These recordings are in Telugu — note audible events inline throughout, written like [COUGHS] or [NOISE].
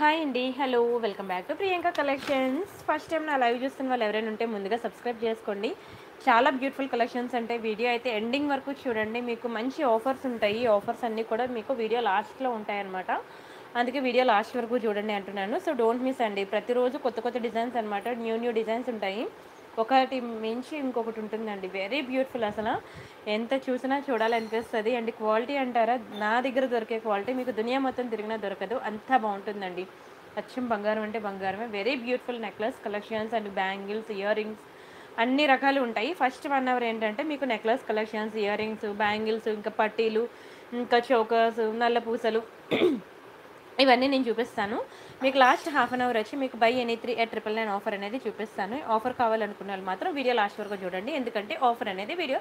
హాయ్ అండి hello welcome back to Priyanka collections first time నా లైవ్ చూస్తున్న వాళ్ళు ఎవరైనా ఉంటే ముందుగా సబ్స్క్రైబ్ చేసుకోండి. చాలా బ్యూటిఫుల్ కలెక్షన్స్ అంటే వీడియో అయితే ఎండింగ్ వరకు చూడండి. మీకు మంచి ఆఫర్స్ ఉంటాయి. ఈ ఆఫర్స్ అన్నీ కూడా మీకు వీడియో లాస్ట్లో ఉంటాయి అన్నమాట. అందుకే వీడియో లాస్ట్ వరకు చూడండి అంటున్నాను. సో డోంట్ మిస్ అండి. ప్రతిరోజు కొత్త కొత్త డిజైన్స్ అనమాట న్యూ న్యూ డిజైన్స్ ఉంటాయి. ఒకటి మించి ఇంకొకటి ఉంటుందండి. వెరీ బ్యూటిఫుల్ అసలు. ఎంత చూసినా చూడాలనిపిస్తుంది. అండ్ క్వాలిటీ అంటారా? నా దగ్గర దొరికే క్వాలిటీ మీకు దునియా మొత్తం తిరిగినా దొరకదు. అంత బాగుంటుందండి. అచ్చం బంగారం అంటే బంగారమే. Very beautiful necklace collections and bangles earrings అన్ని రకాలు ఉంటాయి. ఫస్ట్ వన్ అవర్ ఏంటంటే మీకు necklace collections earrings bangles ఇంకా పట్టీలు ఇంకా చౌకర్స్ నల్ల పూసలు ఇవన్నీ నేను చూపిస్తాను. మీకు లాస్ట్ హాఫ్ అన్ అవర్ వచ్చి మీకు buy any three at triple nine offer అనేది చూపిస్తాను. ఆఫర్ కావాలనుకున్న వాళ్ళు మాత్రం వీడియో లాస్ట్ వరకు చూడండి. ఎందుకంటే ఆఫర్ అనేది వీడియో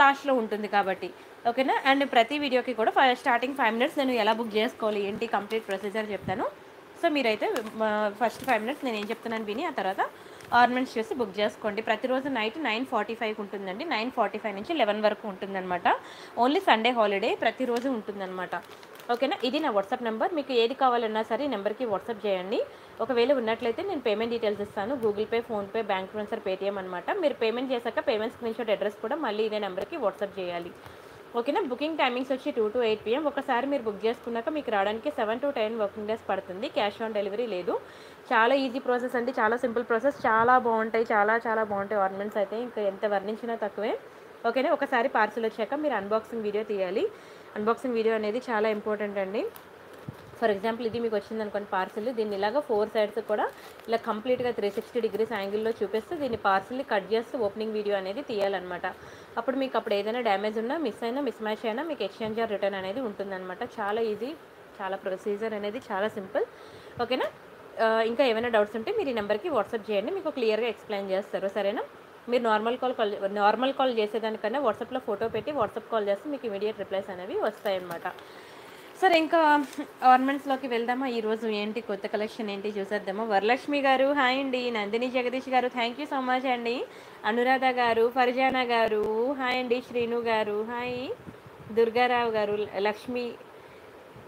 లాస్ట్లో ఉంటుంది కాబట్టి. ఓకేనా అండ్ ప్రతి వీడియోకి కూడా స్టార్టింగ్ ఫైవ్ మినిట్స్ నేను ఎలా బుక్ చేసుకోవాలి ఏంటి కంప్లీట్ ప్రొసీజర్ చెప్తాను. సో మీరైతే ఫస్ట్ ఫైవ్ మినిట్స్ నేను ఏం చెప్తున్నాను విని ఆ తర్వాత ఆర్నమెంట్స్ చేసి బుక్ చేసుకోండి. ప్రతిరోజు నైట్ నైన్ ఫార్టీ ఫైవ్కి ఉంటుందండి. నైన్ ఫార్టీ ఫైవ్ నుంచి లెవెన్ వరకు ఉంటుందన్నమాట. ఓన్లీ సండే హాలిడే ప్రతిరోజు ఉంటుందన్నమాట. ఓకేనా? ఇది నా వాట్సాప్ నెంబర్. మీకు ఏది కావాలన్నా సరే ఈ నెంబర్కి వాట్సాప్ చేయండి. ఒకవేళ ఉన్నట్లయితే నేను పేమెంట్ డీటెయిల్స్ ఇస్తాను. Google Pay PhonePe bank transfer Paytm అనమాట మీరు పేమెంట్ చేశాక పేమెంట్ స్క్రీన్ షాట్ అడ్రస్ కూడా మళ్ళీ ఇదే నెంబర్కి వాట్సాప్ చేయాలి. ఓకేనా? బుకింగ్ టైమింగ్స్ వచ్చి టూ టు ఎయిట్ పిఎం ఒకసారి మీరు బుక్ చేసుకున్నాక మీకు రావడానికి seven to ten working days పడుతుంది. క్యాష్ ఆన్ డెలివరీ లేదు. చాలా ఈజీ ప్రాసెస్ అండి. చాలా సింపుల్ ప్రాసెస్ చాలా బాగుంటాయి. చాలా చాలా బాగుంటాయి ఆర్నమెంట్స్ అయితే. ఇంకా ఎంత వర్ణించినా తక్కువే. ఓకేనా? ఒకసారి పార్సిల్ వచ్చాక మీరు అన్బాక్సింగ్ వీడియో తీయాలి. అన్బాక్సింగ్ వీడియో అనేది చాలా ఇంపార్టెంట్ అండి. ఫర్ ఎగ్జాంపుల్ ఇది మీకు వచ్చింది అనుకోండి పార్సిల్ దీన్ని ఇలాగ ఫోర్ సైడ్స్ కూడా ఇలా కంప్లీట్గా త్రీ సిక్స్టీ డిగ్రీస్ యాంగిల్లో చూపిస్తే దీన్ని పార్సిల్ని కట్ చేస్తూ ఓపెనింగ్ వీడియో అనేది తీయాలన్నమాట. అప్పుడు మీకు అప్పుడు ఏదైనా డ్యామేజ్ ఉన్నా మిస్ అయినా మిస్ మ్యాచ్ అయినా మీకు ఎక్స్చేంజ్ ఆర్ రిటర్న్ అనేది ఉంటుందన్నమాట. చాలా ఈజీ చాలా ప్రొసీజర్ అనేది చాలా సింపుల్ ఓకేనా uh, ఇంకా ఏమైనా డౌట్స్ ఉంటే మీరు ఈ నెంబర్కి వాట్సాప్ చేయండి మీకు క్లియర్గా ఎక్స్ప్లెయిన్ చేస్తారు. సరేనా? మీరు normal call call normal call చేసేదానికన్నా వాట్సాప్లో ఫోటో పెట్టి వాట్సాప్ కాల్ చేస్తే మీకు ఇమీడియట్ రిప్లైస్ అనేవి వస్తాయన్నమాట. సరే ఇంకా ఆర్నమెంట్స్లోకి వెళ్దామా? ఈరోజు ఏంటి కొత్త కలెక్షన్ ఏంటి చూసేద్దామా? వరలక్ష్మి గారు హాయ్ అండి. నందిని జగదీష్ గారు థ్యాంక్ యూ సో మచ్ అండి. అనురాధ గారు ఫర్జానా గారు హాయ్ అండి. శ్రీను గారు హాయ్. దుర్గారావు గారు లక్ష్మి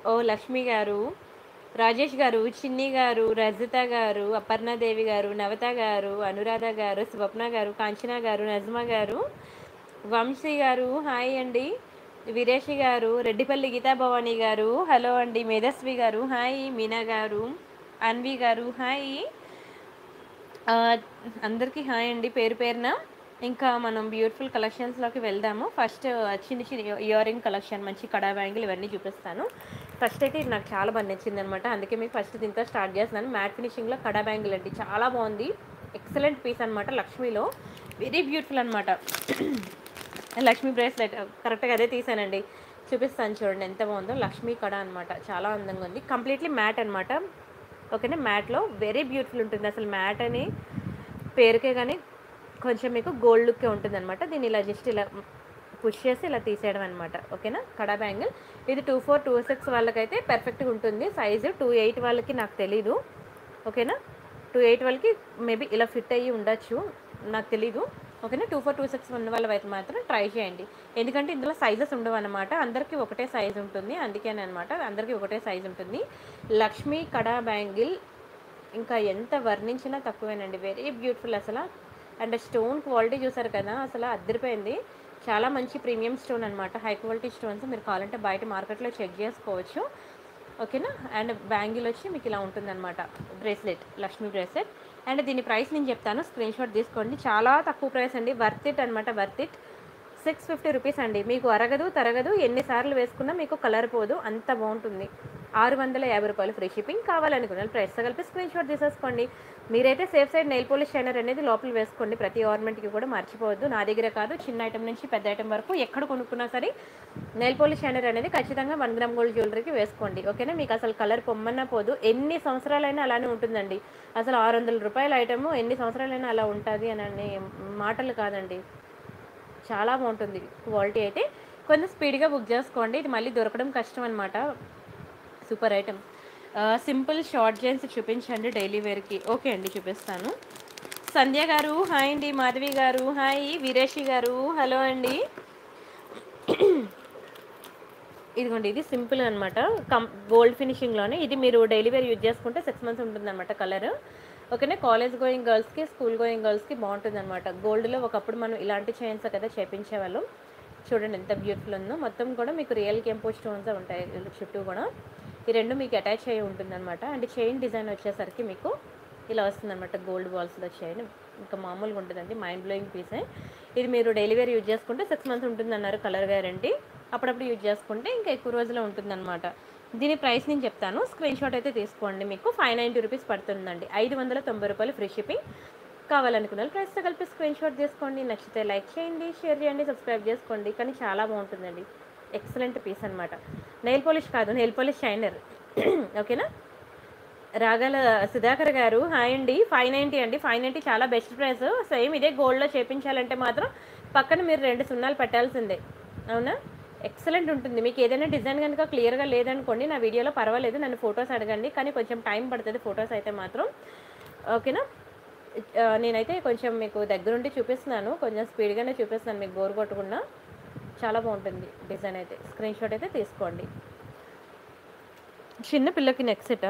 ఓ లక్ష్మి గారు రాజేష్ గారు చిన్ని గారు రజిత గారు అపర్ణాదేవి గారు నవత గారు అనురాధ గారు స్వప్న గారు కాంచన గారు నజ్మా గారు వంశీ గారు హాయ్ అండి. వీరేషి గారు రెడ్డిపల్లి గీతా భవానీ గారు హలో అండి. మేధస్వి గారు హాయ్. మీనా గారు అన్వి గారు హాయ్. అందరికీ హాయ్ అండి. పేరు పేరున ఇంకా మనం బ్యూటిఫుల్ కలెక్షన్స్లోకి వెళ్దాము. ఫస్ట్ చిన్న చిన్న ఇయర్ రింగ్ కలెక్షన్ మంచి కడా బ్యాంగిల్ ఇవన్నీ చూపిస్తాను. ఫస్ట్ అయితే ఇది నాకు చాలా బాగా నచ్చింది అనమాట అందుకే మీకు ఫస్ట్ దీంతో స్టార్ట్ చేస్తున్నాను. మ్యాట్ ఫినిషింగ్లో కడా బ్యాంగిల్ అండి. చాలా బాగుంది. ఎక్సలెంట్ పీస్ అనమాట లక్ష్మీలో. వెరీ బ్యూటిఫుల్ అనమాట లక్ష్మీ బ్రేస్లెట్. కరెక్ట్గా అదే తీసానండి. చూపిస్తాను చూడండి ఎంత బాగుందో. లక్ష్మీ కడ అనమాట చాలా అందంగా ఉంది. కంప్లీట్లీ మ్యాట్ అనమాట ఓకేనా? మ్యాట్లో వెరీ బ్యూటిఫుల్ ఉంటుంది. అసలు మ్యాట్ అని పేరుకే కానీ కొంచెం మీకు గోల్డ్ లుక్కే ఉంటుంది అనమాట దీన్ని ఇలా జస్ట్ ఇలా పుష్ చేసి ఇలా తీసేయడం అనమాట ఓకేనా? కడా బ్యాంగిల్. ఇది టూ ఫోర్ టూ సిక్స్ వాళ్ళకైతే పర్ఫెక్ట్గా ఉంటుంది. సైజు టూ ఎయిట్ వాళ్ళకి నాకు తెలీదు. ఓకేనా? టూ ఎయిట్ వాళ్ళకి మేబీ ఇలా ఫిట్ అయ్యి ఉండొచ్చు. నాకు తెలీదు. ఓకేనా? టూ ఫోర్ టూ సిక్స్ ఉన్న వాళ్ళ అయితే మాత్రం ట్రై చేయండి. ఎందుకంటే ఇందులో సైజెస్ ఉండవు అనమాట అందరికీ ఒకటే సైజ్ ఉంటుంది. అందుకేనమాట అందరికీ ఒకటే సైజ్ ఉంటుంది. లక్ష్మీ కడా బ్యాంగిల్ ఇంకా ఎంత వర్ణించినా తక్కువేనండి. వెరీ బ్యూటిఫుల్ అసలు. అండ్ స్టోన్ క్వాలిటీ చూసారు కదా అసలు అద్దరిపోయింది. చాలా మంచి ప్రీమియం స్టోన్ అనమాట హై క్వాలిటీ స్టోన్స్ మీరు కావాలంటే బయట మార్కెట్లో చెక్ చేసుకోవచ్చు. ఓకేనా? అండ్ బ్యాంగిల్ వచ్చి మీకు ఇలా ఉంటుందన్నమాట. Bracelet Lakshmi bracelet. అండ్ దీని ప్రైస్ నేను చెప్తాను. స్క్రీన్ షాట్ తీసుకోండి. చాలా తక్కువ ప్రైస్ అండి. వర్త్ ఇట్ అనమాట worth it. Six fifty rupees అండి. మీకు అరగదు తరగదు ఎన్నిసార్లు వేసుకున్నా మీకు కలర్ పోదు అంత బాగుంటుంది. ఆరు వందల యాభై రూపాయలు ఫ్రీ షిప్పింగ్ కావాలనుకున్నాను ప్రైస్ కలిపి స్క్రీన్ షాట్ తీసేసుకోండి. మీరైతే safe side nail polish shiner అనేది లోపల వేసుకోండి. ప్రతి ఆర్నమెంట్కి కూడా మర్చిపోవద్దు. నా దగ్గర కాదు చిన్న ఐటమ్ నుంచి పెద్ద ఐటమ్ వరకు ఎక్కడ కొనుక్కున్నా సరే నెయిల్ పోలిష్ షైనర్ అనేది ఖచ్చితంగా వన్ గ్రామ్ గోల్డ్ జ్యువెలరీకి వేసుకోండి. ఓకేనా? మీకు అసలు కలర్ పొమ్మన్నా పోదు. ఎన్ని సంవత్సరాలైనా అలానే ఉంటుందండి. అసలు ఆరు వందల రూపాయల ఐటమ్ ఎన్ని సంవత్సరాలైనా అలా ఉంటుంది అని మాటలు కాదండి. చాలా బాగుంటుంది క్వాలిటీ అయితే. కొంచెం స్పీడ్గా బుక్ చేసుకోండి. ఇది మళ్ళీ దొరకడం కష్టం అనమాట super item. Simple short jeans చూపించండి డైలీ వేర్కి. ఓకే అండి చూపిస్తాను. సంధ్య గారు హాయ్ అండి. మాధవి గారు హాయ్. వీరేషి గారు హలో అండి. ఇదిగోండి ఇది సింపుల్ అనమాట కం గోల్డ్ ఫినిషింగ్లోనే. ఇది మీరు డైలీ వేర్ యూజ్ చేసుకుంటే సిక్స్ మంత్స్ ఉంటుంది అనమాట కలర్. ఓకేనా కాలేజ్ గోయింగ్ గర్ల్స్కి స్కూల్ గోయింగ్ గర్ల్స్కి బాగుంటుంది అనమాట గోల్డ్లో ఒకప్పుడు మనం ఇలాంటి చైన్స్ కదా చేపించేవాళ్ళం. చూడండి ఎంత బ్యూటిఫుల్ ఉందో. మొత్తం కూడా మీకు రియల్ కెంపో స్టోన్స్ ఉంటాయి. చుట్టూ కూడా. ఈ రెండు మీకు అటాచ్ అయ్యి ఉంటుంది అనమాట అండ్ చైన్ డిజైన్ వచ్చేసరికి మీకు ఇలా వస్తుంది అనమాట గోల్డ్ బాల్స్లో చైన్ ఇంకా మామూలుగా ఉంటుందండి. మైండ్ బ్లోయింగ్ పీసే ఇది మీరు డైలీ వేర్ యూజ్ చేసుకుంటే సిక్స్ మంత్స్ ఉంటుంది అన్నారు కలర్ గ్యారంటీ అప్పుడప్పుడు యూజ్ చేసుకుంటే ఇంకా ఎక్కువ రోజులు ఉంటుందన్నమాట. దీని ప్రైస్ నేను చెప్తాను. స్క్రీన్ షాట్ అయితే తీసుకోండి మీకు. ఫైవ్ నైంటీ రూపీస్ పడుతుందండి. ఐదు వందల తొంభై రూపాయలు ఫ్రీ షిప్పింగ్. కావాలనుకున్న ప్రైస్తో కలిపి స్క్రీన్ షాట్ తీసుకోండి. నచ్చితే లైక్ చేయండి షేర్ చేయండి సబ్స్క్రైబ్ చేసుకోండి. కానీ చాలా బాగుంటుందండి. ఎక్సలెంట్ పీస్ అనమాట నెయిల్ పాలిష్ కాదు నెయిల్ పాలిష్ షైనర్ ఓకేనా రాగల సుధాకర్ గారు హాయ్ అండి. ఫైవ్ నైంటీ అండి. ఫైవ్ నైంటీ చాలా బెస్ట్ ప్రైస్ సేమ్ ఇదే గోల్డ్లో చేపించాలంటే మాత్రం పక్కన మీరు రెండు సున్నాలు పెట్టాల్సిందే. అవునా? ఎక్సలెంట్ ఉంటుంది. మీకు ఏదైనా డిజైన్ కనుక క్లియర్గా లేదనుకోండి నా వీడియోలో పర్వాలేదు నన్ను ఫొటోస్ అడగండి. కానీ కొంచెం టైం పడుతుంది ఫొటోస్ అయితే మాత్రం. ఓకేనా నేనైతే కొంచెం మీకు దగ్గరుండి చూపిస్తున్నాను. కొంచెం స్పీడ్గానే చూపిస్తున్నాను మీకు బోర్ కొట్టకుండా. చాలా బాగుంటుంది డిజైన్ అయితే. స్క్రీన్ షాట్ అయితే తీసుకోండి. చిన్న పిల్లకి నెక్స్ట్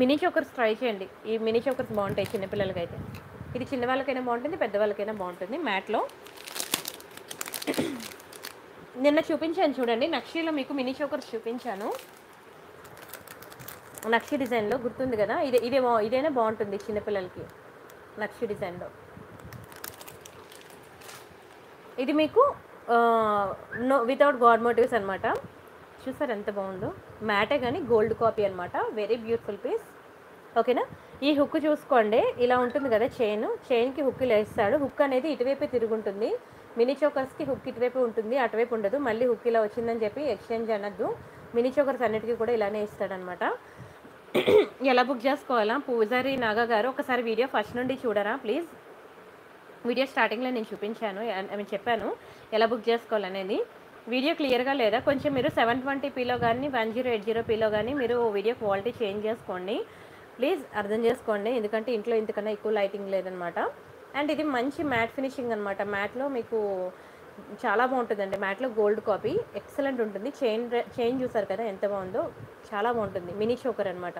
మినీ చోకర్స్ ట్రై చేయండి. ఈ మినీ చోకర్స్ బాగుంటాయి చిన్నపిల్లలకి అయితే ఇది చిన్న వాళ్ళకైనా బాగుంటుంది పెద్దవాళ్ళకైనా బాగుంటుంది. మ్యాట్లో నిన్న చూపించాను చూడండి. నక్షీలో మీకు మినీ చోకర్స్ చూపించాను. నక్షి డిజైన్లో గుర్తుంది కదా? ఇదే ఇదే ఇదైనా బాగుంటుంది చిన్నపిల్లలకి? నక్షి డిజైన్లో. ఇది మీకు నో వితౌట్ గాడ్ మోటివ్స్ అనమాట చూసారు ఎంత బాగుందో? మ్యాటే కానీ గోల్డ్ కాపీ అనమాట వెరీ బ్యూటిఫుల్ పీస్ ఓకేనా? ఈ హుక్ చూసుకోండి. ఇలా ఉంటుంది కదా చైన్. చైన్కి హుక్ ఇలా వేస్తాడు. హుక్ అనేది ఇటువైపే తిరుగుంటుంది. మినీ చోకర్స్కి హుక్ ఇటువైపు ఉంటుంది అటువైపు ఉండదు. మళ్ళీ హుక్ ఇలా వచ్చిందని చెప్పి ఎక్స్చేంజ్ అనద్దు. మినీ చోకర్స్ అన్నిటికీ కూడా ఇలానే ఇస్తాడనమాట. [COUGHS] ఎలా బుక్ చేసుకోవాలా? పూజారి నాగా గారు ఒకసారి వీడియో ఫస్ట్ నుండి చూడరా ప్లీజ్? వీడియో స్టార్టింగ్లో నేను చూపించాను. ఐ చెప్పాను ఎలా బుక్ చేసుకోవాలనేది. వీడియో క్లియర్గా లేదా? కొంచెం మీరు సెవెన్ ట్వంటీ పీలో కానీ వన్ జీరో ఎయిట్ జీరో పీలో కానీ మీరు వీడియో క్వాలిటీ చేంజ్ చేసుకోండి. ప్లీజ్ అర్థం చేసుకోండి. ఎందుకంటే ఇంట్లో ఇంతకన్నా ఎక్కువ లైటింగ్ లేదనమాట. అండ్ ఇది మంచి మ్యాట్ ఫినిషింగ్ అనమాట మ్యాట్లో మీకు చాలా బాగుంటుందండి. మ్యాట్లో గోల్డ్ కాపీ ఎక్సలెంట్ ఉంటుంది. చైన్ చైన్ చూసారు కదా ఎంత బాగుందో చాలా బాగుంటుంది. మినీ చోకర్ అనమాట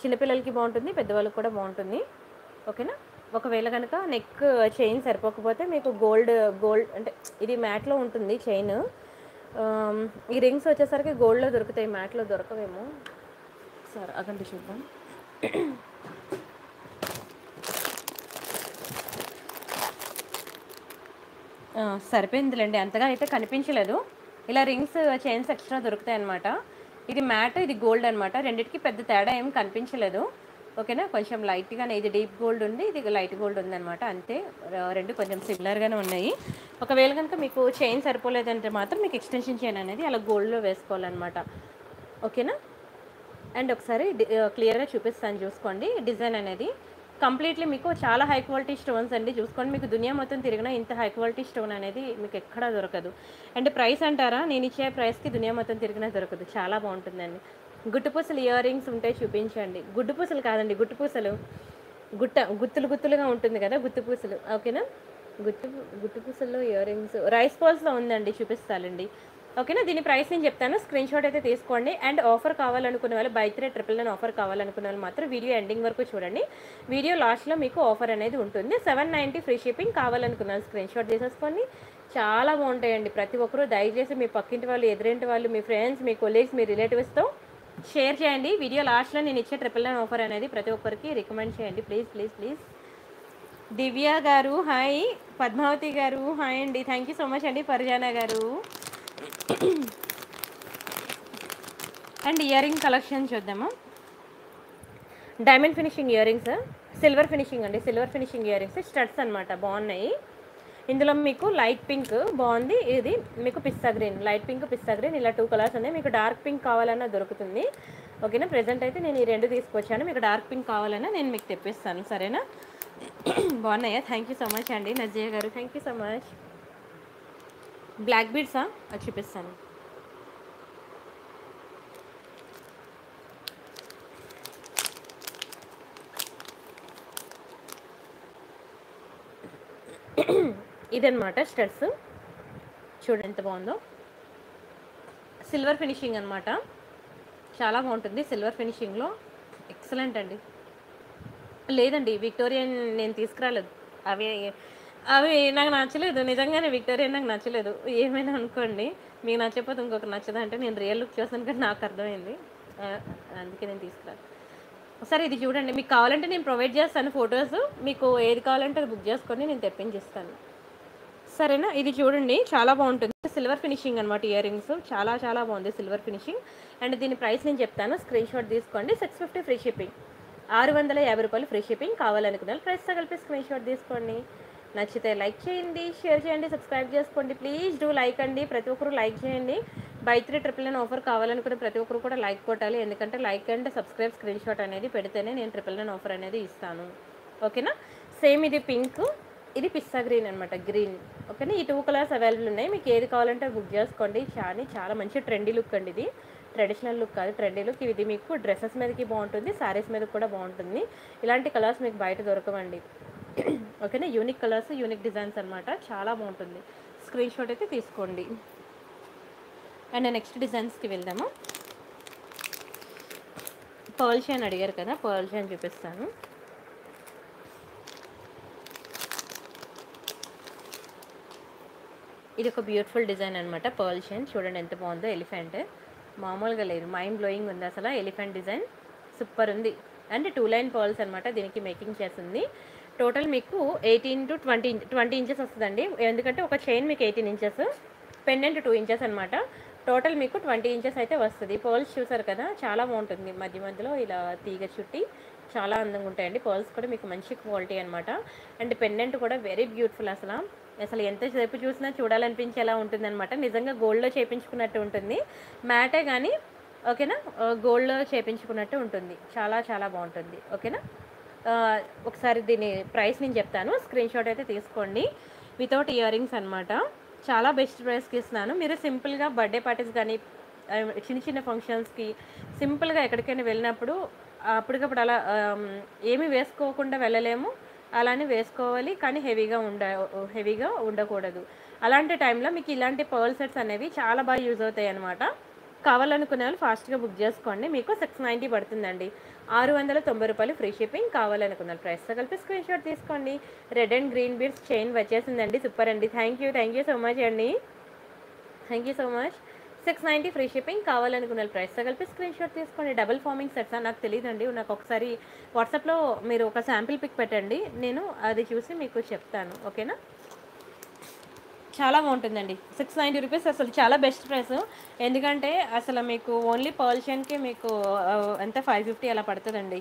చిన్నపిల్లలకి బాగుంటుంది పెద్దవాళ్ళకి కూడా బాగుంటుంది. ఓకేనా? ఒకవేళ కనుక నెక్ చైన్ సరిపోకపోతే మీకు గోల్డ్ గోల్డ్ అంటే ఇది మ్యాట్లో ఉంటుంది చైన్. ఈ రింగ్స్ వచ్చేసరికి గోల్డ్లో దొరుకుతాయి మ్యాట్లో దొరకవేమో. సార్ అకండి చూద్దాం. సరిపోయిందిలేండి. అంతగా అయితే కనిపించలేదు. ఇలా రింగ్స్ చైన్స్ ఎక్స్ట్రా దొరుకుతాయి అనమాట ఇది మ్యాట్ ఇది గోల్డ్ అనమాట రెండిటికి పెద్ద తేడా ఏం కనిపించలేదు. ఓకేనా? కొంచెం లైట్గానే ఇది డీప్ గోల్డ్ ఉంది ఇది లైట్ గోల్డ్ ఉంది అనమాట అంతే. రెండు కొంచెం సిమిలర్గానే ఉన్నాయి. ఒకవేళ కనుక మీకు చైన్ సరిపోలేదంటే మాత్రం మీకు ఎక్స్టెన్షన్ చైన్ అనేది అలా గోల్డ్లో వేసుకోవాలన్నమాట. ఓకేనా? అండ్ ఒకసారి క్లియర్గా చూపిస్తాను. చూసుకోండి. డిజైన్ అనేది కంప్లీట్లీ మీకు చాలా హై క్వాలిటీ స్టోన్స్ అండి. చూసుకోండి మీకు దునియా మొత్తం తిరిగినా ఇంత హై క్వాలిటీ స్టోన్ అనేది మీకు ఎక్కడా దొరకదు. అండ్ ప్రైస్ అంటారా? నేను ఇచ్చే ప్రైస్కి దునియా మొత్తం తిరిగినా దొరకదు. చాలా బాగుంటుందండి. గుట్టుపూసలు ఇయర్ రింగ్స్ ఉంటే చూపించండి. గుడ్డుపూసలు కాదండి గుట్టుపూసలు గుట్ట గుత్తులు గుత్తులుగా ఉంటుంది కదా గుత్తుపూసలు ఓకేనా? గుట్టు గుట్టుపూసల్లో ఇయర్ రింగ్స్. రైస్ పాల్స్లో ఉందండి చూపిస్తానండి. ఓకేనా? దీని ప్రైస్ నేను చెప్తాను. స్క్రీన్ షాట్ అయితే తీసుకోండి. అండ్ ఆఫర్ కావాలనుకునే వాళ్ళు buy three triple nine offer కావాలనుకునే వాళ్ళు మాత్రం వీడియో ఎండింగ్ వరకు చూడండి. వీడియో లాస్ట్లో మీకు ఆఫర్ అనేది ఉంటుంది. సెవెన్ నైంటీ ఫ్రీ షిప్పింగ్ కావాలనుకున్న వాళ్ళు స్క్రీన్ షాట్ తీసేసుకోండి. చాలా బాగుంటాయండి. ప్రతి ఒక్కరూ దయచేసి మీ పక్కింటి వాళ్ళు ఎదురింటి వాళ్ళు మీ ఫ్రెండ్స్ మీ కొలీగ్స్ మీ రిలేటివ్స్తో షేర్ చేయండి. వీడియో లాస్ట్లో నేను ఇచ్చే ట్రిపుల్ నైన్ ఆఫర్ అనేది ప్రతి ఒక్కరికి రికమెండ్ చేయండి. Please please please. దివ్య గారు హాయ్. పద్మావతి గారు హాయ్ అండి. థ్యాంక్ యూ సో మచ్ అండి పరిజానా గారు. అండ్ ఇయర్ రింగ్ కలెక్షన్ చూద్దామా. Diamond finishing earrings silver finishing అండి. Silver finishing ear rings studs అనమాట బాగున్నాయి. ఇందులో మీకు లైట్ పింక్ బాగుంది. ఇది మీకు pista green light pink pista green ఇలా టూ కలర్స్ ఉన్నాయి. మీకు డార్క్ పింక్ కావాలన్నా దొరుకుతుంది. ఓకేనా? ప్రెజెంట్ అయితే నేను ఈ రెండు తీసుకొచ్చాను. మీకు డార్క్ పింక్ కావాలన్నా నేను మీకు తెప్పిస్తాను. సరేనా? [CLEARS THROAT] బాగున్నాయా? థ్యాంక్ యూ సో మచ్ అండి. నజయ్య గారు thank you so much black బీడ్సా? అది చూపిస్తాను. ఇదన్నమాట స్టడ్స్ చూడండి ఎంత బాగుందో. సిల్వర్ ఫినిషింగ్ అనమాట చాలా బాగుంటుంది సిల్వర్ ఫినిషింగ్లో. ఎక్సలెంట్ అండి. లేదండి విక్టోరియన్ నేను తీసుకురాలేదు. అవి అవి నాకు నచ్చలేదు. నిజంగానే విక్టోరియా నాకు నచ్చలేదు. ఏమైనా అనుకోండి మీకు నచ్చకపోతే ఇంకొక నచ్చదా అంటే నేను రియల్ లుక్ చూసాను కానీ నాకు అర్థమైంది. అందుకే నేను తీసుకురాను. సరే ఇది చూడండి. మీకు కావాలంటే నేను ప్రొవైడ్ చేస్తాను ఫొటోస్. మీకు ఏది కావాలంటే అది బుక్ చేసుకొని నేను తెప్పించిస్తాను. సరేనా? ఇది చూడండి. చాలా బాగుంటుంది. సిల్వర్ ఫినిషింగ్ అనమాట ఇయర్ రింగ్స్. చాలా చాలా బాగుంది సిల్వర్ ఫినిషింగ్. అండ్ దీని ప్రైస్ నేను చెప్తాను. స్క్రీన్ షాట్ తీసుకోండి. Six fifty free shipping. ఆరు వందల యాభై రూపాయలు ఫ్రీ షిప్పింగ్. కావాలనుకున్నారు ప్రైస్తో కలిపి స్క్రీన్ షాట్ తీసుకోండి. నచ్చితే లైక్ చేయండి షేర్ చేయండి సబ్స్క్రైబ్ చేసుకోండి. ప్లీజ్ డూ లైక్ అండి. ప్రతి ఒక్కరు లైక్ చేయండి. Buy three triple nine offer కావాలనుకునే ప్రతి ఒక్కరు కూడా లైక్ కొట్టాలి. ఎందుకంటే like and subscribe screen shot అనేది పెడితేనే నేను ట్రిపుల్ నైన్ ఆఫర్ అనేది ఇస్తాను. ఓకేనా సేమ్ ఇది పింక్ ఇది పిస్తా గ్రీన్ అనమాట గ్రీన్ ఓకేనా ఈ టూ కలర్స్ అవైలబుల్ ఉన్నాయి. మీకు ఏది కావాలంటే బుక్ చేసుకోండి. చాలా చాలా మంచి ట్రెండీ లుక్ అండి ఇది. ట్రెడిషనల్ లుక్ కాదు ట్రెండీ లుక్ ఇది మీకు డ్రెస్సెస్ మీదకి బాగుంటుంది శారీస్ మీద కూడా బాగుంటుంది. ఇలాంటి కలర్స్ మీకు బయట దొరకవండి. ఓకేనా? యూనిక్ కలర్స్ యూనిక్ డిజైన్స్ అనమాట చాలా బాగుంటుంది. స్క్రీన్ షాట్ అయితే తీసుకోండి. అండ్ నెక్స్ట్ డిజైన్స్కి వెళ్దాము. పర్ల్ షైన్ అడిగారు కదా పర్ల్ షైన్ చూపిస్తాను. ఇది ఒక బ్యూటిఫుల్ డిజైన్ అనమాట పర్ల్ షైన్ చూడండి ఎంత బాగుందో ఎలిఫెంట్. మామూలుగా లేదు మైండ్ బ్లోయింగ్ ఉంది అసలు. ఎలిఫెంట్ డిజైన్ సూపర్ ఉంది. అండ్ టూ లైన్ పర్ల్స్ అనమాట దీనికి మేకింగ్ చేస్తుంది. టోటల్ మీకు eighteen to twenty twenty inches వస్తుందండి. ఎందుకంటే ఒక చైన్ మీకు eighteen inches pendant two inches అనమాట టోటల్ మీకు ట్వంటీ ఇంచెస్ అయితే వస్తుంది. పర్ల్స్ చూసారు కదా చాలా బాగుంటుంది. మధ్య మధ్యలో ఇలా తీగ చుట్టి చాలా అందంగా ఉంటాయండి. పర్ల్స్ కూడా మీకు మంచి క్వాలిటీ అనమాట అండ్ పెండెంట్ కూడా వెరీ బ్యూటిఫుల్ అసలు. అసలు ఎంతసేపు చూసినా చూడాలనిపించేలా ఉంటుందన్నమాట. నిజంగా గోల్డ్లో చేపించుకున్నట్టు ఉంటుంది. మ్యాటే కానీ ఓకేనా? గోల్డ్లో చేపించుకున్నట్టు ఉంటుంది. చాలా చాలా బాగుంటుంది. ఓకేనా? ఒకసారి దీని ప్రైస్ నేను చెప్తాను. స్క్రీన్ షాట్ అయితే తీసుకోండి. వితౌట్ ఇయర్ రింగ్స్ అనమాట చాలా బెస్ట్ ప్రైస్కి ఇస్తున్నాను. మీరు సింపుల్గా బర్త్డే పార్టీస్ కానీ చిన్న చిన్న ఫంక్షన్స్కి సింపుల్గా ఎక్కడికైనా వెళ్ళినప్పుడు అప్పటికప్పుడు అలా ఏమి వేసుకోకుండా వెళ్ళలేము. అలానే వేసుకోవాలి. కానీ హెవీగా ఉండ హెవీగా ఉండకూడదు. అలాంటి టైంలో మీకు ఇలాంటి పర్ల్ సెట్స్ అనేవి చాలా బాగా యూజ్ అవుతాయి అనమాట కావాలనుకునే వాళ్ళు ఫాస్ట్గా బుక్ చేసుకోండి. మీకు సిక్స్ నైంటీ పడుతుందండి. ఆరు వందల తొంభై రూపాయలు ఫ్రీ షిప్పింగ్ కావాలనుకున్నారు ప్రైస్తో కలిపి స్క్రీన్ షాట్ తీసుకోండి. Red and green beads chain వచ్చేసిందండి. సూపర్ అండి. Thank you thank you so much అండి. Thank you so much six ninety free shipping కావాలనుకున్నారు ప్రైస్తో కలిపి స్క్రీన్ షాట్ తీసుకోండి. డబల్ ఫార్మింగ్ సెట్సా నాకు తెలియదండి నాకు ఒకసారి వాట్సాప్లో మీరు ఒక శాంపిల్ పిక్ పెట్టండి. నేను అది చూసి మీకు చెప్తాను. ఓకేనా చాలా బాగుంటుందండి. సిక్స్ నైంటీ రూపీస్ అసలు చాలా బెస్ట్ ప్రైస్. ఎందుకంటే అసలు మీకు ఓన్లీ పర్ల్షన్కి మీకు ఎంత ఫైవ్ ఫిఫ్టీ అలా పడుతుందండి.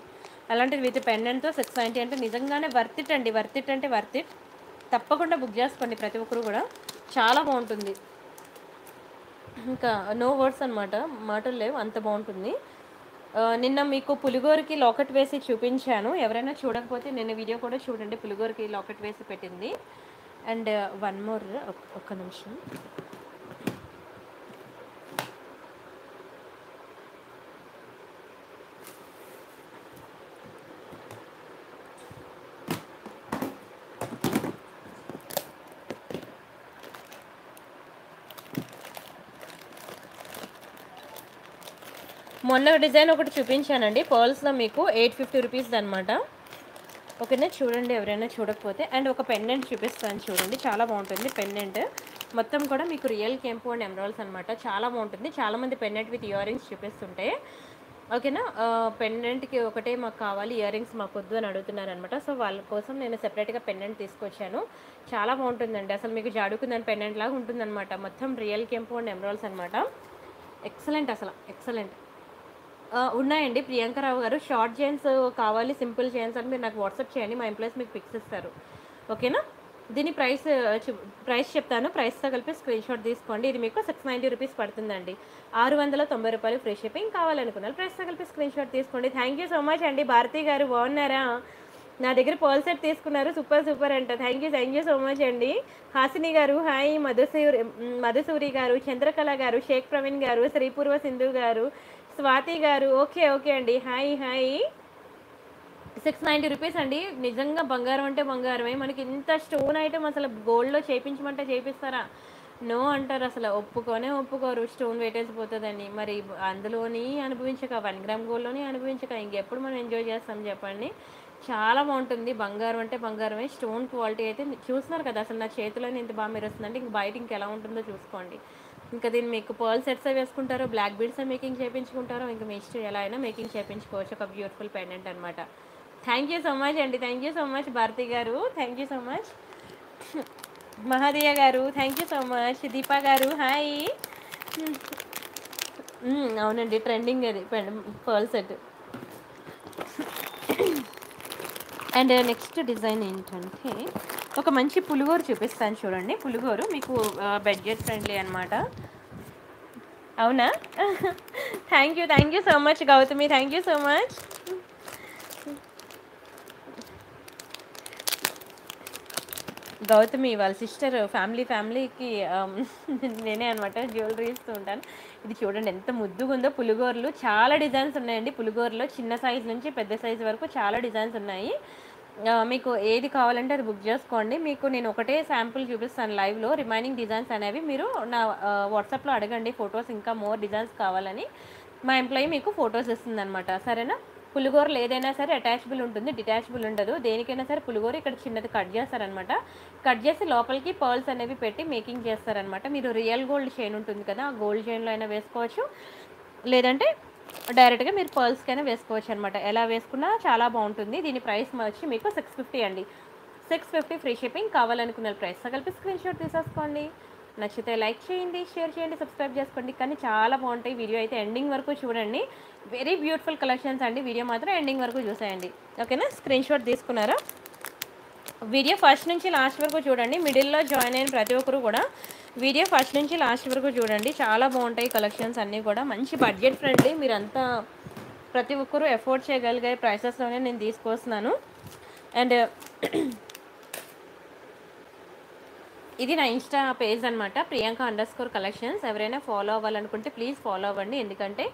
అలాంటిది విత్ పెండెంట్తో సిక్స్ నైంటీ అంటే నిజంగానే వర్త్ ఇట్ అండి. వర్త్ ఇట్ అంటే వర్త్ ఇట్. తప్పకుండా బుక్ చేసుకోండి ప్రతి ఒక్కరు కూడా. చాలా బాగుంటుంది. ఇంకా నో వర్డ్స్ అనమాట మాటలు లేవు. అంత బాగుంటుంది. నిన్న మీకు పులిగోరకి లాకెట్ వేసి చూపించాను. ఎవరైనా చూడకపోతే నిన్న వీడియో కూడా చూడండి. పులిగోరకి లాకెట్ వేసి పెట్టింది. అండ్ వన్ మోర్ ఒక్క నిమిషం. మొన్న డిజైన్ ఒకటి చూపించానండి. పర్ల్స్లో మీకు ఎయిట్ ఫిఫ్టీ రూపీస్ అనమాట ఓకేనా చూడండి ఎవరైనా చూడకపోతే. అండ్ ఒక పెండెంట్ చూపిస్తాను చూడండి. చాలా బాగుంటుంది పెండెంట్ మొత్తం కూడా మీకు రియల్ కెంపు అండ్ ఎమరాల్స్ అనమాట చాలా బాగుంటుంది. చాలామంది pendant pendant with ear rings చూపిస్తుంటే. ఓకేనా? పెండెంట్కి ఒకటే మాకు కావాలి. ఇయర్ రింగ్స్ మాకు వద్దు అని అడుగుతున్నారు అనమాట సో వాళ్ళ కోసం నేను సెపరేట్గా పెండెంట్ తీసుకొచ్చాను. చాలా బాగుంటుందండి. అసలు మీకు జాడుకుందని పెండెంట్ లాగా ఉంటుందన్నమాట. మొత్తం రియల్ కెంపు అండ్ ఎమరాల్స్ అనమాట ఎక్సలెంట్ అసలు. ఎక్సలెంట్ ఉన్నాయండి. ప్రియాంకరావు గారు. షార్ట్ చైన్స్ కావాలి సింపుల్ చైన్స్ అని మీరు నాకు వాట్సాప్ చేయండి. మా ఎంప్లాయీస్ మీకు ఫిక్స్ ఇస్తారు. ఓకేనా? దీని ప్రైస్ ప్రైస్ చెప్తాను. ప్రైస్తో కలిపి స్క్రీన్ షాట్ తీసుకోండి. ఇది మీకు సిక్స్ నైంటీ రూపీస్ పడుతుందండి. ఆరు వందల తొంభై రూపాయలు ఫ్రీ షిప్పింగ్ కావాలనుకున్నారు. ప్రైస్తో కలిపి స్క్రీన్ షాట్ తీసుకోండి. థ్యాంక్ యూ సో మచ్ అండి. భారతి గారు బాగున్నారా? నా దగ్గర పోల్ సెట్ తీసుకున్నారు. సూపర్ సూపర్ అంట. Thank you thank you so much అండి. హాసిని గారు హాయ్. మధుసూరి మధుసూరి గారు చంద్రకళ గారు షేక్ ప్రవీణ్ గారు శ్రీపూర్వ సింధు గారు స్వాతి గారు. ఓకే ఓకే అండి. Hi hi. Six ninety rupees అండి. నిజంగా బంగారం అంటే బంగారమే. మనకి ఇంత స్టోన్ ఐటమ్ అసలు గోల్డ్లో చేయించమంటే చేపిస్తారా? నో అంటారు అసలు. ఒప్పుకొనే ఒప్పుకోరు. స్టోన్ వేటేసిపోతుందని మరి అందులోని అనుభవించక వన్ గ్రామ్ గోల్డ్లోని అనుభవించక ఇంకెప్పుడు మనం ఎంజాయ్ చేస్తాం చెప్పండి. చాలా బాగుంటుంది. బంగారం అంటే బంగారమే. స్టోన్ క్వాలిటీ అయితే చూస్తున్నారు కదా అసలు నా చేతిలోనే ఇంత బాగా మెరుస్తుందంటే ఇంక బయట ఇంకెలా ఉంటుందో చూసుకోండి. ఇంకా దీన్ని మీకు పర్ల్ సెట్స్ వేసుకుంటారు బ్లాక్ బీడ్స్ మేకింగ్ చేయించుకుంటారు ఇంకా మీ ఇష్టం ఎలా అయినా మేకింగ్ చేయించుకోవచ్చు ఒక బ్యూటిఫుల్ పెండెంట్ అనమాట థ్యాంక్ యూ సో మచ్ అండి. Thank you so much Bharati గారు. Thank you so much Mahadeya గారు. Thank you so much Deepa గారు. హాయ్ hmm, అవునండి. ట్రెండింగ్ అది. Pearl set. And next design ఏంటంటే ఒక మంచి పులిగోరు చూపిస్తాను చూడండి. పులిగోరు మీకు బడ్జెట్ ఫ్రెండ్లీ అనమాట అవునా? Thank you thank you so much Gautami. Thank you so much Gautami వాళ్ళ సిస్టర్ ఫ్యామిలీ ఫ్యామిలీకి నేనే అనమాట జ్యువెలరీ ఇస్తూ ఉంటాను. ఇది చూడండి ఎంత ముద్దుగా ఉందో. పులిగోరలు చాలా డిజైన్స్ ఉన్నాయండి. పులిగోరలో చిన్న సైజ్ నుంచి పెద్ద సైజ్ వరకు చాలా డిజైన్స్ ఉన్నాయి. మీకు ఏది కావాలంటే అది బుక్ చేసుకోండి. మీకు నేను ఒకటే శాంపుల్ చూపిస్తాను లైవ్లో రిమైనింగ్ డిజైన్స్ అనేవి మీరు నా వాట్సాప్లో అడగండి. ఫొటోస్ ఇంకా మోర్ డిజైన్స్ కావాలని. మా ఎంప్లాయీ మీకు ఫొటోస్ ఇస్తుంది అనమాట సరేనా? పులిగోరలు ఏదైనా సరే అటాచబుల్ ఉంటుంది డిటాచబుల్ ఉండదు. దేనికైనా సరే పులిగోర ఇక్కడ చిన్నది కట్ చేస్తారనమాట కట్ చేసి లోపలికి పర్ల్స్ అనేవి పెట్టి మేకింగ్ చేస్తారనమాట మీరు రియల్ గోల్డ్ చైన్ ఉంటుంది కదా ఆ గోల్డ్ చైన్లో అయినా వేసుకోవచ్చు. లేదంటే డైరెక్ట్గా మీరు పర్ల్స్కైనా వేసుకోవచ్చు అనమాట ఎలా వేసుకున్నా చాలా బాగుంటుంది. దీని ప్రైస్ వచ్చి మీకు సిక్స్ ఫిఫ్టీ అండి. సిక్స్ ఫిఫ్టీ ఫ్రీ షిప్పింగ్ కావాలనుకున్న ప్రైస్. కలిపి స్క్రీన్ షాట్ తీసేసుకోండి. నచ్చితే లైక్ చేయండి షేర్ చేయండి సబ్స్క్రైబ్ చేసుకోండి. కానీ చాలా బాగుంటాయి. వీడియో అయితే ఎండింగ్ వరకు చూడండి. వెరీ బ్యూటిఫుల్ కలెక్షన్స్ అండి. వీడియో మాత్రం ఎండింగ్ వరకు చూసేయండి. ఓకేనా? స్క్రీన్ షాట్ తీసుకున్నారా? వీడియో ఫస్ట్ నుంచి లాస్ట్ వరకు చూడండి. మిడిల్లో జాయిన్ అయిన ప్రతి ఒక్కరు కూడా వీడియో ఫస్ట్ నుంచి లాస్ట్ వరకు చూడండి. చాలా బాగుంటాయి కలెక్షన్స్ అన్నీ కూడా. మంచి బడ్జెట్ ఫ్రెండ్లీ మీరంతా ప్రతి ఒక్కరూ ఎఫోర్డ్ చేయగలిగే ప్రైసెస్లోనే నేను తీసుకొస్తున్నాను. అండ్ ఇది నా ఇన్స్టా పేజ్ అనమాట ప్రియాంక అండర్ స్కోర్ కలెక్షన్స్ ఎవరైనా ఫాలో అవ్వాలనుకుంటే ప్లీజ్ ఫాలో అవ్వండి. ఎందుకంటే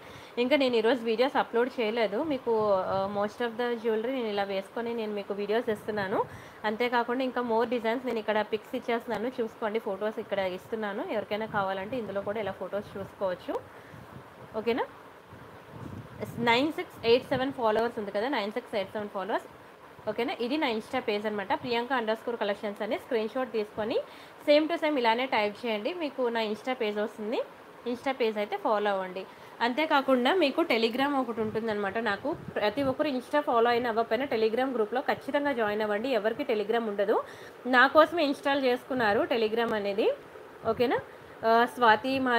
ఇంకా నేను ఈరోజు వీడియోస్ అప్లోడ్ చేయలేదు. మీకు మోస్ట్ ఆఫ్ ద జ్యువెలరీ నేను ఇలా వేసుకొని నేను మీకు వీడియోస్ ఇస్తున్నాను. అంతేకాకుండా ఇంకా మోర్ డిజైన్స్ నేను ఇక్కడ పిక్స్ ఇచ్చేస్తున్నాను. చూసుకోండి ఫొటోస్ ఇక్కడ ఇస్తున్నాను. ఎవరికైనా కావాలంటే ఇందులో కూడా ఇలా ఫొటోస్ చూసుకోవచ్చు. ఓకేనా nine six eight seven followers ఉంది కదా nine six eight seven followers ఓకేనా ఇది నా ఇన్స్టా పేజ్ అనమాట ప్రియాంక అండర్ స్కోర్ కలెక్షన్స్ అని స్క్రీన్ షాట్ తీసుకొని సేమ్ టు సేమ్ ఇలానే టైప్ చేయండి. మీకు నా ఇన్స్టా పేజ్ వస్తుంది. ఇన్స్టా పేజ్ అయితే ఫాలో అవ్వండి. అంతేకాకుండా మీకు టెలిగ్రామ్ ఒకటి ఉంటుందన్నమాట. నాకు ప్రతి ఒక్కరు ఇన్స్టా ఫాలో అయిన అవ్వకపోయినా టెలిగ్రామ్ గ్రూప్లో ఖచ్చితంగా జాయిన్ అవ్వండి. ఎవరికి టెలిగ్రామ్ ఉండదు. నా కోసమే ఇన్స్టాల్ చేసుకున్నారు టెలిగ్రామ్ అనేది. ఓకేనా? స్వాతి మా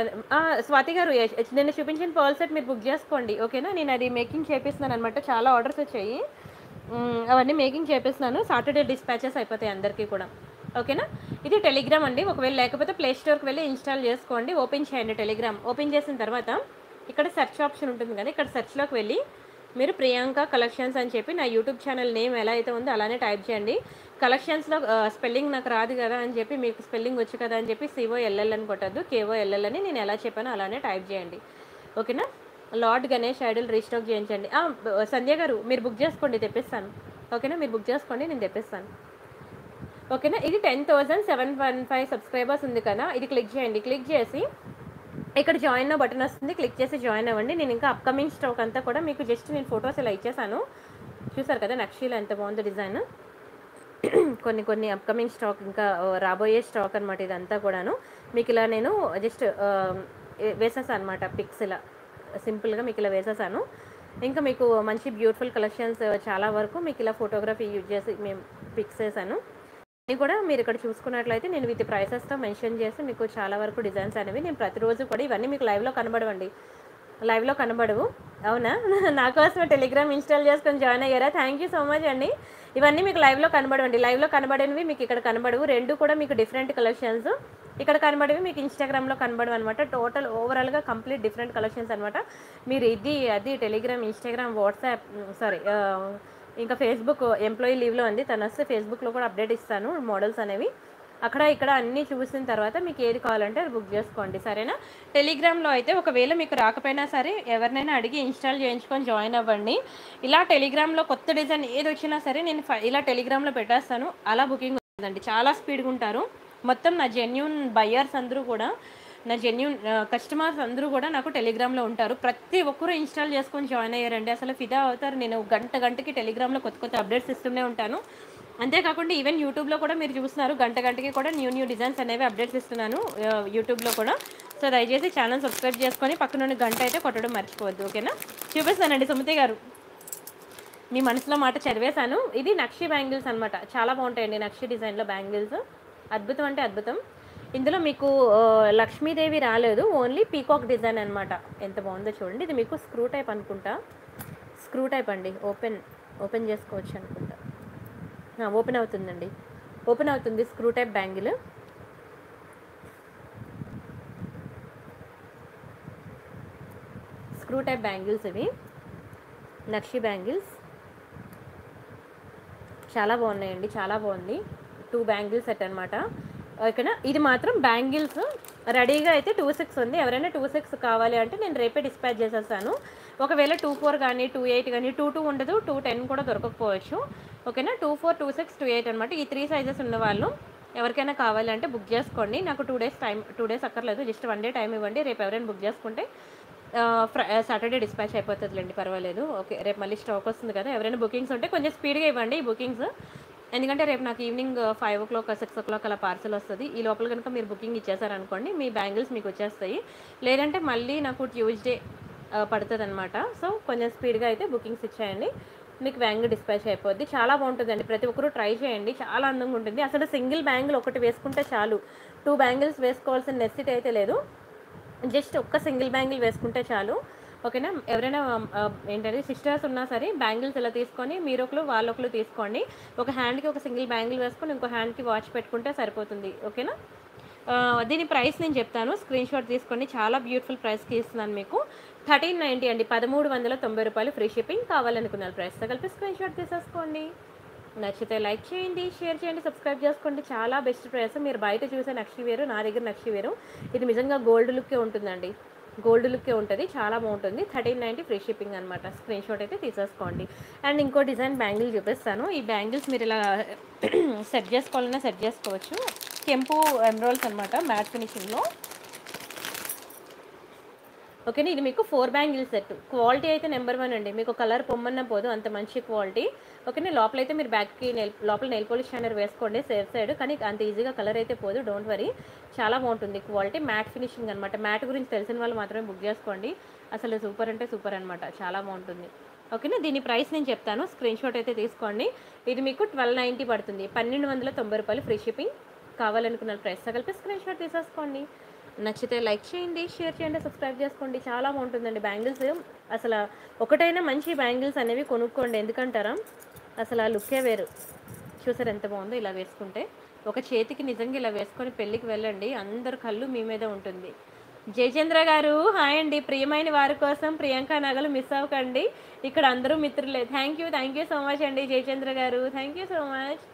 స్వాతి గారు నేను చూపించిన పర్ల్ సెట్ మీరు బుక్ చేసుకోండి. ఓకేనా? నేను అది మేకింగ్ చేపిస్తున్నాను అనమాట చాలా ఆర్డర్స్ వచ్చాయి. అవన్నీ మేకింగ్ చేపిస్తున్నాను. సాటర్డే డిస్పాచెస్ అయిపోతాయి అందరికీ కూడా. ఓకేనా? ఇది టెలిగ్రామ్ అండి. ఒకవేళ లేకపోతే ప్లే స్టోర్కి వెళ్ళి ఇన్స్టాల్ చేసుకోండి. ఓపెన్ చేయండి టెలిగ్రామ్ ఓపెన్ చేసిన తర్వాత ఇక్కడ సెర్చ్ ఆప్షన్ ఉంటుంది కదా ఇక్కడ సెర్చ్లోకి వెళ్ళి మీరు ప్రియాంక కలెక్షన్స్ అని చెప్పి నా యూట్యూబ్ ఛానల్ నేమ్ ఎలా అయితే ఉందో అలానే టైప్ చేయండి. కలెక్షన్స్లో స్పెల్లింగ్ నాకు రాదు కదా అని చెప్పి మీకు స్పెల్లింగ్ వచ్చు కదా అని చెప్పి సిఓ ఎల్ఎల్ అని కొట్టద్దు. కేఓ ఎల్ఎల్ అని నేను ఎలా చెప్పానో అలానే టైప్ చేయండి. ఓకేనా? లార్డ్ గణేష్ ఐడల్ రీస్టాక్ చేయించండి. సంధ్య గారు మీరు బుక్ చేసుకోండి తెప్పిస్తాను. ఓకేనా? మీరు బుక్ చేసుకోండి నేను తెప్పిస్తాను. ఓకేనా? ఇది ten thousand seven one five subscribers ఉంది కదా? ఇది క్లిక్ చేయండి. క్లిక్ చేసి ఇక్కడ జాయిన్ బటన్ వస్తుంది. క్లిక్ చేసి జాయిన్ అవ్వండి. నేను ఇంకా అప్కమింగ్ స్టాక్ అంతా కూడా మీకు జస్ట్ నేను ఫొటోస్ ఇలా ఇచ్చేసాను. చూసారు కదా? నక్షీలు ఎంత బాగుందో డిజైన్. కొన్ని కొన్ని అప్కమింగ్ స్టాక్ ఇంకా రాబోయే స్టాక్ అనమాట ఇదంతా కూడాను. మీకు ఇలా నేను జస్ట్ వేసేసాను అనమాట పిక్స్ ఇలా. సింపుల్గా మీకు ఇలా వేసేసాను. ఇంకా మీకు మంచి బ్యూటిఫుల్ కలెక్షన్స్ చాలా వరకు మీకు ఇలా ఫోటోగ్రఫీ యూజ్ చేసి మేము పిక్స్ వేసాను. ఇది కూడా మీరు ఇక్కడ చూసుకున్నట్లయితే నేను విత్ ప్రైసెస్తో మెన్షన్ చేసి మీకు చాలా వరకు డిజైన్స్ అనేవి నేను ప్రతిరోజు కూడా ఇవన్నీ మీకు లైవ్లో కనబడవండి. లైవ్లో కనబడవు. అవునా? [LAUGHS] నా కోసం టెలిగ్రామ్ ఇన్స్టాల్ చేసుకొని జాయిన్ అయ్యారా? థ్యాంక్ యూ సో మచ్ అండి. ఇవన్నీ మీకు లైవ్లో కనబడవండి. లైవ్లో కనబడనివి మీకు ఇక్కడ కనబడవు. రెండు కూడా మీకు డిఫరెంట్ కలెక్షన్స్ ఇక్కడ కనబడేవి మీకు ఇన్స్టాగ్రామ్లో కనబడవు అనమాట టోటల్ ఓవరాల్గా కంప్లీట్ డిఫరెంట్ కలెక్షన్స్ అనమాట మీరు ఇది అది టెలిగ్రామ్ ఇన్స్టాగ్రామ్ వాట్సాప్ సారీ ఇంకా ఫేస్బుక్ ఎంప్లాయీ లీవ్లో ఉంది. తను వస్తే ఫేస్బుక్లో కూడా అప్డేట్ ఇస్తాను మోడల్స్ అనేవి. అక్కడ ఇక్కడ అన్నీ చూసిన తర్వాత మీకు ఏది కావాలంటే అది బుక్ చేసుకోండి. సరేనా? టెలిగ్రామ్లో అయితే ఒకవేళ మీకు రాకపోయినా సరే ఎవరినైనా అడిగి ఇన్స్టాల్ చేయించుకొని జాయిన్ అవ్వండి. ఇలా టెలిగ్రామ్లో కొత్త డిజైన్ ఏది వచ్చినా సరే నేను ఇలా టెలిగ్రామ్లో పెట్టేస్తాను. అలా బుకింగ్ ఉందండి. చాలా స్పీడ్గా ఉంటారు. మొత్తం నా జెన్యున్ బయ్యర్స్ అందరూ కూడా నా జెన్యున్ కస్టమర్స్ అందరూ కూడా నాకు టెలిగ్రామ్లో ఉంటారు. ప్రతి ఒక్కరూ ఇన్స్టాల్ చేసుకొని జాయిన్ అయ్యారండి. అసలు ఫిదా అవుతారు. నేను గంట గంటకి టెలిగ్రామ్లో కొత్త కొత్త అప్డేట్స్ ఇస్తూనే ఉంటాను. అంతేకాకుండా ఈవెన్ యూట్యూబ్లో కూడా మీరు చూస్తున్నారు. గంట గంటకి కూడా న్యూ న్యూ డిజైన్స్ అనేవి అప్డేట్స్ ఇస్తున్నాను యూట్యూబ్లో కూడా. సో దయచేసి ఛానల్ సబ్స్క్రైబ్ చేసుకొని పక్కన గంట అయితే కొట్టడం మర్చిపోవద్దు. ఓకేనా? చూపిస్తానండి సుమతి గారు. మీ మనసులో మాట చదివేశాను. ఇది నక్షి బ్యాంగిల్స్ అన్నమాట. చాలా బాగుంటాయండి నక్షి డిజైన్లో బ్యాంగిల్స్. అద్భుతం అంటే అద్భుతం. ఇందులో మీకు లక్ష్మీదేవి రాలేదు ఓన్లీ పీకాక్ డిజైన్ అనమాట ఎంత బాగుందో చూడండి. ఇది మీకు స్క్రూ టైప్ అనుకుంటా. స్క్రూ టైప్ అండి. ఓపెన్ ఓపెన్ చేసుకోవచ్చు అనుకుంటా. ఓపెన్ అవుతుందండి. ఓపెన్ అవుతుంది screw type bangle. Screw type bangles ఇవి. నక్షి బ్యాంగిల్స్. చాలా బాగున్నాయండి. చాలా బాగుంది. టూ బ్యాంగిల్స్ సెట్ అనమాట ఓకేనా? ఇది మాత్రం బ్యాంగిల్స్. రెడీగా అయితే టూ సిక్స్ ఉంది. ఎవరైనా టూ సిక్స్ కావాలి అంటే నేను రేపే డిస్పాచ్ చేసేస్తాను. ఒకవేళ టూ ఫోర్ కానీ టూ ఎయిట్ కానీ టూ టూ ఉండదు టూ టెన్ కూడా దొరకకపోవచ్చు. ఓకేనా? Two four two six two eight అనమాట ఈ త్రీ సైజెస్ ఉన్న వాళ్ళు ఎవరికైనా కావాలంటే బుక్ చేసుకోండి. నాకు two days time two days అక్కర్లేదు. జస్ట్ వన్ డే టైం ఇవ్వండి. రేపు ఎవరైనా బుక్ చేసుకుంటే సాటర్డే డిస్పాచ్ అయిపోతుందిలేండి. పర్వాలేదు. ఓకే రేపు మళ్ళీ స్టాక్ వస్తుంది కదా. ఎవరైనా బుకింగ్స్ ఉంటే కొంచెం స్పీడ్గా ఇవ్వండి ఈ బుకింగ్స్. ఎందుకంటే రేపు నాకు evening five o'clock six o'clock అలా పార్సల్ వస్తుంది. ఈ లోపల కనుక మీరు బుకింగ్ ఇచ్చేసారనుకోండి మీ బ్యాంగిల్స్ మీకు వచ్చేస్తాయి. లేదంటే మళ్ళీ నాకు ట్యూస్డే uh, పడుతుంది అనమాట సో కొంచెం స్పీడ్గా అయితే బుకింగ్స్ ఇచ్చేయండి. మీకు బ్యాంగిల్ డిస్పాచ్ అయిపోద్ది. చాలా బాగుంటుందండి. ప్రతి ఒక్కరూ ట్రై చేయండి. చాలా అందంగా ఉంటుంది. అసలు సింగిల్ బ్యాంగిల్ ఒకటి వేసుకుంటే చాలు. టూ బ్యాంగిల్స్ వేసుకోవాల్సిన నెసిటీ అయితే లేదు. జస్ట్ ఒక్క సింగిల్ బ్యాంగిల్ వేసుకుంటే చాలు. ఓకేనా? ఎవరైనా ఏంటంటే సిస్టర్స్ ఉన్నా సరే బ్యాంగిల్స్ ఇలా తీసుకొని మీరు ఒకరు వాళ్ళొకరు తీసుకోండి. ఒక హ్యాండ్కి ఒక సింగిల్ బ్యాంగిల్ వేసుకొని ఇంకో హ్యాండ్కి వాచ్ పెట్టుకుంటే సరిపోతుంది. ఓకేనా? దీని ప్రైస్ నేను చెప్తాను. స్క్రీన్ షాట్ తీసుకోండి. చాలా బ్యూటిఫుల్ ప్రైస్కి ఇస్తున్నాను మీకు. థర్టీన్ నైంటీ అండి. పదమూడు వందల తొంభై రూపాయలు ఫ్రీ షిప్పింగ్ కావాలనుకున్నారు ప్రైస్తో కలిపి స్క్రీన్ షాట్ తీసేసుకోండి. నచ్చితే లైక్ చేయండి షేర్ చేయండి సబ్స్క్రైబ్ చేసుకోండి. చాలా బెస్ట్ ప్రైస్. మీరు బయట చూసే నక్షి వేరు నా దగ్గర నక్షి వేరు ఇది నిజంగా గోల్డ్ లుక్కే ఉంటుందండి. గోల్డ్ లుక్కే ఉంటుంది చాలా బాగుంటుంది. థర్టీన్ నైంటీ ఫ్రీ షిప్పింగ్ అనమాట స్క్రీన్ షాట్ అయితే తీసేసుకోండి. అండ్ ఇంకో డిజైన్ బ్యాంగిల్ చూపిస్తాను. ఈ బ్యాంగిల్స్ మీరు ఇలా [CLEARS THROAT] సెట్ చేసుకోవాలన్నా సెట్ చేసుకోవచ్చు. కెంపు ఎమ్రోల్స్ అనమాట మ్యాట్ ఫినిషింగ్లో ఓకేనా ఇది మీకు ఫోర్ బ్యాంగిల్ సెట్. క్వాలిటీ అయితే నెంబర్ వన్ అండి. మీకు కలర్ పొమ్మన్న పోదు అంత మంచి క్వాలిటీ. ఓకేనా లోపల అయితే మీరు బ్యాక్కి నెల్ లోపల నెయిల్ పోలిష్ షైనర్ వేసుకోండి సేఫ్ సైడ్. కానీ అంత ఈజీగా కలర్ అయితే పోదు డోంట్ వరీ. చాలా బాగుంటుంది క్వాలిటీ మ్యాట్ ఫినిషింగ్ అనమాట మ్యాట్ గురించి తెలిసిన వాళ్ళు మాత్రమే బుక్ చేసుకోండి. అసలు సూపర్ అంటే సూపర్ అనమాట చాలా బాగుంటుంది. ఓకేనా దీని ప్రైస్ నేను చెప్తాను స్క్రీన్ షాట్ అయితే తీసుకోండి. ఇది మీకు ట్వెల్వ్ నైంటీ పడుతుంది పన్నెండు వందల తొంభై రూపాయలు ఫ్రీ షిప్పింగ్ కావాలనుకున్న ప్రైస్ కలిపి స్క్రీన్ షాట్ తీసేసుకోండి. నచ్చితే లైక్ చేయండి షేర్ చేయండి సబ్స్క్రైబ్ చేసుకోండి. చాలా బాగుంటుందండి బ్యాంగిల్స్. అసలు ఒకటైనా మంచి బ్యాంగిల్స్ అనేవి కొనుక్కోండి ఎందుకంటారా? అసలు ఆ లుక్కే వేరు. చూసారు ఎంత బాగుందో ఇలా వేసుకుంటే. ఒక చేతికి నిజంగా ఇలా వేసుకొని పెళ్ళికి వెళ్ళండి. అందరు కళ్ళు మీ మీద ఉంటుంది. జయచంద్ర గారు హాయ్ అండి. ప్రియమైన వారి కోసం ప్రియాంక నగలు మిస్ అవ్వకండి. ఇక్కడ అందరూ మిత్రులే. Thank you thank you so much అండి జయచంద్ర గారు. Thank you so much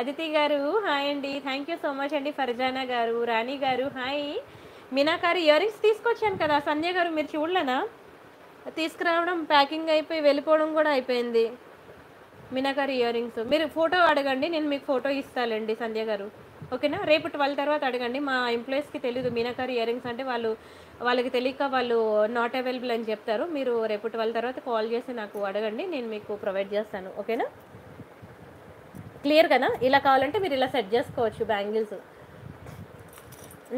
Aditi గారు హాయ్ అండి. థ్యాంక్ యూ సో మచ్ అండి ఫర్జానా గారు రాణి గారు హాయ్. మీనాకారి ఇయర్ రింగ్స్ తీసుకొచ్చాను కదా సంధ్య గారు మీరు చూడలేనా తీసుకురావడం ప్యాకింగ్ అయిపోయి వెళ్ళిపోవడం కూడా అయిపోయింది. మినకర్ ఇయర్ రింగ్స్ మీరు ఫోటో అడగండి నేను మీకు ఫోటో ఇస్తానండి సంధ్య గారు. ఓకేనా? రేపు ట్వెల్వ్ తర్వాత అడగండి. మా ఎంప్లాయీస్కి తెలియదు మీనాకారి ఇయర్ రింగ్స్ అంటే వాళ్ళు వాళ్ళకి తెలియక వాళ్ళు నాట్ అవైలబుల్ అని చెప్తారు. మీరు రేపు ట్వెల్వ్ తర్వాత కాల్ చేసి నాకు అడగండి నేను మీకు ప్రొవైడ్ చేస్తాను. ఓకేనా? క్లియర్ కదా? ఇలా కావాలంటే మీరు ఇలా సెట్ చేసుకోవచ్చు బ్యాంగిల్స్.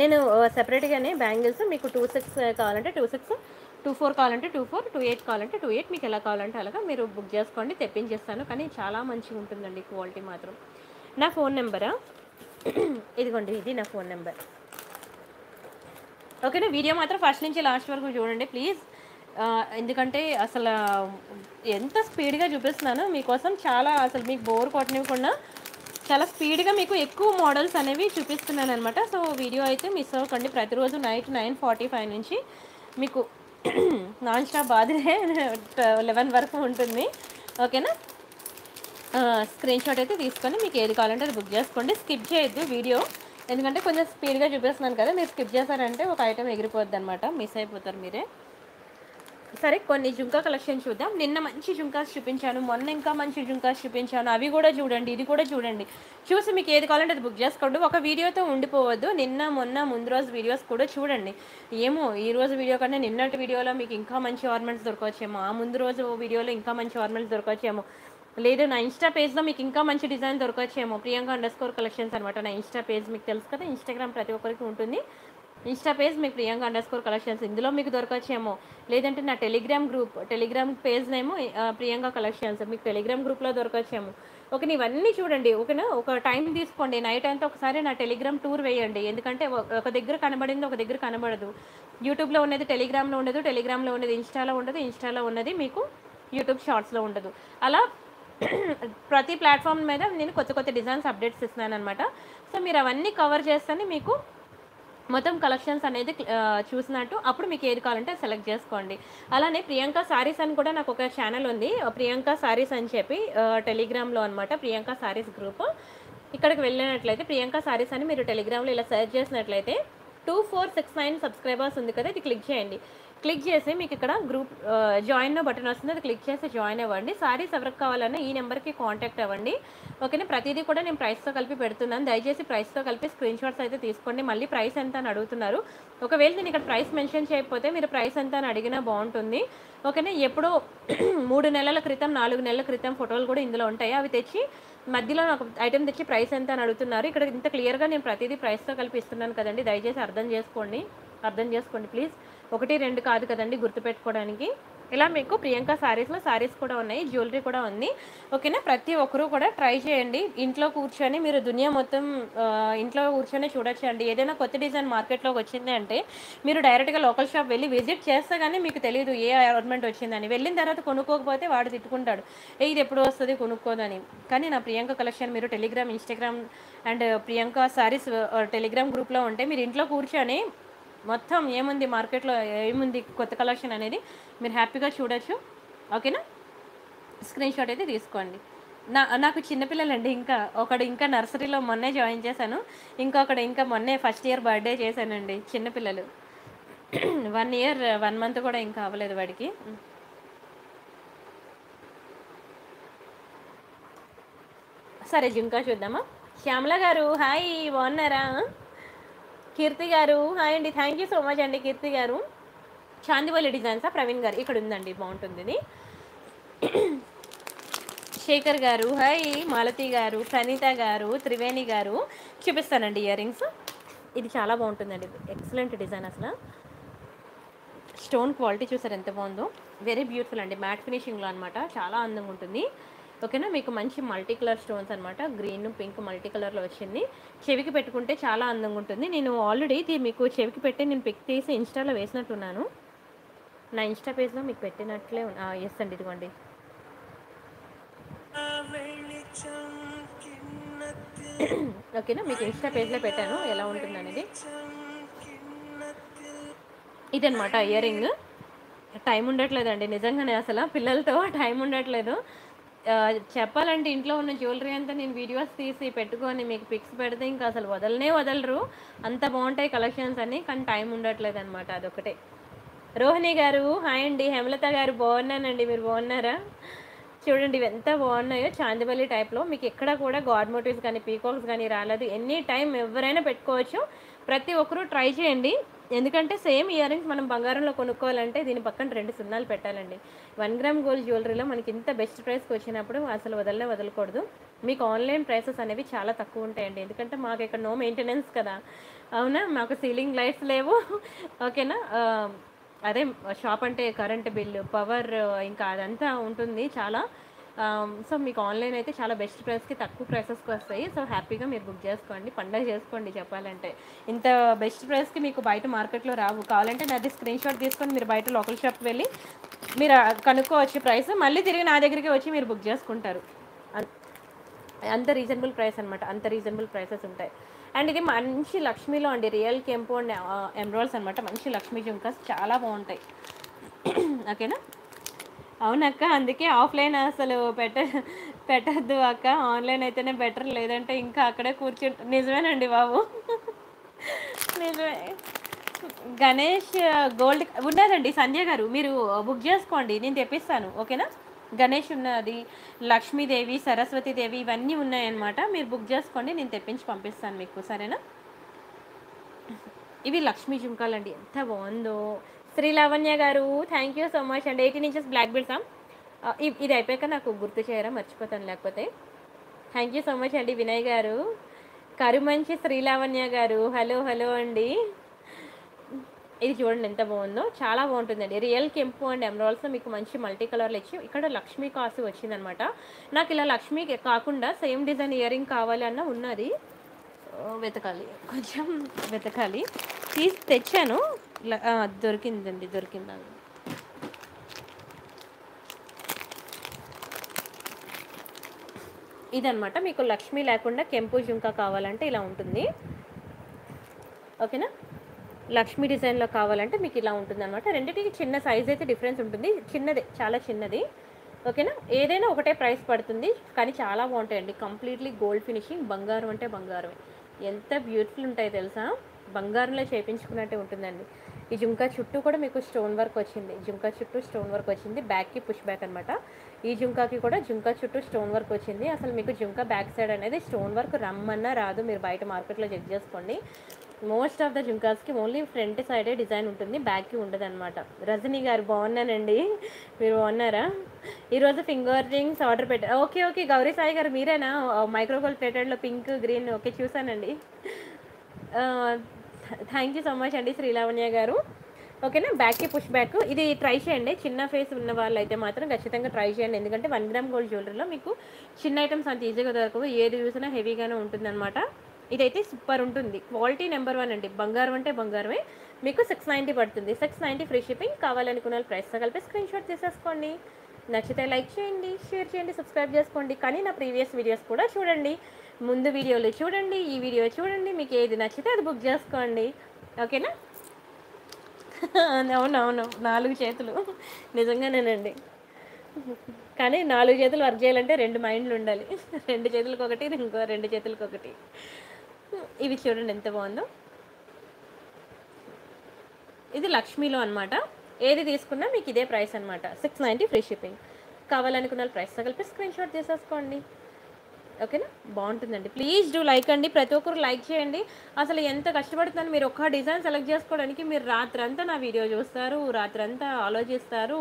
నేను సెపరేట్గానే బ్యాంగిల్స్ మీకు టూ సిక్స్ కావాలంటే టూ సిక్స్ టూ ఫోర్ కావాలంటే టూ ఫోర్ టూ ఎయిట్ కావాలంటే టూ ఎయిట్. మీకు ఎలా కావాలంటే అలాగా మీరు బుక్ చేసుకోండి తెప్పించేస్తాను. కానీ చాలా మంచిగా ఉంటుందండి క్వాలిటీ మాత్రం. నా ఫోన్ నెంబరా? ఇదిగోండి ఇది నా ఫోన్ నెంబర్. ఓకేనా? వీడియో మాత్రం ఫస్ట్ నుంచి లాస్ట్ వరకు చూడండి ప్లీజ్. ఎందుకంటే అసలు ఎంత స్పీడ్గా చూపిస్తున్నాను మీకోసం చాలా అసలు మీకు బోర్ కొట్టనివ్వకుండా చాలా స్పీడ్గా మీకు ఎక్కువ మోడల్స్ అనేవి చూపిస్తున్నాను అనమాట సో వీడియో అయితే మిస్ అవ్వకండి. ప్రతిరోజు నైట్ నైన్ ఫార్టీ ఫైవ్ నుంచి మీకు [CLEARS THROAT] నాన్ స్టాప్ బాధలే. [LAUGHS] లెవెన్ వరకు ఉంటుంది. ఓకేనా? స్క్రీన్ షాట్ అయితే తీసుకొని మీకు ఏది కావాలంటే అది బుక్ చేసుకోండి. స్కిప్ చేయొద్దు వీడియో. ఎందుకంటే కొంచెం స్పీడ్గా చూపిస్తున్నాను కదా మీరు స్కిప్ చేశారంటే ఒక ఐటెం ఎగిరిపోద్ది అనమాట మిస్ అయిపోతారు మీరే. సరే కొన్ని జుంకా కలెక్షన్ చూద్దాం. నిన్న మంచి జుంకాస్ చూపించాను. మొన్న ఇంకా మంచి జుంకాస్ చూపించాను. అవి కూడా చూడండి ఇది కూడా చూడండి. చూసి మీకు ఏది కావాలంటే అది బుక్ చేసుకోండి. ఒక వీడియోతో ఉండిపోవద్దు. నిన్న మొన్న ముందు రోజు వీడియోస్ కూడా చూడండి. ఏమో ఈ రోజు వీడియో కన్నా నిన్నటి వీడియోలో మీకు ఇంకా మంచి ఆర్నమెంట్స్ దొరకవచ్చేమో ఆ ముందు రోజు వీడియోలో ఇంకా మంచి ఆర్నమెంట్స్ దొరకవచ్చేమో లేదు నా ఇన్స్టా పేజ్లో మీకు ఇంకా మంచి డిజైన్ దొరకవచ్చేమో ప్రియాంక అండర్ స్కోర్ కలెక్షన్స్ అనమాట నా ఇన్స్టా పేజ్ మీకు తెలుసు కదా? ఇన్స్టాగ్రామ్ ప్రతి ఒక్కరికి ఉంటుంది. ఇన్స్టా పేజ్ మీకు ప్రియాంక అండర్ స్కోర్ కలెక్షన్స్. ఇందులో మీకు దొరకచ్చేమో. లేదంటే నా టెలిగ్రామ్ గ్రూప్ టెలిగ్రామ్ పేజ్ నేమో ప్రియాంక కలెక్షన్స్. మీకు టెలిగ్రామ్ గ్రూప్లో దొరకచ్చేమో. ఓకే ఇవన్నీ చూడండి. ఓకేనా ఒక టైం తీసుకోండి. నైట్ అంతా ఒకసారి నా టెలిగ్రామ్ టూర్ వేయండి. ఎందుకంటే ఒక- ఒక దగ్గర కనబడింది ఒక దగ్గర కనబడదు. యూట్యూబ్లో ఉన్నది టెలిగ్రామ్లో ఉండదు టెలిగ్రామ్లో ఉన్నది ఇన్స్టాలో ఉండదు ఇన్స్టాలో ఉన్నది మీకు యూట్యూబ్ షార్ట్స్లో ఉండదు. అలా [CLEARS THROAT] ప్రతి ప్లాట్ఫామ్ మీద నేను కొత్త కొత్త డిజైన్స్ అప్డేట్స్ ఇస్తున్నాను అనమాట సో మీరు అవన్నీ కవర్ చేస్తేనే మీకు మొత్తం కలెక్షన్స్ అనేది చూసినట్టు అప్పుడు మీకు ఏది కావాలంటే సెలెక్ట్ చేసుకోండి. అలానే ప్రియాంక సారీస్ అని కూడా నాకు ఒక ఛానల్ ఉంది. ప్రియాంక సారీస్ అని చెప్పి టెలిగ్రామ్లో అనమాట ప్రియాంక సారీస్ గ్రూప్. ఇక్కడికి వెళ్ళినట్లయితే ప్రియాంక సారీస్ అని మీరు టెలిగ్రామ్లో ఇలా సెర్చ్ చేసినట్లయితే two four six nine subscribers ఉంది కదా ఇది క్లిక్ చేయండి. క్లిక్ చేసి మీకు ఇక్కడ గ్రూప్ జాయిన్ బటన్ వస్తుంది. అది క్లిక్ చేసి జాయిన్ అవ్వండి. సారీస్ ఎవరికి కావాలన్నా ఈ నెంబర్కి కాంటాక్ట్ అవ్వండి. ఓకేనా? ప్రతిదీ కూడా నేను ప్రైస్తో కలిపి పెడుతున్నాను. దయచేసి ప్రైస్తో కలిపి స్క్రీన్ షాట్స్ అయితే తీసుకోండి. మళ్ళీ ప్రైస్ ఎంత అని అడుగుతున్నారు. ఒకవేళ నేను ఇక్కడ ప్రైస్ మెన్షన్ చేయకపోతే మీరు ప్రైస్ ఎంత అని అడిగినా బాగుంటుంది. ఓకేనా? ఎప్పుడో [CLEARS THROAT] మూడు నెలల క్రితం నాలుగు నెలల క్రితం ఫోటోలు కూడా ఇందులో ఉంటాయి. అవి తెచ్చి మధ్యలో నాకు ఐటెం తెచ్చి ప్రైస్ ఎంత అని అడుగుతున్నారు. ఇక్కడ ఇంత క్లియర్గా నేను ప్రతిదీ ప్రైస్తో కలిపి ఇస్తున్నాను కదండి. దయచేసి అర్థం చేసుకోండి. అర్థం చేసుకోండి ప్లీజ్. ఒకటి రెండు కాదు కదండి గుర్తుపెట్టుకోవడానికి. ఇలా మీకు ప్రియాంక సారీస్లో సారీస్ కూడా ఉన్నాయి జ్యువెలరీ కూడా ఉంది. ఓకేనా? ప్రతి ఒక్కరూ కూడా ట్రై చేయండి. ఇంట్లో కూర్చొని మీరు దునియా మొత్తం ఇంట్లో కూర్చొని చూడొచ్చు అండి ఏదైనా కొత్త డిజైన్ మార్కెట్లోకి వచ్చింది అంటే మీరు డైరెక్ట్గా లోకల్ షాప్ వెళ్ళి విజిట్ చేస్తే కానీ మీకు తెలియదు ఏ ఆర్నమెంట్ వచ్చిందని. వెళ్ళిన తర్వాత కొనుక్కోకపోతే వాడు తిట్టుకుంటాడు. ఏ ఇది ఎప్పుడు వస్తుంది? కొనుక్కోదని. కానీ నా ప్రియాంక కలెక్షన్ మీరు Telegram Instagram and Priyanka sarees Telegram గ్రూప్లో ఉంటే మీరు ఇంట్లో కూర్చొని మొత్తం ఏముంది మార్కెట్లో ఏముంది కొత్త కలెక్షన్ అనేది మీరు హ్యాపీగా చూడొచ్చు. ఓకేనా? స్క్రీన్ షాట్ అయితే తీసుకోండి. నా నాకు చిన్నపిల్లలండి ఇంకా ఒకడు ఇంకా నర్సరీలో మొన్నే జాయిన్ చేశాను. ఇంకొకడు ఇంకా మొన్నే ఫస్ట్ ఇయర్ బర్త్డే చేశానండి చిన్నపిల్లలు [CLEARS THROAT] వన్ ఇయర్ వన్ మంత్ కూడా ఇంకా అవ్వలేదు వాడికి. సరే జుంకా చూద్దామా? శ్యామల గారు హాయ్ బాగున్నారా? కీర్తి గారు. హాయ్ అండి. థ్యాంక్ యూ సో మచ్ అండి కీర్తి గారు. చాందివల్లి డిజైన్సా ప్రవీణ్ గారు. ఇక్కడ ఉందండి. బాగుంటుంది ఇది. శేఖర్ గారు. హాయ్ మాలతి గారు. ప్రణీత గారు. త్రివేణి గారు. చూపిస్తానండి ఇయర్ రింగ్స్ ఇది చాలా బాగుంటుందండి. ఎక్సలెంట్ డిజైన్ అసలు. స్టోన్ క్వాలిటీ చూసారు ఎంత బాగుందో. వెరీ బ్యూటిఫుల్ అండి. మ్యాట్ ఫినిషింగ్లో అనమాట చాలా అందంగా ఉంటుంది. ఓకేనా? మీకు మంచి మల్టీ కలర్ స్టోన్స్ అనమాట గ్రీన్ పింక్ మల్టీ కలర్లో వచ్చింది. చెవికి పెట్టుకుంటే చాలా అందంగా ఉంటుంది. నేను ఆల్రెడీ ఇది మీకు చెవికి పెట్టి నేను పిక్ తీసి ఇన్స్టాలో వేసినట్టున్నాను. నా ఇన్స్టా పేజ్లో మీకు పెట్టినట్లే ఎస్ అండి ఇదిగోండి. ఓకేనా? మీకు ఇన్స్టా పేజ్లో పెట్టాను. ఎలా ఉంటుంది అనేది. ఇదనమాట ఇయర్ రింగ్ టైం ఉండట్లేదండి. నిజంగానే అసలు పిల్లలతో టైం ఉండట్లేదు. చెప్పాలంటే ఇంట్లో ఉన్న జ్యువెలరీ అంతా నేను వీడియోస్ తీసి పెట్టుకొని మీకు పిక్స్ పెడితే ఇంకా అసలు వదలనే వదలరు. అంత బాగుంటాయి కలెక్షన్స్ అన్ని కానీ టైం ఉండట్లేదు అనమాట అదొకటే రోహిణి గారు హాయ్ అండి. హేమలత గారు బాగున్నానండి. మీరు బాగున్నారా? చూడండి ఇవి ఎంత బాగున్నాయో. చాందివల్లి టైప్లో మీకు ఎక్కడ కూడా గాడ్ మోటివ్స్ కానీ పీకాక్స్ కానీ రాలేదు. ఎనీ టైం ఎవరైనా పెట్టుకోవచ్చు. ప్రతి ఒక్కరూ ట్రై చేయండి. ఎందుకంటే సేమ్ ఇయర్ రింగ్స్ మనం బంగారంలో కొనుక్కోవాలంటే దీని పక్కన రెండు సున్నాలు పెట్టాలండి. వన్ గ్రామ్ గోల్డ్ జ్యువెలరీలో మనకి ఇంత బెస్ట్ ప్రైస్కి వచ్చినప్పుడు అసలు వదలనే వదలకూడదు. మీకు ఆన్లైన్ ప్రైసెస్ అనేవి చాలా తక్కువ ఉంటాయండి. ఎందుకంటే మాకు ఇక్కడ నో మెయింటెనెన్స్ కదా. అవునా? మాకు సీలింగ్ లైట్స్ లేవు. ఓకేనా? అదే షాప్ అంటే కరెంట్ బిల్లు పవర్ ఇంకా అదంతా ఉంటుంది చాలా. Um, సో మీకు ఆన్లైన్ అయితే చాలా బెస్ట్ ప్రైస్కి తక్కువ ప్రైసెస్కి వస్తాయి. సో హ్యాపీగా మీరు బుక్ చేసుకోండి. పండగ చేసుకోండి చెప్పాలంటే. ఇంత బెస్ట్ ప్రైస్కి మీకు బయట మార్కెట్లో రావు. కావాలంటే నాది స్క్రీన్ షాట్ తీసుకొని మీరు బయట లోకల్ షాప్కి వెళ్ళి మీరు కనుక్కోవచ్చు ప్రైస్ మళ్ళీ తిరిగి నా దగ్గరికి వచ్చి మీరు బుక్ చేసుకుంటారు. అంత రీజనబుల్ ప్రైస్ అనమాట అంత రీజనబుల్ ప్రైసెస్ ఉంటాయి. అండ్ ఇది మంచి లక్ష్మీలో అండి. రియల్ కెంపు అండ్ ఎమ్రాల్స్ అనమాట మంచి లక్ష్మీ జుంకాస్ చాలా బాగుంటాయి. [CLEARS THROAT] ఓకేనా అవునక్క అందుకే ఆఫ్లైన్ అసలు పెట్ట పెట్టద్దు అక్క. ఆన్లైన్ అయితేనే బెటర్. లేదంటే ఇంకా అక్కడే కూర్చుంటా నిజమేనండి బాబు. నిజమే. గణేష్ గోల్డ్ ఉన్నదండి సంధ్య గారు. మీరు బుక్ చేసుకోండి. నేను తెప్పిస్తాను. ఓకేనా? గణేష్ ఉన్నది లక్ష్మీదేవి సరస్వతీదేవి ఇవన్నీ ఉన్నాయన్నమాట. మీరు బుక్ చేసుకోండి. నేను తెప్పించి పంపిస్తాను మీకు. సరేనా? ఇవి లక్ష్మీ జుంకాలండి. ఎంత బాగుందో. శ్రీ లావణ్య గారు థ్యాంక్ యూ సో మచ్ అండి ఎయిటీన్ ఇంచెస్ బ్లాక్ బెల్ట్సా ఇది అయిపోయాక నాకు గుర్తు చేయరా? మర్చిపోతాను లేకపోతే. థ్యాంక్ యూ సో మచ్ అండి వినయ్ గారు. కరుమంచి శ్రీలావణ్య గారు. హలో హలో అండి. ఇది చూడండి ఎంత బాగుందో. చాలా బాగుంటుందండి. రియల్ కెంపు అండ్ ఎమరాల్స్ మీకు మంచి మల్టీ కలర్లు ఇచ్చి ఇక్కడ లక్ష్మీ కాసు వచ్చిందనమాట. నాకు ఇలా లక్ష్మీ కాకుండా సేమ్ డిజైన్ ఇయర్ రింగ్ కావాలి అన్న ఉన్నది. వెతకాలి. కొంచెం వెతకాలి. తీసి తెచ్చాను. దొరికిందండి దొరికిందండి ఇదనమాట మీకు లక్ష్మి లేకుండా కెంపు జుంకా కావాలంటే ఇలా ఉంటుంది. ఓకేనా? లక్ష్మీ డిజైన్లో కావాలంటే మీకు ఇలా ఉంటుంది అనమాట రెండింటికి చిన్న సైజ్ అయితే డిఫరెన్స్ ఉంటుంది. చిన్నది చాలా చిన్నది. ఓకేనా? ఏదైనా ఒకటే ప్రైస్ పడుతుంది కానీ చాలా బాగుంటాయండి. కంప్లీట్లీ గోల్డ్ ఫినిషింగ్ బంగారం అంటే బంగారమే. ఎంత బ్యూటిఫుల్ ఉంటాయి తెలుసా? బంగారంలో చేపించుకున్నట్టే ఉంటుందండి. ఈ జుంకా చుట్టూ కూడా మీకు స్టోన్ వర్క్ వచ్చింది. జుంకా చుట్టూ స్టోన్ వర్క్ వచ్చింది. బ్యాక్కి పుష్ బ్యాక్ అనమాట ఈ జుంకాకి కూడా జుంకా చుట్టూ స్టోన్ వర్క్ వచ్చింది. అసలు మీకు జుంకా బ్యాక్ సైడ్ అనేది స్టోన్ వర్క్ రమ్మన్నా రాదు. మీరు బయట మార్కెట్లో చెక్ చేసుకోండి. మోస్ట్ ఆఫ్ ద జుంకాస్కి ఓన్లీ ఫ్రంట్ సైడే డిజైన్ ఉంటుంది. బ్యాక్కి ఉండదు అనమాట రజనీ గారు బాగున్నానండి మీరు బాగున్నారా? ఈరోజు ఫింగర్ రింగ్స్ ఆర్డర్ పెట్టా ఓకే ఓకే. గౌరీ సాయి గారు మీరేనా? మైక్రోగోల్ ప్లేటెడ్లో పింక్ గ్రీన్ ఓకే చూసానండి. థ్యాంక్ యూ సో మచ్ అండి శ్రీలావణ్య గారు. ఓకేనా? బ్యాక్కి పుష్ బ్యాక్ ఇది ట్రై చేయండి. చిన్న ఫేస్ ఉన్న వాళ్ళు అయితే మాత్రం ఖచ్చితంగా ట్రై చేయండి. ఎందుకంటే వన్ గ్రామ్ గోల్డ్ జ్యువెలరీలో మీకు చిన్న ఐటమ్స్ అంత ఈజీగా దొరకవు. ఏది చూసినా హెవీగానే ఉంటుందన్నమాట. ఇదైతే సూపర్ ఉంటుంది. క్వాలిటీ నెంబర్ వన్ అండి. బంగారం అంటే బంగారమే. మీకు సిక్స్ నైంటీ పడుతుంది. సిక్స్ నైంటీ ఫ్రీ షిప్పింగ్ కావాలనుకున్న వాళ్ళు ప్రైస్తో కలిపి స్క్రీన్ షాట్ తీసేసుకోండి. నచ్చితే లైక్ చేయండి షేర్ చేయండి సబ్స్క్రైబ్ చేసుకోండి. కానీ నా ప్రీవియస్ వీడియోస్ కూడా చూడండి. ముందు వీడియోలు చూడండి ఈ వీడియో చూడండి మీకు ఏది నచ్చితే అది బుక్ చేసుకోండి. ఓకేనా? అవునవును నాలుగు చేతులు. నిజంగానేనండి. కానీ నాలుగు చేతులు వర్క్ చేయాలంటే రెండు మైండ్లు ఉండాలి. రెండు చేతులకు ఒకటి ఇంకో రెండు చేతులకు ఒకటి. ఇవి చూడండి ఎంత బాగుందో. ఇది లక్ష్మీలో అనమాట ఏది తీసుకున్నా మీకు ఇదే ప్రైస్ అనమాట సిక్స్ నైంటీ ఫ్రీ షిప్పింగ్ కావాలనుకున్న ప్రైస్ కలిపి స్క్రీన్ షాట్ చేసేసుకోండి ఓకేనా? బాగుంటుందండి. ప్లీజ్ డూ లైక్ అండి. ప్రతి ఒక్కరు లైక్ చేయండి. అసలు ఎంత కష్టపడుతున్నాను మీరు ఒక్క డిజైన్ సెలెక్ట్ చేసుకోవడానికి? మీరు రాత్రంతా నా వీడియో చూస్తారు రాత్రంతా ఆలోచిస్తారు.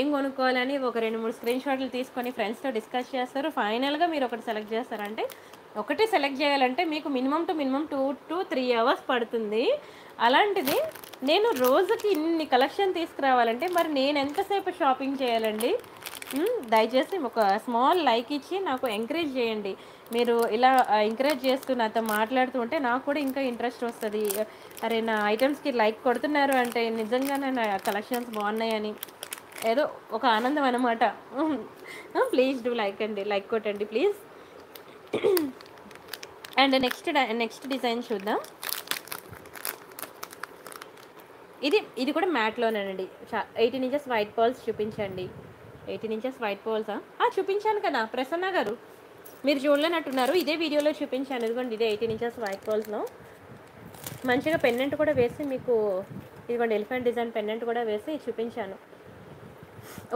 ఏం కొనుక్కోవాలని ఒక రెండు మూడు స్క్రీన్ షాట్లు తీసుకొని ఫ్రెండ్స్తో డిస్కస్ చేస్తారు. ఫైనల్గా మీరు ఒకటి సెలెక్ట్ చేస్తారంటే ఒకటి సెలెక్ట్ చేయాలంటే మీకు minimum to minimum two to three hours పడుతుంది. అలాంటిది నేను రోజుకి ఇన్ని కలెక్షన్ తీసుకురావాలంటే మరి నేను ఎంతసేపు షాపింగ్ చేయాలండి? దయచేసి ఒక స్మాల్ లైక్ ఇచ్చి నాకు ఎంకరేజ్ చేయండి. మీరు ఇలా ఎంకరేజ్ చేస్తూ నాతో మాట్లాడుతూ ఉంటే నాకు కూడా ఇంకా ఇంట్రెస్ట్ వస్తుంది. అరే నా ఐటమ్స్కి లైక్ కొడుతున్నారు అంటే నిజంగానే నా కలెక్షన్స్ బాగున్నాయని. ఏదో ఒక ఆనందం అనమాట ప్లీజ్ డూ లైక్ అండి లైక్ కొట్టండి please. [CLEARS THROAT] And next next design చూద్దాం. ఇది ఇది కూడా మ్యాట్లోనేనండి ఎయిటీన్ ఇంచెస్ వైట్ పాల్స్ చూపించండి. ఎయిటీన్ ఇంచెస్ వైట్ పాల్సా చూపించాను కదా ప్రసన్న గారు. మీరు చూడలేనట్టున్నారు ఇదే వీడియోలో చూపించాను. ఇదిగోండి ఇదే ఎయిటీన్ ఇంచెస్ వైట్ పాల్స్లో మంచిగా పెన్నెంట్ కూడా వేసి మీకు ఇదిగోండి ఎలిఫెంట్ డిజైన్ పెన్నెంట్ కూడా వేసి చూపించాను.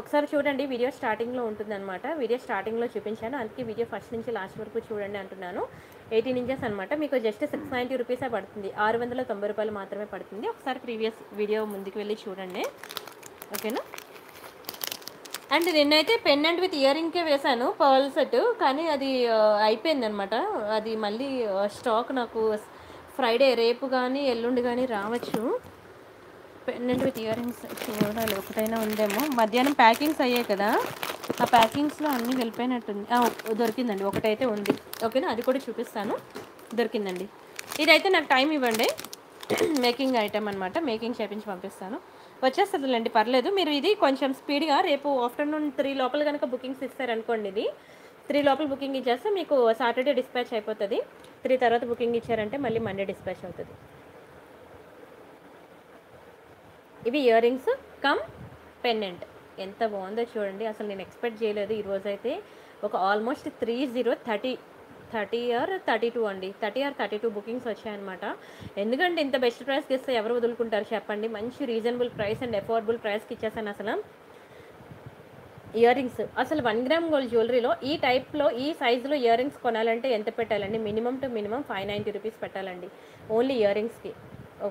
ఒకసారి చూడండి వీడియో స్టార్టింగ్లో ఉంటుందన్నమాట. వీడియో స్టార్టింగ్లో చూపించాను. అందుకే వీడియో ఫస్ట్ నుంచి లాస్ట్ వరకు చూడండి అంటున్నాను. ఎయిటీన్ ఇంచెస్ అనమాట మీకు జస్ట్ సిక్స్ నైంటీ రూపీసే పడుతుంది. ఆరు వందల తొంభై రూపాయలు మాత్రమే పడుతుంది. ఒకసారి ప్రీవియస్ వీడియో ముందుకు వెళ్ళి చూడండి. ఓకేనా అండ్ నిన్నైతే అండ్ విత్ ఇయర్ రింగ్కే వేశాను పర్ల్ సెట్ కానీ అది అయిపోయింది అనమాట అది మళ్ళీ స్టాక్ నాకు ఫ్రైడే రేపు కానీ ఎల్లుండి కానీ రావచ్చు. పెన్నెంట్ విత్ ఇయర్ రింగ్స్ చూడాలి. ఒకటైనా ఉందేమో. మధ్యాహ్నం ప్యాకింగ్స్ అయ్యాయి కదా. ఆ ప్యాకింగ్స్లో అన్నీ వెళ్ళిపోయినట్టుంది. దొరికిందండి. ఒకటైతే ఉంది. ఓకేనా? అది కూడా చూపిస్తాను. దొరికిందండి. ఇదైతే నాకు టైం ఇవ్వండి. మేకింగ్ ఐటమ్ అనమాట మేకింగ్ చేపించి పంపిస్తాను. వచ్చేస్తుందిలేండి. పర్లేదు. మీరు ఇది కొంచెం స్పీడ్గా రేపు ఆఫ్టర్నూన్ త్రీ లోపల కనుక బుకింగ్స్ ఇస్తారనుకోండి ఇది. త్రీ లోపల బుకింగ్ ఇచ్చేస్తే మీకు సాటర్డే డిస్పాచ్ అయిపోతుంది. త్రీ తర్వాత బుకింగ్ ఇచ్చారంటే మళ్ళీ మండే డిస్పాచ్ అవుతుంది. ఇవి ఇయర్ రింగ్స్ కమ్ పెన్నెంట్ ఎంత బాగుందో చూడండి. అసలు నేను ఎక్స్పెక్ట్ చేయలేదు. ఈరోజు అయితే ఒక almost three zero thirty thirty or thirty two అండి. Thirty or thirty two bookings వచ్చాయన్నమాట. ఎందుకంటే ఇంత బెస్ట్ ప్రైస్కి ఇస్తే ఎవరు వదులుకుంటారు చెప్పండి. మంచి రీజనబుల్ ప్రైస్ అండ్ అఫోర్డబుల్ ప్రైస్కి ఇచ్చేసాను అసలు. ఇయర్ రింగ్స్ అసలు వన్ గ్రామ్ గోల్డ్ జ్యువెలరీలో ఈ టైప్లో ఈ సైజులో ఇయర్ రింగ్స్ కొనాలంటే ఎంత పెట్టాలండి? Minimum to minimum five ninety rupees పెట్టాలండి. ఓన్లీ ఇయర్ రింగ్స్కి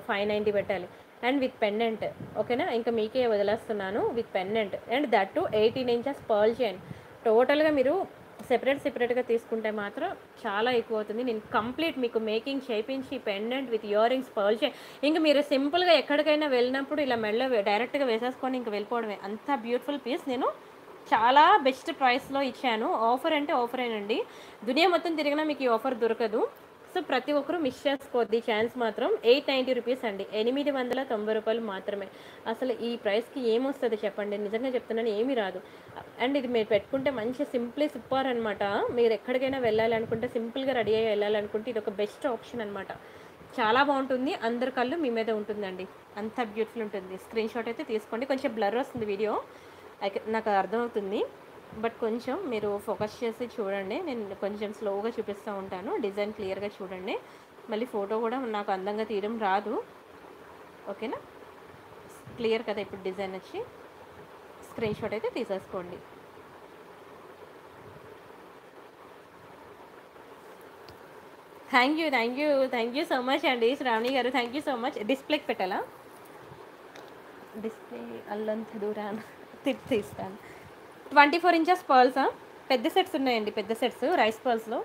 ఫైవ్ నైంటీ పెట్టాలి. అండ్ విత్ పెండెంట్ ఓకేనా? ఇంకా మీకే వదిలేస్తున్నాను with pendant and that to eighteen inches pearl chain. టోటల్గా మీరు సెపరేట్ సెపరేట్గా తీసుకుంటే మాత్రం చాలా ఎక్కువ అవుతుంది. నేను కంప్లీట్ మీకు మేకింగ్ చేయించి pendant with earrings pearl chain. ఇంకా మీరు సింపుల్గా ఎక్కడికైనా వెళ్ళినప్పుడు ఇలా మెడలో డైరెక్ట్గా వేసేసుకొని ఇంకా వెళ్ళిపోవడమే. అంత బ్యూటిఫుల్ పీస్ నేను చాలా బెస్ట్ ప్రైస్లో ఇచ్చాను. ఆఫర్ అంటే ఆఫరేనండి. దునియా మొత్తం తిరిగినా మీకు ఈ ఆఫర్ దొరకదు. సో ప్రతి ఒక్కరూ మిస్ చేసుకోవద్దు. ఈ ఛాన్స్ మాత్రం ఎయిట్ నైంటీ రూపీస్ అండి. ఎనిమిది వందల తొంభై రూపాయలు మాత్రమే. అసలు ఈ ప్రైస్కి ఏమొస్తుంది చెప్పండి. నిజంగా చెప్తున్నాను ఏమీ రాదు. అండ్ ఇది మీరు పెట్టుకుంటే మంచి సింప్లీ సూపర్ అనమాట మీరు ఎక్కడికైనా వెళ్ళాలనుకుంటే సింపుల్గా రెడీ అయ్యి వెళ్ళాలనుకుంటే ఇది ఒక బెస్ట్ ఆప్షన్ అనమాట చాలా బాగుంటుంది. అందరి కళ్ళు మీ మీద ఉంటుందండి. అంత బ్యూటిఫుల్ ఉంటుంది. స్క్రీన్ షాట్ అయితే తీసుకోండి. కొంచెం బ్లర్ వస్తుంది వీడియో. నాకు అర్థమవుతుంది. బట్ కొంచెం మీరు ఫోకస్ చేసి చూడండి. నేను కొంచెం స్లోగా చూపిస్తూ ఉంటాను. డిజైన్ క్లియర్గా చూడండి. మళ్ళీ ఫోటో కూడా నాకు అందంగా తీయడం రాదు. ఓకేనా? క్లియర్ కదా ఇప్పుడు డిజైన్ వచ్చి? స్క్రీన్ షాట్ అయితే తీసేసుకోండి. Thank you thank you thank you so much అండి శ్రావణి గారు. Thank you so much. డిస్ప్లేకి పెట్టాలా? డిస్ప్లే అల్లంత దూరాన తిప్పి తీస్తాను. ట్వంటీ ఫోర్ ఇంచెస్ పర్ల్సా పెద్ద సెట్స్ ఉన్నాయండి పెద్ద సెట్స్ రైస్ పర్ల్స్లో.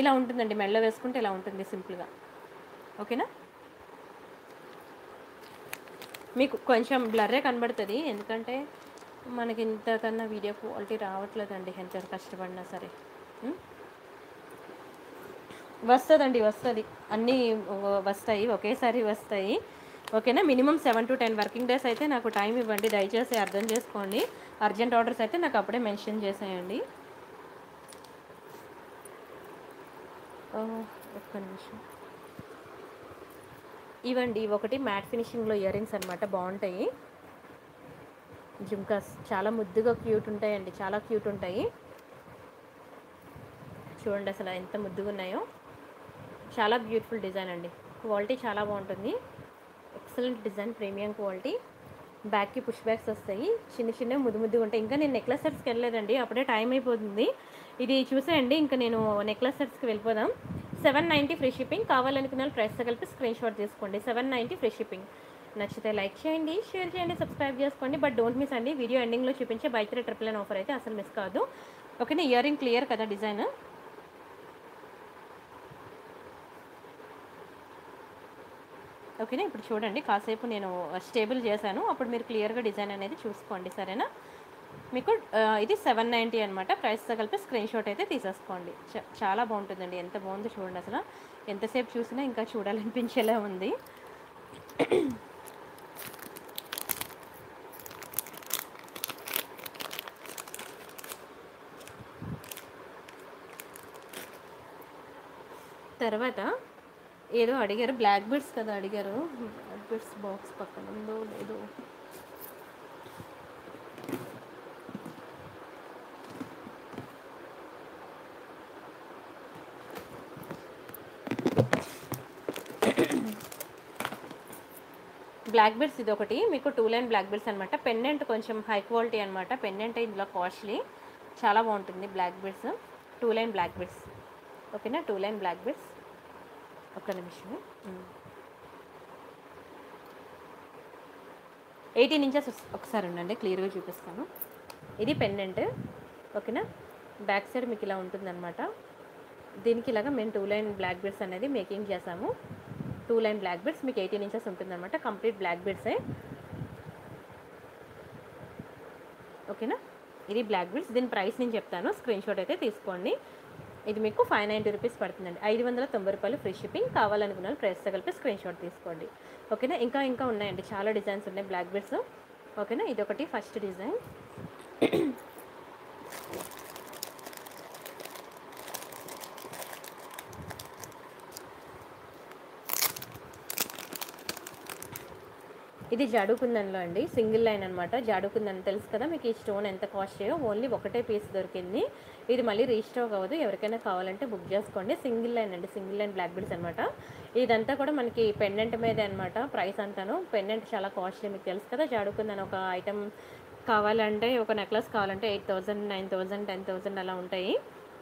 ఇలా ఉంటుందండి మెడలో వేసుకుంటే ఇలా ఉంటుంది సింపుల్గా. ఓకేనా? మీకు కొంచెం బ్లర్రే కనబడుతుంది ఎందుకంటే మనకి ఇంతకన్నా వీడియో క్వాలిటీ రావట్లేదండి ఎంత కష్టపడినా సరే. వస్తుందండి వస్తుంది. అన్నీ వస్తాయి ఒకేసారి వస్తాయి. ఓకేనా? Minimum seven to ten working days అయితే నాకు టైం ఇవ్వండి. దయచేసి అర్థం చేసుకోండి. అర్జెంట్ ఆర్డర్స్ అయితే నాకు అప్పుడే మెన్షన్ చేసేయండి. ఒక్క నిమిషం. ఇవండి ఒకటి మ్యాట్ ఫినిషింగ్లో ఇయర్ రింగ్స్ అనమాట బాగుంటాయి. జుమ్కాస్ చాలా ముద్దుగా క్యూట్ ఉంటాయండి చాలా క్యూట్ ఉంటాయి. చూడండి అసలు ఎంత ముద్దుగా ఉన్నాయో చాలా బ్యూటిఫుల్ డిజైన్ అండి. క్వాలిటీ చాలా బాగుంటుంది. Excellent design premium quality. బ్యాక్కి పుష్ బ్యాక్స్ వస్తాయి. చిన్న చిన్న ముద్దు ముద్దుగా ఉంటాయి. ఇంకా నేను నెక్లెస్ సెట్స్కి వెళ్ళలేదండి. అప్పుడే టైం అయిపోతుంది. ఇది చూసేయండి. ఇంకా నేను నెక్లెస్ సెట్స్కి వెళ్ళిపోదాం. Seven ninety free shipping. కావాలనుకున్న వాళ్ళు ప్రైస్తో కలిపి స్క్రీన్ షాట్ తీసుకోండి. Seven ninety free shipping. నచ్చితే లైక్ చేయండి షేర్ చేయండి సబ్స్క్రైబ్ చేసుకోండి. బట్ డోంట్ మిస్ అండి వీడియో ఎండింగ్లో చూపించే బైక్ త్రీ ట్రిపుల్ ఆఫర్ అయితే అసలు మిస్ కాదు. ఓకేనా? ఇయర్ రింగ్ క్లియర్ కదా డిజైన్. ఓకేనా ఇప్పుడు చూడండి. కాసేపు నేను స్టేబుల్ చేశాను. అప్పుడు మీరు క్లియర్గా డిజైన్ అనేది చూసుకోండి సరేనా? మీకు ఇది సెవెన్ నైంటీ అనమాట ప్రైస్తో కలిపి స్క్రీన్ షాట్ అయితే తీసేసుకోండి. చ- చాలా బాగుంటుందండి. ఎంత బాగుందో చూడండి అసలు. ఎంతసేపు చూసినా ఇంకా చూడాలనిపించేలా ఉంది. తర్వాత ఏదో అడిగారు బ్లాక్ బీడ్స్ కదా అడిగారు. బ్లాక్ బీడ్స్ బాక్స్ పక్కన ఉందో లేదో. బ్లాక్ బీడ్స్ ఇది ఒకటి మీకు టూ లైన్ బ్లాక్ బీడ్స్ అనమాట పెన్నెంట్ కొంచెం హై క్వాలిటీ అనమాట పెన్నెంట్ ఇందులో కాస్ట్లీ చాలా బాగుంటుంది black beads two line black beads ఓకేనా టూ లైన్ బ్లాక్ బీడ్స్ ఒక్క నిమిషం. ఎయిటీన్ ఇంచెస్ ఒకసారి ఉండండి క్లియర్గా చూపిస్తాను. ఇది పెండెంట్ ఓకేనా? బ్యాక్ సైడ్ మీకు ఇలా ఉంటుందన్నమాట. దీనికి ఇలాగా మేము టూ లైన్ బ్లాక్ బీడ్స్ అనేది మేకింగ్ చేసాము. టూ లైన్ బ్లాక్ బీడ్స్ మీకు ఎయిటీన్ ఇంచెస్ ఉంటుందన్నమాట కంప్లీట్ బ్లాక్ బీడ్సే ఓకేనా? ఇది బ్లాక్ బీడ్స్ దీని ప్రైస్ నేను చెప్తాను స్క్రీన్ షాట్ అయితే తీసుకోండి. ఇది మీకు ఫైవ్ నైంటీ రూపీస్ పడుతుందండి. ఐదు వందల తొంభై రూపాయలు ఫ్రీ షిప్పింగ్. కావాలనుకున్న ప్రైస్ ప్రైస్తో కలిపి స్క్రీన్ షాట్ తీసుకోండి. ఓకేనా? ఇంకా ఇంకా ఉన్నాయండి. చాలా డిజైన్స్ ఉన్నాయి. బ్లాక్ బెడ్స్లో ఓకేనా? ఇది ఒకటి ఫస్ట్ డిజైన్. ఇది జాడుకుందన్లో అండి. సింగిల్ లైన్ అనమాట జాడుకుందని తెలుసు కదా మీకు ఈ స్టోన్ ఎంత కాస్ట్ చేయో ఓన్లీ ఒకటే పీస్ దొరికింది. ఇది మళ్ళీ రీస్టాక్ అవ్వదు. ఎవరికైనా కావాలంటే బుక్ చేసుకోండి. సింగిల్ లైన్ అండి. సింగిల్ లైన్ బ్లాక్ బీడ్స్ అనమాట ఇదంతా కూడా మనకి పెండెంట్ మీదే అనమాట ప్రైస్ అంతాను. పెండెంట్ చాలా కాస్ట్లీ మీకు తెలుసు కదా. జాడుకుందని ఒక ఐటమ్ కావాలంటే ఒక నెక్లెస్ కావాలంటే eight thousand nine thousand ten thousand అలా ఉంటాయి.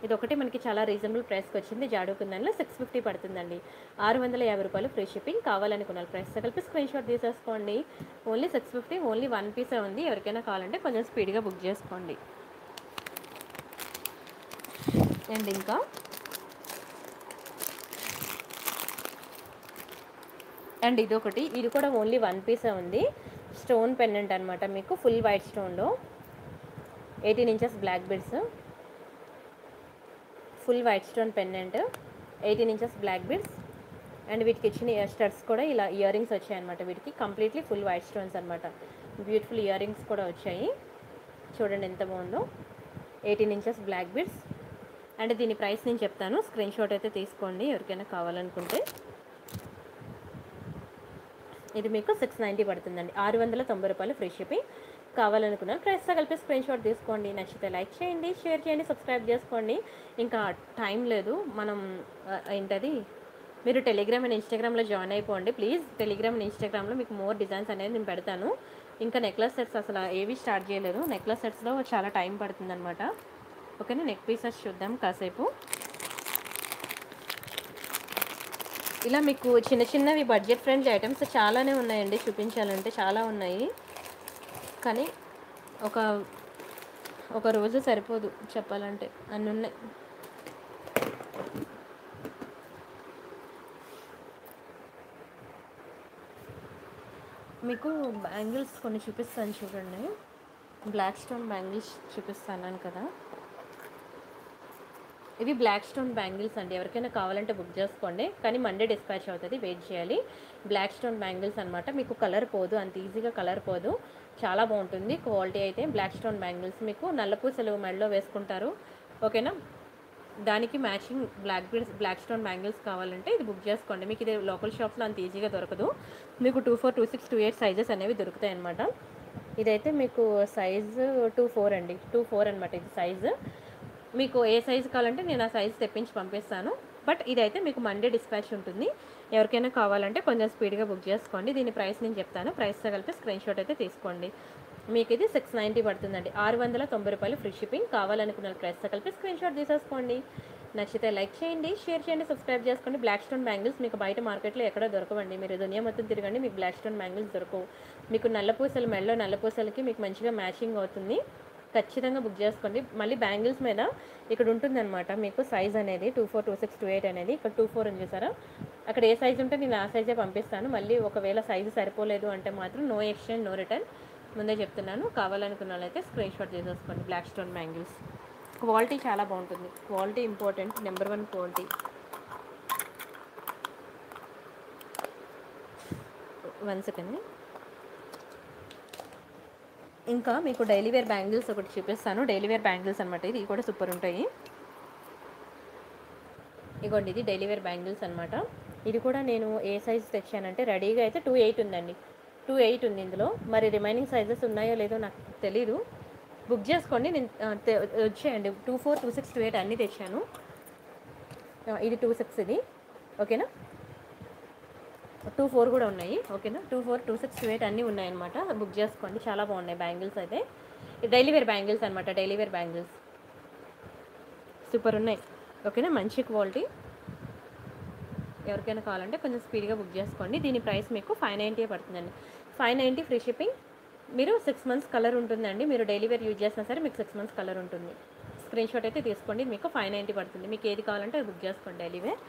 ఇది ఒకటి మనకి చాలా రీజనబుల్ ప్రైస్కి వచ్చింది. జాడుకుందనిలో సిక్స్ ఫిఫ్టీ పడుతుందండి. ఆరు వందల యాభై రూపాయలు ఫ్రీ షిప్పింగ్ కావాలనుకున్నారు ప్రైస్ కలిపి స్క్రీన్ షాట్ తీసేసుకోండి. Only six fifty only one పీసే ఉంది. ఎవరికైనా కావాలంటే కొంచెం స్పీడ్గా బుక్ చేసుకోండి. అండ్ ఇంకా? అండ్ ఇది ఒకటి ఇది కూడా ఓన్లీ వన్ పీసే ఉంది. స్టోన్ పెండెంట్ అనమాట మీకు. Full white స్టోన్లో. Eighteen inches black beads. Full white stone pendant. Eighteen inches black beads. And వీటికి ఇచ్చిన ఇయర్ స్టడ్స్ కూడా ఇలా ఇయర్ రింగ్స్ వచ్చాయన్నమాట వీటికి. కంప్లీట్లీ ఫుల్ వైట్ స్టోన్స్ అనమాట బ్యూటిఫుల్ ఇయర్ రింగ్స్ కూడా వచ్చాయి. చూడండి ఎంత బాగుందో. Eighteen inches black beads. And దీని ప్రైస్ నేను చెప్తాను. స్క్రీన్ షాట్ అయితే తీసుకోండి ఎవరికైనా కావాలనుకుంటే. ఇది మీకు సిక్స్ నైంటీ పడుతుందండి. ఆరు వందల తొంభై రూపాయలు ఫ్రీ షిప్పింగ్ కావాలనుకున్నాను ప్రైస్తో కలిపి స్క్రీన్ షాట్ తీసుకోండి. నచ్చితే లైక్ చేయండి షేర్ చేయండి సబ్స్క్రైబ్ చేసుకోండి. ఇంకా టైం లేదు. మనం ఏంటది? మీరు టెలిగ్రామ్ అండ్ ఇన్స్టాగ్రామ్లో జాయిన్ అయిపోండి. ప్లీజ్ టెలిగ్రామ్ అండ్ ఇన్స్టాగ్రామ్లో మీకు మోర్ డిజైన్స్ అనేది నేను పెడతాను. ఇంకా నెక్లెస్ సెట్స్ అసలు ఏవి స్టార్ట్ చేయలేదు. నెక్లెస్ సెట్స్లో చాలా టైం పడుతుందన్నమాట. ఓకేనా నెక్ పీసెస్ చూద్దాం కాసేపు. ఇలా మీకు చిన్న చిన్నవి బడ్జెట్ ఫ్రెండ్లీ ఐటమ్స్ చాలానే ఉన్నాయండి చూపించాలంటే చాలా ఉన్నాయి. కానీ ఒక ఒక రోజు సరిపోదు చెప్పాలంటే అన్నీ ఉన్నాయి. మీకు బ్యాంగిల్స్ కొన్ని చూపిస్తాను చూడండి. బ్లాక్ స్టోన్ బ్యాంగిల్స్ చూపిస్తాను కదా. ఇవి బ్లాక్ స్టోన్ బ్యాంగిల్స్ అండి. ఎవరికైనా కావాలంటే బుక్ చేసుకోండి. కానీ మండే డిస్పాచ్ అవుతుంది. వెయిట్ చేయాలి. బ్లాక్ స్టోన్ బ్యాంగిల్స్ అనమాట మీకు కలర్ పోదు. అంత ఈజీగా కలర్ పోదు. చాలా బాగుంటుంది. క్వాలిటీ అయితే బ్లాక్ స్టోన్ బ్యాంగిల్స్ మీకు నల్లపూసలు మెడలో వేసుకుంటారు. ఓకేనా దానికి matching black beads black stone bangles కావాలంటే ఇది బుక్ చేసుకోండి. మీకు ఇది లోకల్ షాప్స్లో అంత ఈజీగా దొరకదు. మీకు two four two six two eight sizes అనేవి దొరుకుతాయి అనమాట ఇదైతే మీకు సైజు టూ ఫోర్ అండి. టూ ఫోర్ అనమాట ఇది సైజు మీకు ఏ సైజు కావాలంటే నేను ఆ సైజు తెప్పించి పంపిస్తాను. బట్ ఇదైతే మీకు మండే డిస్పాచ్ ఉంటుంది. ఎవరికైనా కావాలంటే కొంచెం స్పీడ్గా బుక్ చేసుకోండి. దీని ప్రైస్ నేను చెప్తాను. ప్రైస్తో కలిపి స్క్రీన్ షాట్ అయితే తీసుకోండి. మీకు ఇది సిక్స్ నైంటీ పడుతుందండి. ఆరు వందల తొంభై రూపాయలు ఫ్రీ షిప్పింగ్ కావాలనుకున్న ప్రైస్తో కలిపి స్క్రీన్ షాట్ తీసేసుకోండి. నచ్చితే లైక్ చేయండి షేర్ చేయండి సబ్స్క్రైబ్ చేసుకోండి. బ్లాక్ స్టోన్ బ్యాంగిల్స్ మీకు బయట మార్కెట్లో ఎక్కడ దొరకవండి. మీరు దునియా మొత్తం తిరగండి మీకు బ్లాక్ స్టోన్ బ్యాంగిల్స్ దొరకవు. మీకు నల్లపూసలు మెడలో నల్లపూసలకి మీకు మంచిగా మ్యాచింగ్ అవుతుంది. ఖచ్చితంగా బుక్ చేసుకోండి. మళ్ళీ బ్యాంగిల్స్ మీద ఇక్కడ ఉంటుందన్నమాట. మీకు సైజ్ అనేది two four two six two eight అనేది ఇక్కడ టూ ఫోర్ అని చూసారా? అక్కడ ఏ సైజ్ ఉంటే నేను ఆ సైజే పంపిస్తాను. మళ్ళీ ఒకవేళ సైజు సరిపోలేదు అంటే మాత్రం నో ఎక్స్చేంజ్ నో రిటర్న్ ముందే చెప్తున్నాను. కావాలనుకున్న వాళ్ళైతే స్క్రీన్ షాట్ చేసేసుకోండి బ్లాక్ స్టోన్ బ్యాంగిల్స్ క్వాలిటీ చాలా బాగుంటుంది. Quality important number one quality one second ఇంకా మీకు డైలీ వేర్ బ్యాంగిల్స్ ఒకటి చూపిస్తాను. డైలీ వేర్ బ్యాంగిల్స్ అనమాట ఇది. కూడా సూపర్ ఉంటాయి. ఇగోండి ఇది డైలీ వేర్ బ్యాంగిల్స్ అనమాట ఇది కూడా నేను ఏ సైజ్ తెచ్చానంటే రెడీగా అయితే టూ ఎయిట్ ఉందండి. టూ ఎయిట్ ఉంది ఇందులో. మరి రిమైనింగ్ సైజెస్ ఉన్నాయో లేదో నాకు తెలీదు. బుక్ చేసుకోండి. నేను తె- వచ్చేయండి. Two four two six two eight అన్నీ తెచ్చాను. ఇది టూ సిక్స్ ఇది. ఓకేనా టూ ఫోర్ కూడా ఉన్నాయి ఓకేనా? Two four two six two eight అన్నీ ఉన్నాయన్నమాట. బుక్ చేసుకోండి చాలా బాగున్నాయి బ్యాంగిల్స్ అయితే. డైలీ వేర్ బ్యాంగిల్స్ అనమాట డైలీ వేర్ బ్యాంగిల్స్. సూపర్ ఉన్నాయి ఓకేనా? మంచి క్వాలిటీ. ఎవరికైనా కావాలంటే కొంచెం స్పీడ్గా బుక్ చేసుకోండి. దీని ప్రైస్ మీకు ఫైవ్ నైంటీ పడుతుందండి. Five ninety free shipping. మీరు సిక్స్ మంత్స్ కలర్ ఉంటుందండి. మీరు డైలీ వేర్ యూజ్ చేసినా సరే మీకు సిక్స్ మంత్స్ కలర్ ఉంటుంది. స్క్రీన్ షాట్ అయితే తీసుకోండి మీకు ఫైవ్ నైంటీ పడుతుంది. మీకు ఏది కావాలంటే అది బుక్ చేసుకోండి డైలీ వేర్.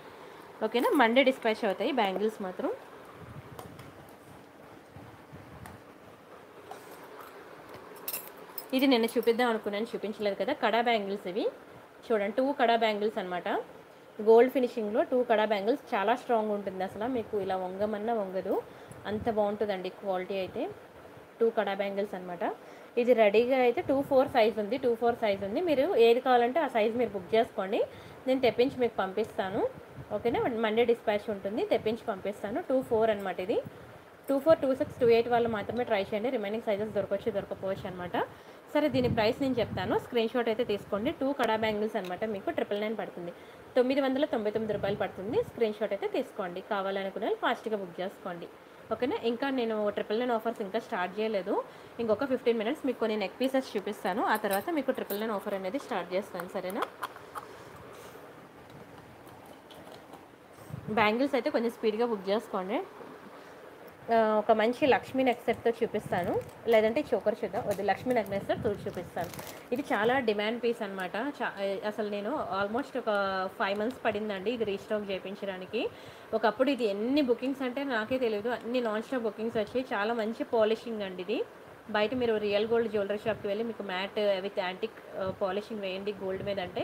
ఓకేనా? మండే డిస్పాచ్ అవుతాయి బ్యాంగిల్స్ మాత్రం. ఇది నిన్న చూపిద్దాం అనుకున్నాను చూపించలేదు కదా. కడా బ్యాంగిల్స్ ఇవి. చూడండి టూ కడా బ్యాంగిల్స్ అనమాట గోల్డ్ ఫినిషింగ్లో టూ కడా బ్యాంగిల్స్. చాలా స్ట్రాంగ్ ఉంటుంది అసలు. మీకు ఇలా వంగమన్నా వంగదు. అంత బాగుంటుందండి క్వాలిటీ అయితే. టూ కడా బ్యాంగిల్స్ అనమాట ఇది రెడీగా అయితే టూ ఫోర్ సైజ్ ఉంది. టూ ఫోర్ సైజ్ ఉంది. మీరు ఏది కావాలంటే ఆ సైజ్ మీరు బుక్ చేసుకోండి. నేను తెప్పించి మీకు పంపిస్తాను. ఓకేనా? మండే డిస్పాచ్ ఉంటుంది. తెప్పించి పంపిస్తాను. టూ ఫోర్ అనమాట ఇది. Two four two six two eight వాళ్ళు మాత్రమే ట్రై చేయండి. రిమైనింగ్ సైజెస్ దొరకవచ్చు దొరకపోవచ్చు అనమాట సరే దీని ప్రైస్ నేను చెప్తాను. స్క్రీన్ షాట్ అయితే తీసుకోండి. టూ కడా బ్యాంగిల్స్ అనమాట మీకు. ట్రిపుల్ నైన్ పడుతుంది. తొమ్మిది వందల తొంభై తొమ్మిది రూపాయలు పడుతుంది. స్క్రీన్ షాట్ అయితే తీసుకోండి. కావాలనుకునే వాళ్ళు ఫాస్ట్గా బుక్ చేసుకోండి. ఓకేనా? ఇంకా నేను ట్రిపుల్ నైన్ ఆఫర్స్ ఇంకా స్టార్ట్ చేయలేదు. ఇంకొక ఫిఫ్టీన్ మినిట్స్ మీకు కొన్ని నెక్ పీసెస్ చూపిస్తాను. ఆ తర్వాత మీకు ట్రిపుల్ నైన్ ఆఫర్ అనేది స్టార్ట్ చేస్తాను. సరేనా? బ్యాంగిల్స్ అయితే కొంచెం స్పీడ్గా బుక్ చేసుకోండి. ఒక మంచి లక్ష్మీ నెక్సెట్తో చూపిస్తాను. లేదంటే చోకర్ చూద్దాం వద్దు లక్ష్మీ నెక్సెట్తో చూపిస్తాను. ఇది చాలా డిమాండ్ పీస్ అనమాట చా అసలు నేను ఆల్మోస్ట్ ఒక ఫైవ్ మంత్స్ పడిందండి ఇది రీస్టాక్ చేయించడానికి ఒకప్పుడు ఇది ఎన్ని బుకింగ్స్ అంటే నాకే తెలియదు అన్ని నాన్ స్టాప్ బుకింగ్స్ వచ్చాయి. చాలా మంచి పాలిషింగ్ అండి ఇది. బయట మీరు రియల్ గోల్డ్ జ్యువెలరీ షాప్కి వెళ్ళి మీకు మ్యాట్ విత్ యాంటిక్ పాలిషింగ్ వేయండి గోల్డ్ మీద అంటే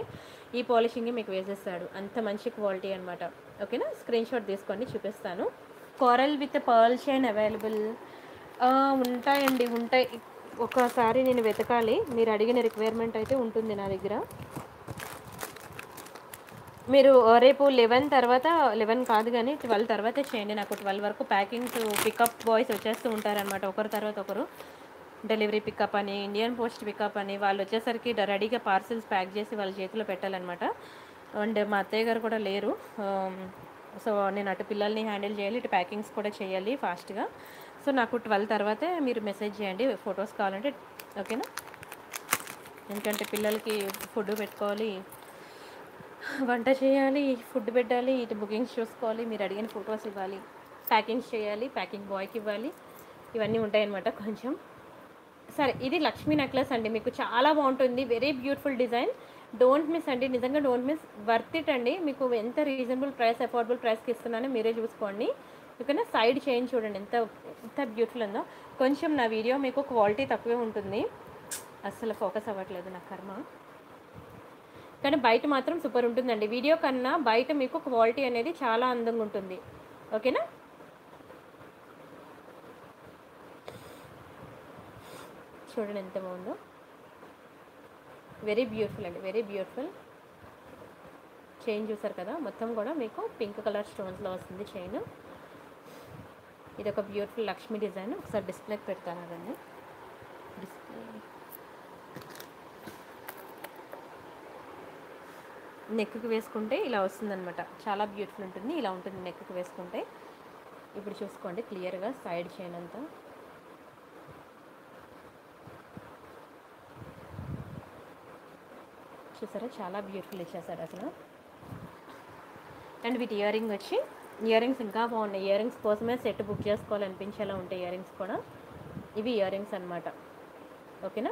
ఈ పాలిషింగ్ మీకు వేసేస్తాడు. అంత మంచి క్వాలిటీ అనమాట ఓకేనా? స్క్రీన్ షాట్ తీసుకోండి చూపిస్తాను. Coral with pearl chain available. ఉంటాయండి ఉంటాయి. ఒకసారి నేను వెతకాలి. మీరు అడిగిన రిక్వైర్మెంట్ అయితే ఉంటుంది నా దగ్గర. మీరు రేపు లెవెన్ తర్వాత లెవెన్ కాదు కానీ ట్వెల్వ్ తర్వాత చేయండి. నాకు ట్వెల్వ్ వరకు ప్యాకింగ్స్ పికప్ బాయ్స్ వచ్చేస్తూ ఉంటారనమాట ఒకరి తర్వాత ఒకరు. డెలివరీ పికప్ అని ఇండియన్ పోస్ట్ పికప్ అని వాళ్ళు వచ్చేసరికి రెడీగా పార్సిల్స్ ప్యాక్ చేసి వాళ్ళ చేతిలో పెట్టాలన్నమాట. అండ్ మా అత్తయ్య గారు కూడా లేరు. సో నేను అటు పిల్లల్ని హ్యాండిల్ చేయాలి ఇటు ప్యాకింగ్స్ కూడా చేయాలి ఫాస్ట్గా. సో నాకు ట్వెల్వ్ తర్వాతే మీరు మెసేజ్ చేయండి ఫొటోస్ కావాలంటే ఓకేనా? ఎందుకంటే పిల్లలకి ఫుడ్ పెట్టుకోవాలి వంట చేయాలి ఫుడ్ పెట్టాలి ఇటు బుకింగ్స్ చూసుకోవాలి మీరు అడిగిన ఫొటోస్ ఇవ్వాలి ప్యాకింగ్స్ చేయాలి ప్యాకింగ్ బాయ్కి ఇవ్వాలి ఇవన్నీ ఉంటాయన్నమాట కొంచెం. సరే ఇది లక్ష్మీ నెక్లెస్ అండి. మీకు చాలా బాగుంటుంది. Very beautiful design don't miss అండి. నిజంగా డోంట్ మిస్ వర్త్ ఇట్ అండి. మీకు ఎంత రీజనబుల్ ప్రైస్ అఫోర్డబుల్ ప్రైస్కి ఇస్తున్నానో మీరే చూసుకోండి. ఓకేనా? సైడ్ చేంజ్ చూడండి. ఎంత ఎంత బ్యూటిఫుల్ ఉందో. కొంచెం నా వీడియో మీకు క్వాలిటీ తక్కువే ఉంటుంది. అస్సలు ఫోకస్ అవ్వట్లేదు నా కర్మ. కానీ బయట మాత్రం సూపర్ ఉంటుందండి. వీడియో కన్నా బయట మీకు క్వాలిటీ అనేది చాలా అందంగా ఉంటుంది. ఓకేనా? చూడండి ఎంత బాగుందో. వెరీ బ్యూటిఫుల్ అండి వెరీ బ్యూటిఫుల్ చైన్ చూసారు కదా మొత్తం కూడా మీకు పింక్ కలర్ స్టోన్స్లో వస్తుంది చైన్ ఇది ఒక బ్యూటిఫుల్ లక్ష్మీ డిజైన్ ఒకసారి డిస్ప్లేకి పెడతాను అదండి. డిస్ప్లే నెక్కి వేసుకుంటే ఇలా వస్తుందన్నమాట. చాలా బ్యూటిఫుల్ ఉంటుంది ఇలా ఉంటుంది నెక్కి వేసుకుంటే. ఇప్పుడు చూసుకోండి క్లియర్గా సైడ్ చైన్ అంతా. చూసారా? చాలా బ్యూటిఫుల్ ఇచ్చేసాడు అసలు. అండ్ వీటి ఇయర్ రింగ్ వచ్చి ఇయర్ రింగ్స్ ఇంకా బాగున్నాయి. ఇయర్ రింగ్స్ కోసమే సెట్ బుక్ చేసుకోవాలనిపించేలా ఉంటాయి ఇయర్ రింగ్స్ కూడా. ఇవి ఇయర్ రింగ్స్ అనమాట ఓకేనా?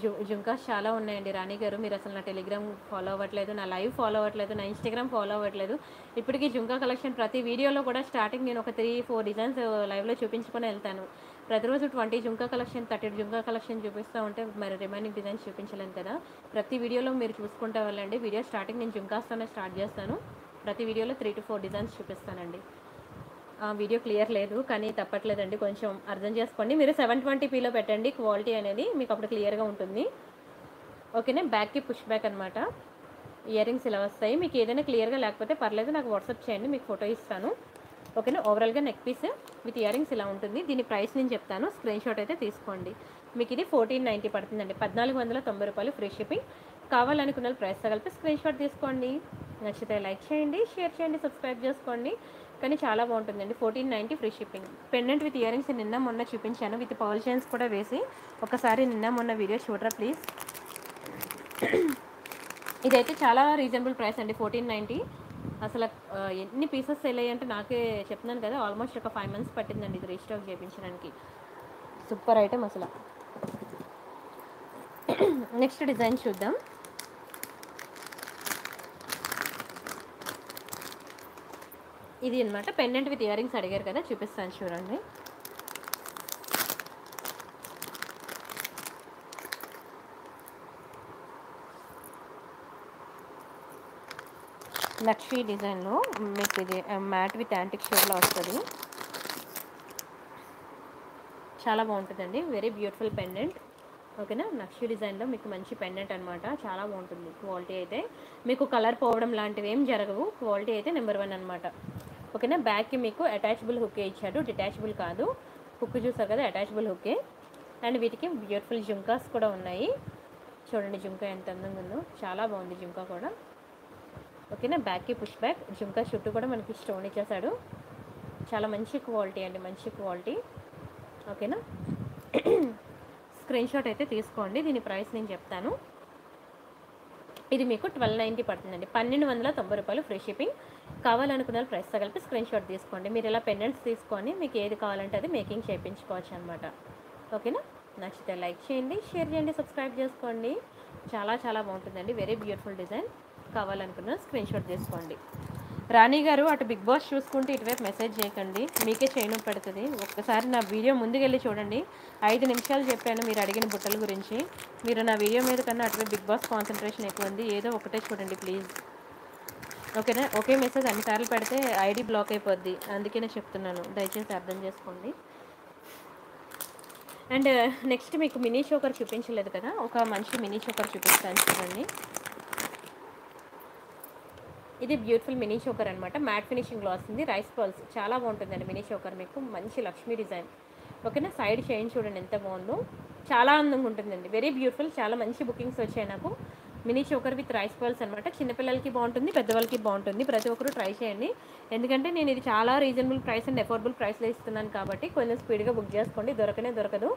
జు జుంకాస్ చాలా ఉన్నాయండి. రాణి గారు మీరు అసలు నా టెలిగ్రామ్ ఫాలో అవ్వట్లేదు నా లైవ్ ఫాలో అవ్వట్లేదు నా ఇన్స్టాగ్రామ్ ఫాలో అవ్వట్లేదు. ఇప్పటికీ జుంకా కలెక్షన్ ప్రతి వీడియోలో కూడా స్టార్టింగ్ నేను ఒక త్రీ ఫోర్ డిజైన్స్ లైవ్లో చూపించుకొని వెళ్తాను. ప్రతిరోజు twenty jhumka collection thirty jhumka collection చూపిస్తూ ఉంటే మరి రిమైనింగ్ డిజైన్స్ చూపించలేను కదా. ప్రతి వీడియోలో మీరు చూసుకుంటే వెళ్ళండి. వీడియో స్టార్టింగ్ నేను జుంకాస్తోనే స్టార్ట్ చేస్తాను. ప్రతి వీడియోలో త్రీ టు ఫోర్ డిజైన్స్ చూపిస్తానండి. వీడియో క్లియర్ లేదు కానీ తప్పట్లేదండి. కొంచెం అర్థం చేసుకోండి. మీరు సెవెన్ ట్వంటీ పీలో పెట్టండి. క్వాలిటీ అనేది మీకు అప్పుడు క్లియర్గా ఉంటుంది. ఓకేనా బ్యాక్కి పుష్ బ్యాక్ అనమాట ఇయర్ రింగ్స్ ఇలా వస్తాయి. మీకు ఏదైనా క్లియర్గా లేకపోతే పర్లేదు నాకు వాట్సాప్ చేయండి. మీకు ఫోటో ఇస్తాను. ఓకేనా? ఓవరాల్గా నెక్ పీస్ విత్ ఇయరింగ్స్ ఇలా ఉంటుంది. దీని ప్రైస్ నేను చెప్తాను. స్క్రీన్ షాట్ అయితే తీసుకోండి. మీకు ఇది ఫోర్టీన్ నైంటీ పడుతుందండి. పద్నాలుగు వందల తొంభై రూపాయలు ఫ్రీ షిప్పింగ్ కావాలనుకున్న ప్రైస్ కలిపి స్క్రీన్ షాట్ తీసుకోండి. నచ్చితే లైక్ చేయండి షేర్ చేయండి సబ్స్క్రైబ్ చేసుకోండి. కానీ చాలా బాగుంటుందండి. Fourteen ninety free shipping pendant with earrings నిన్న మొన్న చూపించాను. విత్ పవర్ చైన్స్ కూడా వేసి ఒకసారి నిన్న మొన్న వీడియో చూడరా ప్లీజ్ [COUGHS] ఇదైతే చాలా రీజనబుల్ ప్రైస్ అండి. ఫోర్టీన్ నైంటీ అసలు ఎన్ని పీసెస్ సెల్ అయ్యాయంటే నాకే చెప్తున్నాను కదా ఆల్మోస్ట్ ఒక ఫైవ్ మంత్స్ పట్టిందండి ఇది రీస్టాక్ చేయించడానికి సూపర్ ఐటమ్ అసలు. నెక్స్ట్ డిజైన్ చూద్దాం. ఇది అనమాట పెండెంట్ విత్ ఇయర్ రింగ్స్ అడిగారు కదా చూపిస్తాను చూడండి. లక్ష్మీ డిజైన్లో మీకు ఇది మ్యాట్ విత్ యాంటిక్ షేడ్లో వస్తుంది. చాలా బాగుంటుందండి. వెరీ బ్యూటిఫుల్ పెండెంట్ ఓకేనా? నక్షి డిజైన్లో మీకు మంచి పెండెంట్ అనమాట చాలా బాగుంటుంది క్వాలిటీ అయితే. మీకు కలర్ పోవడం లాంటివి ఏం జరగవు. క్వాలిటీ అయితే నెంబర్ వన్ అనమాట ఓకేనా? బ్యాక్కి మీకు అటాచబుల్ హుక్కే ఇచ్చాడు. డిటాచబుల్ కాదు. హుక్ చూసారు కదా? అటాచబుల్ హుక్కే అండ్ వీటికి బ్యూటిఫుల్ జుంకాస్ కూడా ఉన్నాయి. చూడండి జుంకా ఎంత అందంగా ఉందో. చాలా బాగుంది జుంకా కూడా. ఓకేనా? బ్యాక్కి పుష్ బ్యాక్. జుంకా చుట్టూ కూడా మనకి స్టోన్ ఇచ్చేసాడు. చాలా మంచి క్వాలిటీ అండి మంచి క్వాలిటీ. ఓకేనా? స్క్రీన్ షాట్ అయితే తీసుకోండి. దీని ప్రైస్ నేను చెప్తాను. ఇది మీకు ట్వెల్వ్ నైంటీ పడుతుందండి. పన్నెండు వందల తొంభై రూపాయలు ఫ్రీ షిప్పింగ్. కావాలనుకున్న ప్రైస్తో కలిపి స్క్రీన్ షాట్ తీసుకోండి. మీరు ఇలా పెండెంట్స్ తీసుకొని మీకు ఏది కావాలంటే అది మేకింగ్ చేయించుకోవచ్చు అనమాట ఓకేనా? నచ్చితే లైక్ చేయండి షేర్ చేయండి సబ్స్క్రైబ్ చేసుకోండి. చాలా చాలా బాగుంటుందండి. వెరీ బ్యూటిఫుల్ డిజైన్ కావాలనుకున్న స్క్రీన్ షాట్ తీసుకోండి. రాణి గారు అటు బిగ్ బాస్ చూసుకుంటే ఇటువైపు మెసేజ్ చేయకండి. మీకే చేయను పెడుతుంది. ఒక్కసారి నా వీడియో ముందుకెళ్ళి చూడండి. ఐదు నిమిషాలు చెప్పాను మీరు అడిగిన బుట్టల గురించి. మీరు నా వీడియో మీద కన్నా అటువైపు బిగ్ బాస్ కాన్సన్ట్రేషన్ ఎక్కువ ఉంది. ఏదో ఒకటే చూడండి ప్లీజ్ ఓకేనా? ఒకే మెసేజ్ అన్నిసార్లు పెడితే ఐడి బ్లాక్ అయిపోద్ది. అందుకే నేను చెప్తున్నాను. దయచేసి అర్థం చేసుకోండి. అండ్ నెక్స్ట్ మీకు మినీ చోకర్ చూపించలేదు కదా? ఒక మంచి మినీ చోకర్ చూపిస్తాను చూడండి. ఇది బ్యూటిఫుల్ మినీ చోకర్ అనమాట మ్యాట్ ఫినిషింగ్ గ్లాస్ ఉంది. రైస్ పల్స్ చాలా బాగుంటుందండి మినీ చోకర్ మీకు. మంచి లక్ష్మీ డిజైన్. ఓకేనా? సైడ్ చేయండి చూడండి ఎంత బాగుందో. చాలా అందంగా ఉంటుందండి. వెరీ బ్యూటిఫుల్ చాలా మంచి బుకింగ్స్ వచ్చాయి నాకు. Mini choker with rice pearls అనమాట చిన్నపిల్లలకి బాగుంటుంది పెద్దవాళ్ళకి బాగుంటుంది. ప్రతి ఒక్కరు ట్రై చేయండి. ఎందుకంటే నేను ఇది చాలా రీజనబుల్ ప్రైస్ అండ్ అఫోర్డబుల్ ప్రైస్లో ఇస్తున్నాను కాబట్టి కొంచెం స్పీడ్గా బుక్ చేసుకోండి. దొరకనే దొరకదు.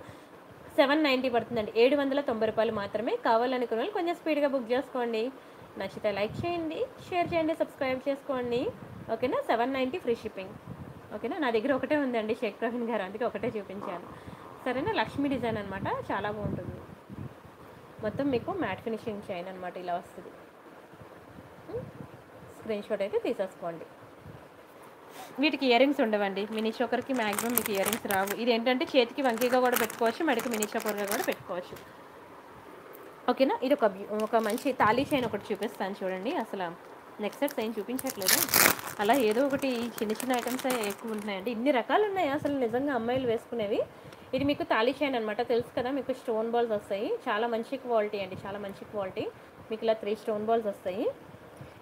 సెవెన్ నైంటీ పడుతుందండి. ఏడు వందల తొంభై రూపాయలు మాత్రమే కావాలనుకున్న వాళ్ళు కొంచెం స్పీడ్గా బుక్ చేసుకోండి. నచ్చితే లైక్ చేయండి షేర్ చేయండి సబ్స్క్రైబ్ చేసుకోండి. ఓకేనా? Seven ninety free shipping. ఓకేనా? నా దగ్గర ఒకటే ఉందండి షేక్ ప్రవీణ్ గారు అందుకే ఒకటే చూపించాను. సరేనా? లక్ష్మీ డిజైన్ అనమాట చాలా బాగుంటుంది. మొత్తం మీకు మ్యాట్ ఫినిషింగ్ చైన్ అనమాట ఇలా వస్తుంది. స్క్రీన్ షాట్ అయితే తీసేసుకోండి. వీటికి ఇయర్ రింగ్స్ ఉండవండి. మినీ చోకర్కి మ్యాక్సిమం మీకు ఇయర్ రింగ్స్ రావు. ఇది ఏంటంటే చేతికి వంకీగా కూడా పెట్టుకోవచ్చు మెడకి మినీ చోకర్గా కూడా పెట్టుకోవచ్చు. ఓకేనా? ఇది ఒక ఒక మంచి తాళీ చైన్ ఒకటి చూపిస్తాను చూడండి. అసలు నెక్స్ట్ సెట్స్ ఏం చూపించట్లేదు. అలా ఏదో ఒకటి చిన్న చిన్న ఐటమ్స్ ఎక్కువ ఉంటున్నాయండి. ఇన్ని రకాలు ఉన్నాయి అసలు నిజంగా అమ్మాయిలు వేసుకునేవి. ఇది మీకు తాళీ చైన్ అనమాట తెలుసు కదా మీకు స్టోన్ బాల్స్ వస్తాయి. చాలా మంచి క్వాలిటీ అండి చాలా మంచి క్వాలిటీ మీకు ఇలా త్రీ స్టోన్ బాల్స్ వస్తాయి.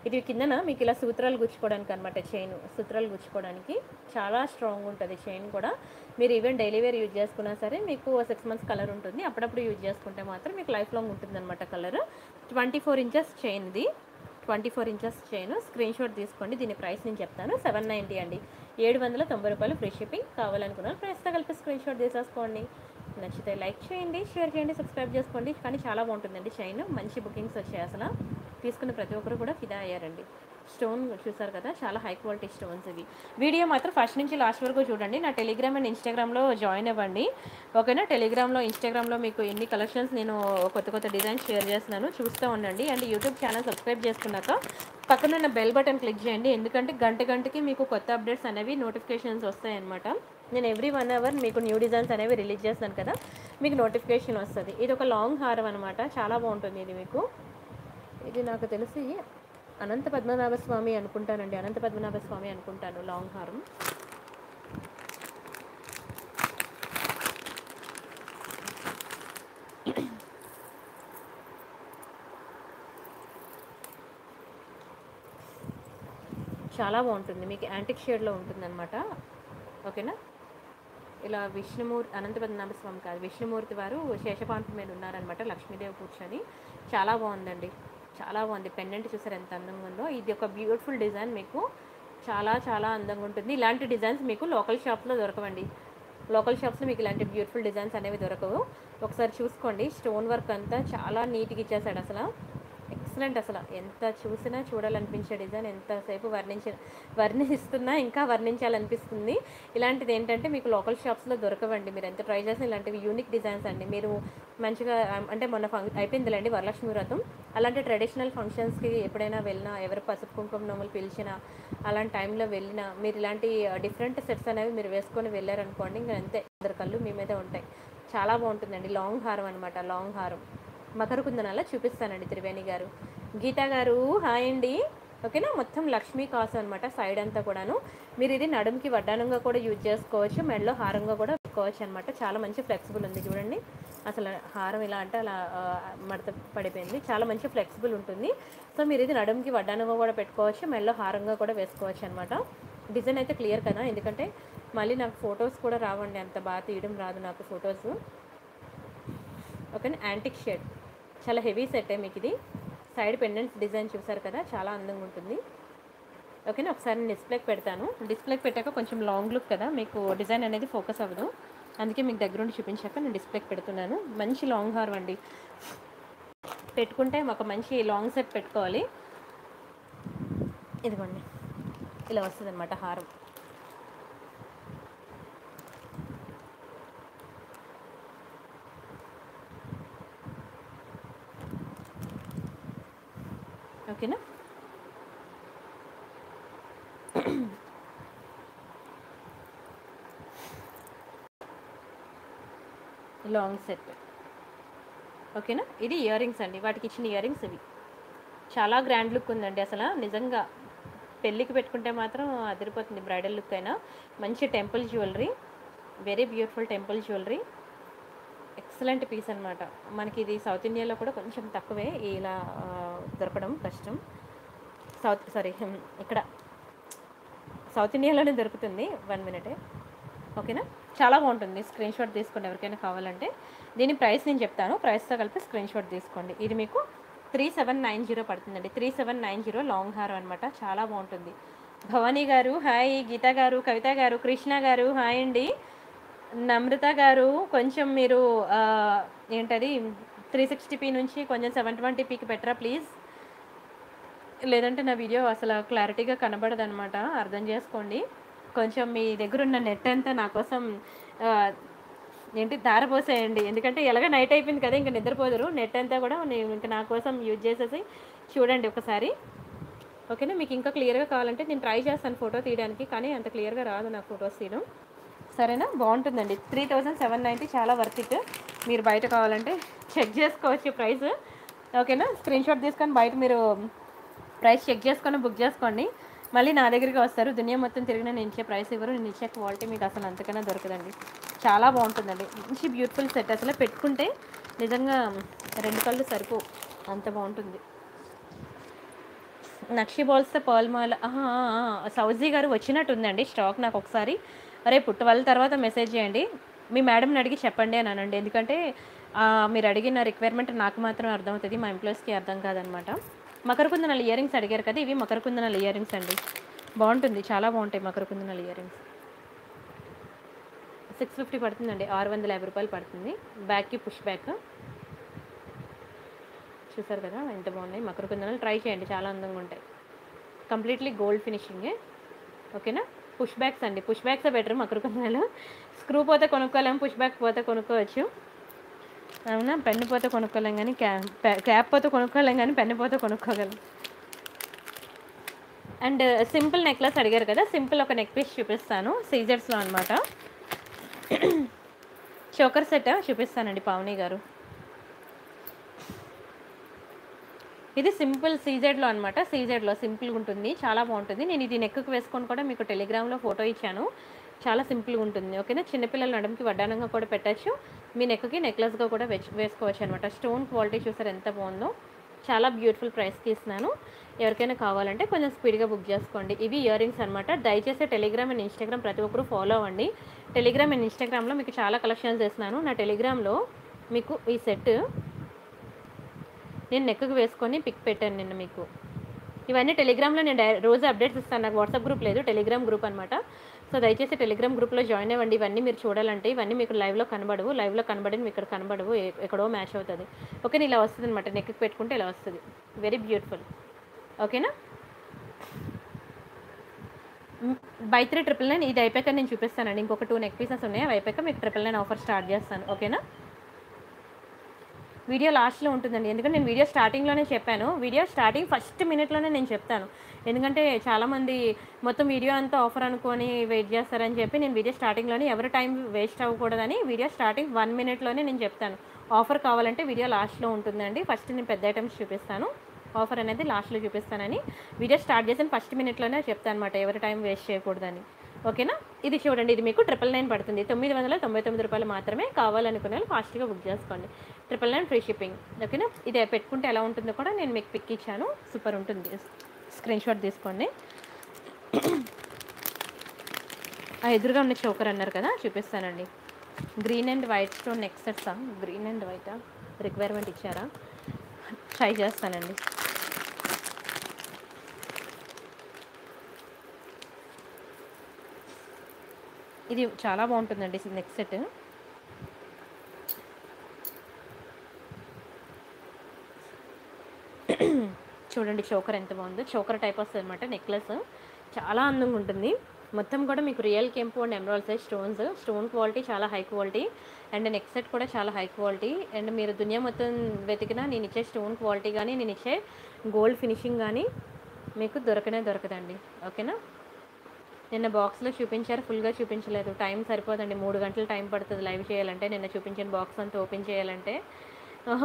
ఇది కిందన మీకు ఇలా సూత్రాలు గుచ్చుకోవడానికి అనమాట చైన్ సూత్రాలు గుచ్చుకోవడానికి. చాలా స్ట్రాంగ్ ఉంటుంది చైన్ కూడా. మీరు ఈవెన్ డైలీ వేర్ యూజ్ చేసుకున్నా సరే మీకు సిక్స్ మంత్స్ కలర్ ఉంటుంది. అప్పుడప్పుడు యూజ్ చేసుకుంటే మాత్రం మీకు లైఫ్ లాంగ్ ఉంటుంది అనమాట colour twenty four inches chain ఇది. Twenty four inches chain screen shot తీసుకోండి. దీని ప్రైస్ నేను చెప్తాను. సెవెన్ నైంటీ అండి. ఏడు వందల తొంభై రూపాయలు ఫ్రీ షిప్పింగ్ కావాలనుకున్నాను ప్రైస్తో కలిపి స్క్రీన్ షాట్ తీసేసుకోండి. నచ్చితే లైక్ చేయండి షేర్ చేయండి సబ్స్క్రైబ్ చేసుకోండి. కానీ చాలా బాగుంటుందండి చైన్. మంచి బుకింగ్స్ వచ్చాయి అసలు. తీసుకున్న ప్రతి ఒక్కరు కూడా ఫిదా అయ్యారండి. స్టోన్ చూసారు కదా చాలా హై క్వాలిటీ స్టోన్స్ ఇవి. వీడియో మాత్రం ఫస్ట్ నుంచి లాస్ట్ వరకు చూడండి. నా టెలిగ్రామ్ అండ్ ఇన్స్టాగ్రామ్లో జాయిన్ అవ్వండి. ఓకేనా టెలిగ్రామ్లో ఇన్స్టాగ్రామ్లో మీకు ఎన్ని కలెక్షన్స్ నేను కొత్త కొత్త డిజైన్స్ షేర్ చేస్తున్నాను చూస్తూ ఉండండి. అండ్ యూట్యూబ్ ఛానల్ సబ్స్క్రైబ్ చేసుకున్నాక పక్కన ఉన్న బెల్ బటన్ క్లిక్ చేయండి. ఎందుకంటే గంట గంటకి మీకు కొత్త అప్డేట్స్ అనేవి నోటిఫికేషన్స్ వస్తాయన్నమాట. నేను ఎవ్రీ వన్ అవర్ మీకు న్యూ డిజైన్స్ అనేవి రిలీజ్ చేస్తాను కదా మీకు నోటిఫికేషన్ వస్తుంది. ఇది ఒక లాంగ్ హారం అనమాట చాలా బాగుంటుంది ఇది మీకు. ఇది నాకు తెలిసి అనంత పద్మనాభ స్వామి అనుకుంటానండి. అనంత పద్మనాభ స్వామి అనుకుంటాను లాంగ్ హారం. చాలా బాగుంటుంది. మీకు యాంటిక్ షేడ్లో ఉంటుంది అనమాట ఓకేనా ఇలా విష్ణుమూర్తి అనంత స్వామి కాదు విష్ణుమూర్తి వారు శేషపాంపం మీద ఉన్నారనమాట లక్ష్మీదేవి కూర్చొని. చాలా బాగుందండి. చాలా బాగుంది. పెండెంట్ చూసారు ఎంత అందంగా ఉందో. ఇది ఒక బ్యూటిఫుల్ డిజైన్ మీకు. చాలా చాలా అందంగా ఉంటుంది. ఇలాంటి డిజైన్స్ మీకు లోకల్ షాప్లో దొరకవండి. లోకల్ షాప్స్లో మీకు ఇలాంటి బ్యూటిఫుల్ డిజైన్స్ అనేవి దొరకవు. ఒకసారి చూసుకోండి. స్టోన్ వర్క్ అంతా చాలా నీట్గా ఇచ్చేసాడు అసలు. ఎక్సలెంట్ అసలు. ఎంత చూసినా చూడాలనిపించే డిజైన్ ఎంతసేపు వర్ణించ వర్ణిస్తున్నా ఇంకా వర్ణించాలనిపిస్తుంది. ఇలాంటిది ఏంటంటే మీకు లోకల్ షాప్స్లో దొరకవండి. మీరు ఎంత ట్రై చేసినా ఇలాంటివి యూనిక్ డిజైన్స్ అండి. మీరు మంచిగా అంటే మొన్న ఫంక్ అయిపోయిందిలేండి వరలక్ష్మి వ్రతం. అలాంటి ట్రెడిషనల్ ఫంక్షన్స్కి ఎప్పుడైనా వెళ్ళినా ఎవరు పసుపు కుంకుమ నోములు పిలిచినా అలాంటి టైంలో వెళ్ళినా మీరు ఇలాంటి డిఫరెంట్ సెట్స్ అనేవి మీరు వేసుకొని వెళ్ళారనుకోండి ఇంకా అంతే. అందరి కళ్ళు మీ మీదే ఉంటాయి. చాలా బాగుంటుందండి. లాంగ్ హారం అనమాట లాంగ్ హారం. మకర కుందనాల చూపిస్తానండి త్రివేణి గారు. గీతా గారు హాయ్ అండి. ఓకేనా? మొత్తం లక్ష్మీ కాసు అనమాట సైడ్ అంతా కూడాను. మీరు ఇది నడుముకి వడ్డానంగా కూడా యూజ్ చేసుకోవచ్చు మెడలో హారంగా కూడా పెట్టుకోవచ్చు అనమాట చాలా మంచి ఫ్లెక్సిబుల్ ఉంది చూడండి. అసలు హారం ఇలా అంటే అలా మడత పడిపోయింది. చాలా మంచి ఫ్లెక్సిబుల్ ఉంటుంది. సో మీరు ఇది నడుముకి వడ్డానంగా కూడా పెట్టుకోవచ్చు మెడలో హారంగా కూడా వేసుకోవచ్చు అనమాట డిజైన్ అయితే క్లియర్ కదా? ఎందుకంటే మళ్ళీ నాకు ఫొటోస్ కూడా రావండి. అంత బాగా తీయడం రాదు నాకు ఫొటోస్. ఓకేనా? Antique shade. చాలా హెవీ సెట్ మీకు ఇది సైడ్ పెండెంట్స్ డిజైన్ చూసారు కదా చాలా అందంగా ఉంటుంది. ఓకేనా ఒకసారి నేను డిస్ప్లేకి పెడతాను. డిస్ప్లేకి పెట్టాక కొంచెం లాంగ్ లుక్ కదా మీకు డిజైన్ అనేది ఫోకస్ అవ్వదు. అందుకే మీకు దగ్గరుండి చూపించాక నేను డిస్ప్లేకి పెడుతున్నాను. మంచి లాంగ్ హార్ అండి. పెట్టుకుంటే ఒక మంచి లాంగ్ సెట్ పెట్టుకోవాలి. ఇదిగోండి. ఇలా వస్తుంది అనమాట హారం. ఓకేనా? లాంగ్ సెట్ ఓకేనా? ఇది ఇయర్ రింగ్స్ అండి. వాటికి ఇచ్చిన ఇయర్ రింగ్స్ ఇవి. చాలా గ్రాండ్ లుక్ ఉందండి అసలు. నిజంగా పెళ్ళికి పెట్టుకుంటే మాత్రం అదిరిపోతుంది బ్రైడల్ లుక్ అయినా. మంచి temple jewellery very beautiful temple jewellery excellent piece అనమాట మనకి ఇది సౌత్ ఇండియాలో కూడా కొంచెం తక్కువే. ఇలా దొరకడం కష్టం. సౌత్ సారీ ఇక్కడ సౌత్ ఇండియాలోనే దొరుకుతుంది. వన్ మినిటే. ఓకేనా? చాలా బాగుంటుంది. స్క్రీన్ షాట్ తీసుకోండి ఎవరికైనా కావాలంటే. దీని ప్రైస్ నేను చెప్తాను. ప్రైస్తో కలిపి స్క్రీన్ షాట్ తీసుకోండి. ఇది మీకు త్రీ సెవెన్ నైన్ జీరో పడుతుందండి. Three seven nine zero long haar అనమాట చాలా బాగుంటుంది. భవానీ గారు హాయ్. గీత గారు కవిత గారు కృష్ణ గారు హాయ్ అండి. నమ్రత గారు కొంచెం మీరు ఏంటది? త్రీ సిక్స్టీ పీ నుంచి కొంచెం సెవెన్ ట్వంటీ పీకి పెట్టరా ప్లీజ్? లేదంటే నా వీడియో అసలు క్లారిటీగా కనబడదు అనమాట అర్థం చేసుకోండి. కొంచెం మీ దగ్గర ఉన్న నెట్ అంతా నా కోసం ఏంటి దారపోసేయండి ఎందుకంటే ఎలాగ నైట్ అయిపోయింది కదా ఇంకా నిద్రపోదురు. నెట్ అంతా కూడా నేను ఇంకా నా కోసం యూజ్ చేసేసి చూడండి ఒకసారి. ఓకేనా? మీకు ఇంకా క్లియర్గా కావాలంటే నేను ట్రై చేస్తాను ఫోటో తీయడానికి కానీ అంత క్లియర్గా రాదు నాకు ఫొటోస్ తీయడం. సరేనా? బాగుంటుందండి. త్రీ థౌజండ్ సెవెన్ నైంటీ చాలా వర్త్ ఇట్ మీరు బయట కావాలంటే చెక్ చేసుకోవచ్చు ప్రైస్ ఓకేనా? స్క్రీన్ షాట్ తీసుకొని బయట మీరు ప్రైస్ చెక్ చేసుకొని బుక్ చేసుకోండి. మళ్ళీ నా దగ్గరికి వస్తారు. దునియా మొత్తం తిరిగిన నేను ఇచ్చే ప్రైస్ ఇవ్వరు. నేను ఇచ్చే క్వాలిటీ మీకు అసలు అంతకన్నా దొరకదండి. చాలా బాగుంటుందండి. మంచి బ్యూటిఫుల్ సెట్ అసలు పెట్టుకుంటే నిజంగా రెండు కళ్ళు సరిపో అంత బాగుంటుంది. నక్షి బాల్స్ పర్ల్ మాల్. సౌజీ గారు వచ్చినట్టుందండి స్టాక్ నాకు ఒకసారి. అరే పుట్టువల్ల తర్వాత మెసేజ్ చేయండి. మీ మేడంని అడిగి చెప్పండి అని అనండి. ఎందుకంటే మీరు అడిగిన రిక్వైర్మెంట్ నాకు మాత్రం అర్థమవుతుంది. మా ఎంప్లాయీస్కి అర్థం కాదనమాట. మకర కుందనాల ఇయర్ రింగ్స్ అడిగారు కదా ఇవి మకరకుందనాల ఇయర్ రింగ్స్ అండి. బాగుంటుంది చాలా బాగుంటాయి మకరకుందనాల ఇయర్ రింగ్స్ సిక్స్ ఫిఫ్టీ పడుతుందండి ఆరు వందల యాభై రూపాయలు పడుతుంది. బ్యాక్కి పుష్ బ్యాక్ చూసారు కదా ఎంత బాగున్నాయి మకర కుందనాలు ట్రై చేయండి చాలా అందంగా ఉంటాయి. కంప్లీట్లీ గోల్డ్ ఫినిషింగే ఓకేనా పుష్ బ్యాక్స్ అండి పుష్ బ్యాక్స్ బెటర్ మకరకుందనాలు. స్క్రూ పోతే కొనుక్కోలేము పుష్ బ్యాక్ పోతే కొనుక్కోవచ్చు. అవునా? పెన్ను పోతే కొనుక్కోలేం కానీ క్యాప్ క్యాప్ పోతే కొనుక్కోలేం కానీ పెన్ను పోతే కొనుక్కోగలం. అండ్ సింపుల్ నెక్లెస్ అడిగారు కదా? సింపుల్ ఒక నెక్ పీస్ చూపిస్తాను. సీజర్స్లో అనమాట చోకర్ సెట్ చూపిస్తానండి పావని గారు. ఇది సింపుల్ సీజెడ్లో అనమాట సీజెడ్లో సింపుల్గా ఉంటుంది. చాలా బాగుంటుంది. నేను ఇది నెక్కు వేసుకొని కూడా మీకు టెలిగ్రామ్లో ఫోటో ఇచ్చాను. చాలా సింపుల్గా ఉంటుంది. ఓకేనా? చిన్నపిల్లల నడుముకి వడ్డానంగా కూడా పెట్టచ్చు. మీ నెక్కి నెక్లెస్గా కూడా వెచ్ వేసుకోవచ్చు అనమాట స్టోన్ క్వాలిటీ చూసారు ఎంత బాగుందో. చాలా బ్యూటిఫుల్ ప్రైస్ తీసినాను. ఎవరికైనా కావాలంటే కొంచెం స్పీడ్గా బుక్ చేసుకోండి. ఇవి ఇయర్ రింగ్స్ అనమాట దయచేసి టెలిగ్రామ్ అండ్ ఇన్స్టాగ్రామ్ ప్రతి ఒక్కరు ఫాలో అవ్వండి. టెలిగ్రామ్ అండ్ ఇన్స్టాగ్రామ్లో మీకు చాలా కలెక్షన్స్ చేసినాను నా టెలిగ్రామ్లో మీకు ఈ సెట్ నేను నెక్కు వేసుకొని పిక్ పెట్టాను నిన్న మీకు. ఇవన్నీ టెలిగ్రామ్లో నేను డై రోజు అప్డేట్స్ ఇస్తాను. నాకు వాట్సాప్ గ్రూప్ లేదు. టెలిగ్రామ్ గ్రూప్ అనమాట సో దయచేసి టెలిగ్రామ్ గ్రూప్లో జాయిన్ అవ్వండి. ఇవన్నీ మీరు చూడాలంటే ఇవన్నీ మీకు లైవ్లో కనబడవు. లైవ్లో కనబడి మీకు ఇక్కడ కనబడవు. ఎక్కడో మ్యాచ్ అవుతుంది. ఓకే ఇలా వస్తుంది అనమాట నెక్కి పెట్టుకుంటే ఇలా వస్తుంది. వెరీ బ్యూటిఫుల్ ఓకేనా? బై త్రీ ట్రిపుల్ నైన్ ఇది అయిపోయాక నేను చూపిస్తానండి. ఇంకొక టూ నెక్ పీసెస్ ఉన్నాయి. అవి అయిపోయాక మీకు ట్రిపుల్ నైన్ ఆఫర్ స్టార్ట్ చేస్తాను. ఓకేనా? వీడియో లాస్ట్లో ఉంటుందండి. ఎందుకంటే నేను వీడియో స్టార్టింగ్లోనే చెప్పాను. వీడియో స్టార్టింగ్ ఫస్ట్ మినిట్లోనే నేను చెప్తాను. ఎందుకంటే చాలామంది మొత్తం వీడియో అంతా ఆఫర్ అనుకొని వెయిట్ చేస్తారని చెప్పి నేను వీడియో స్టార్టింగ్లోనే ఎవరి టైం వేస్ట్ అవ్వకూడదని వీడియో స్టార్టింగ్ వన్ మినిట్లోనే నేను చెప్తాను. ఆఫర్ కావాలంటే వీడియో లాస్ట్లో ఉంటుందండి. ఫస్ట్ నేను పెద్ద ఐటమ్స్ చూపిస్తాను. ఆఫర్ అనేది లాస్ట్లో చూపిస్తానని వీడియో స్టార్ట్ చేసిన ఫస్ట్ మినిట్లోనే చెప్తాను అనమాట ఎవరి టైం వేస్ట్ చేయకూడదని. ఓకేనా? ఇది చూడండి ఇది మీకు ట్రిపుల్ నైన్ పడుతుంది. తొమ్మిది వందల తొంభై తొమ్మిది రూపాయలు మాత్రమే కావాలనుకునే వాళ్ళు ఫాస్ట్గా బుక్ చేసుకోండి. Triple nine free shipping. ఓకేనా? ఇది పెట్టుకుంటే ఎలా ఉంటుందో కూడా నేను మీకు పిక్ ఇచ్చాను. సూపర్ ఉంటుంది. స్క్రీన్ షాట్ తీసుకోండి ఆ ఎదురుగా ఉన్న చౌకర్ అన్నారు కదా చూపిస్తానండి. Green and white stone neck సెట్సా green and వైటా? రిక్వైర్మెంట్ ఇచ్చారా? ట్రై చేస్తానండి. ఇది చాలా బాగుంటుందండి నెక్ సెట్ చూడండి చోకర్ ఎంత బాగుందో. చోకర్ టైప్ వస్తుంది అనమాట నెక్లెస్ చాలా అందంగా ఉంటుంది. మొత్తం కూడా మీకు రియల్ కెంపు and emerald size stones stone quality చాలా high quality and neck set కూడా చాలా హై క్వాలిటీ అండ్ మీరు దునియా మొత్తం వెతికినా నేను ఇచ్చే స్టోన్ క్వాలిటీ కానీ నేను ఇచ్చే గోల్డ్ ఫినిషింగ్ కానీ మీకు దొరకనే దొరకదండి. ఓకేనా నిన్న బాక్స్లో చూపించారు ఫుల్గా చూపించలేదు. టైం సరిపోదండి. మూడు గంటలు టైం పడుతుంది లైవ్ చేయాలంటే. నిన్న చూపించిన బాక్స్ అంతా ఓపెన్ చేయాలంటే.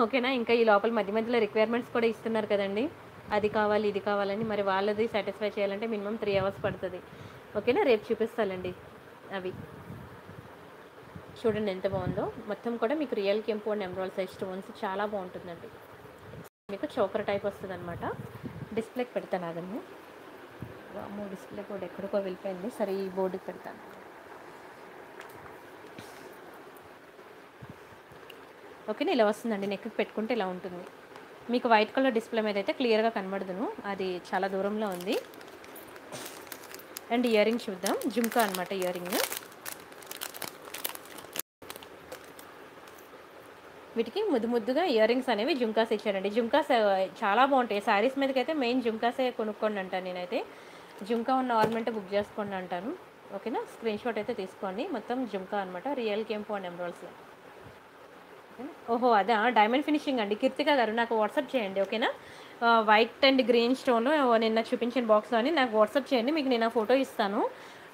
ఓకేనా ఇంకా ఈ లోపల మధ్య మధ్యలో రిక్వైర్మెంట్స్ కూడా ఇస్తున్నారు కదండి. అది కావాలి ఇది కావాలని మరి వాళ్ళది సాటిస్ఫై చేయాలంటే మినిమం త్రీ అవర్స్ పడుతుంది. ఓకేనా? రేపు చూపిస్తానండి అవి. చూడండి ఎంత బాగుందో. మొత్తం కూడా మీకు రియల్ కెంపు అండ్ ఎమరాల్డ్ సైజ్ స్టోన్స్ చాలా బాగుంటుందండి. మీకు చోకర్ టైప్ వస్తుంది అనమాట డిస్ప్లేకి పెడతాను అదನ್ನು అమ్మో డిస్ప్లే కూడా ఎక్కడికో వెళ్ళిపోయింది. సరే ఈ బోర్డుకి పెడతాను. ఓకేనా? ఇలా వస్తుందండి. నెక్కి పెట్టుకుంటే ఇలా ఉంటుంది. మీకు వైట్ కలర్ డిస్ప్లే మీద అయితే క్లియర్గా కనబడదును. అది చాలా దూరంలో ఉంది. అండ్ ఇయర్ రింగ్ చూద్దాం. జుమ్కా అనమాట ఇయర్ రింగ్. వీటికి ముద్దు ముద్దుగా ఇయర్ రింగ్స్ అనేవి జుమ్కాస్ ఇచ్చారండి జుమ్కాస్ చాలా బాగుంటాయి. శారీస్ మీదకి అయితే మెయిన్ జుమ్కాసే కొనుక్కోండి అంటాను నేనైతే. జుమ్కా ఉన్న ఆర్నమెంట్ బుక్ చేసుకోండి అంటాను. ఓకేనా? స్క్రీన్ షాట్ అయితే తీసుకోండి. మొత్తం జుమ్కా అనమాట రియల్ కెంపు అండ్ ఎమరాల్డ్స్. ఓహో అదా డైమండ్ ఫినిషింగ్ అండి. కీర్తిక గారు నాకు వాట్సాప్ చేయండి ఓకేనా? వైట్ అండ్ గ్రీన్ స్టోన్ నిన్న చూపించిన బాక్స్లోని నాకు వాట్సాప్ చేయండి మీకు నేను ఆ ఫోటో ఇస్తాను.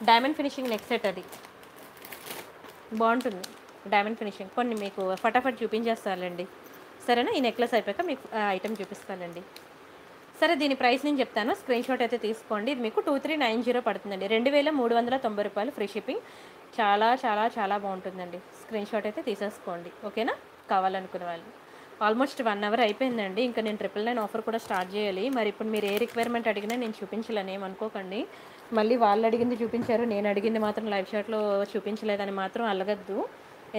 డైమండ్ ఫినిషింగ్ నెక్స్ట్ సెట్ అది బాగుంటుంది. డైమండ్ ఫినిషింగ్ కొన్ని మీకు ఫటాఫట్ చూపించేస్తానండి సరేనా? ఈ నెక్లెస్ అయిపోయాక మీకు ఐటెం చూపిస్తానండి సరే దీని ప్రైస్ నేను చెప్తాను. స్క్రీన్ షాట్ అయితే తీసుకోండి. ఇది మీకు టూ త్రీ నైన్ జీరో పడుతుందండి. రెండు వేల మూడు వందల తొంభై రూపాయలు ఫ్రీ షిప్పింగ్ చాలా చాలా చాలా బాగుంటుందండి. స్క్రీన్ షాట్ అయితే తీసేసుకోండి. ఓకేనా? కావాలనుకునే వాళ్ళు. ఆల్మోస్ట్ వన్ అవర్ అయిపోయిందండి. ఇంకా నేను ట్రిపుల్ నైన్ ఆఫర్ కూడా స్టార్ట్ చేయాలి. మరి ఇప్పుడు మీరు ఏ రిక్వైర్మెంట్ అడిగినా నేను చూపించలేను. ఏమనుకోకండి మళ్ళీ వాళ్ళు అడిగింది చూపించారు. నేను అడిగింది మాత్రం లైవ్ షాట్లో చూపించలేదని మాత్రం అలగద్దు.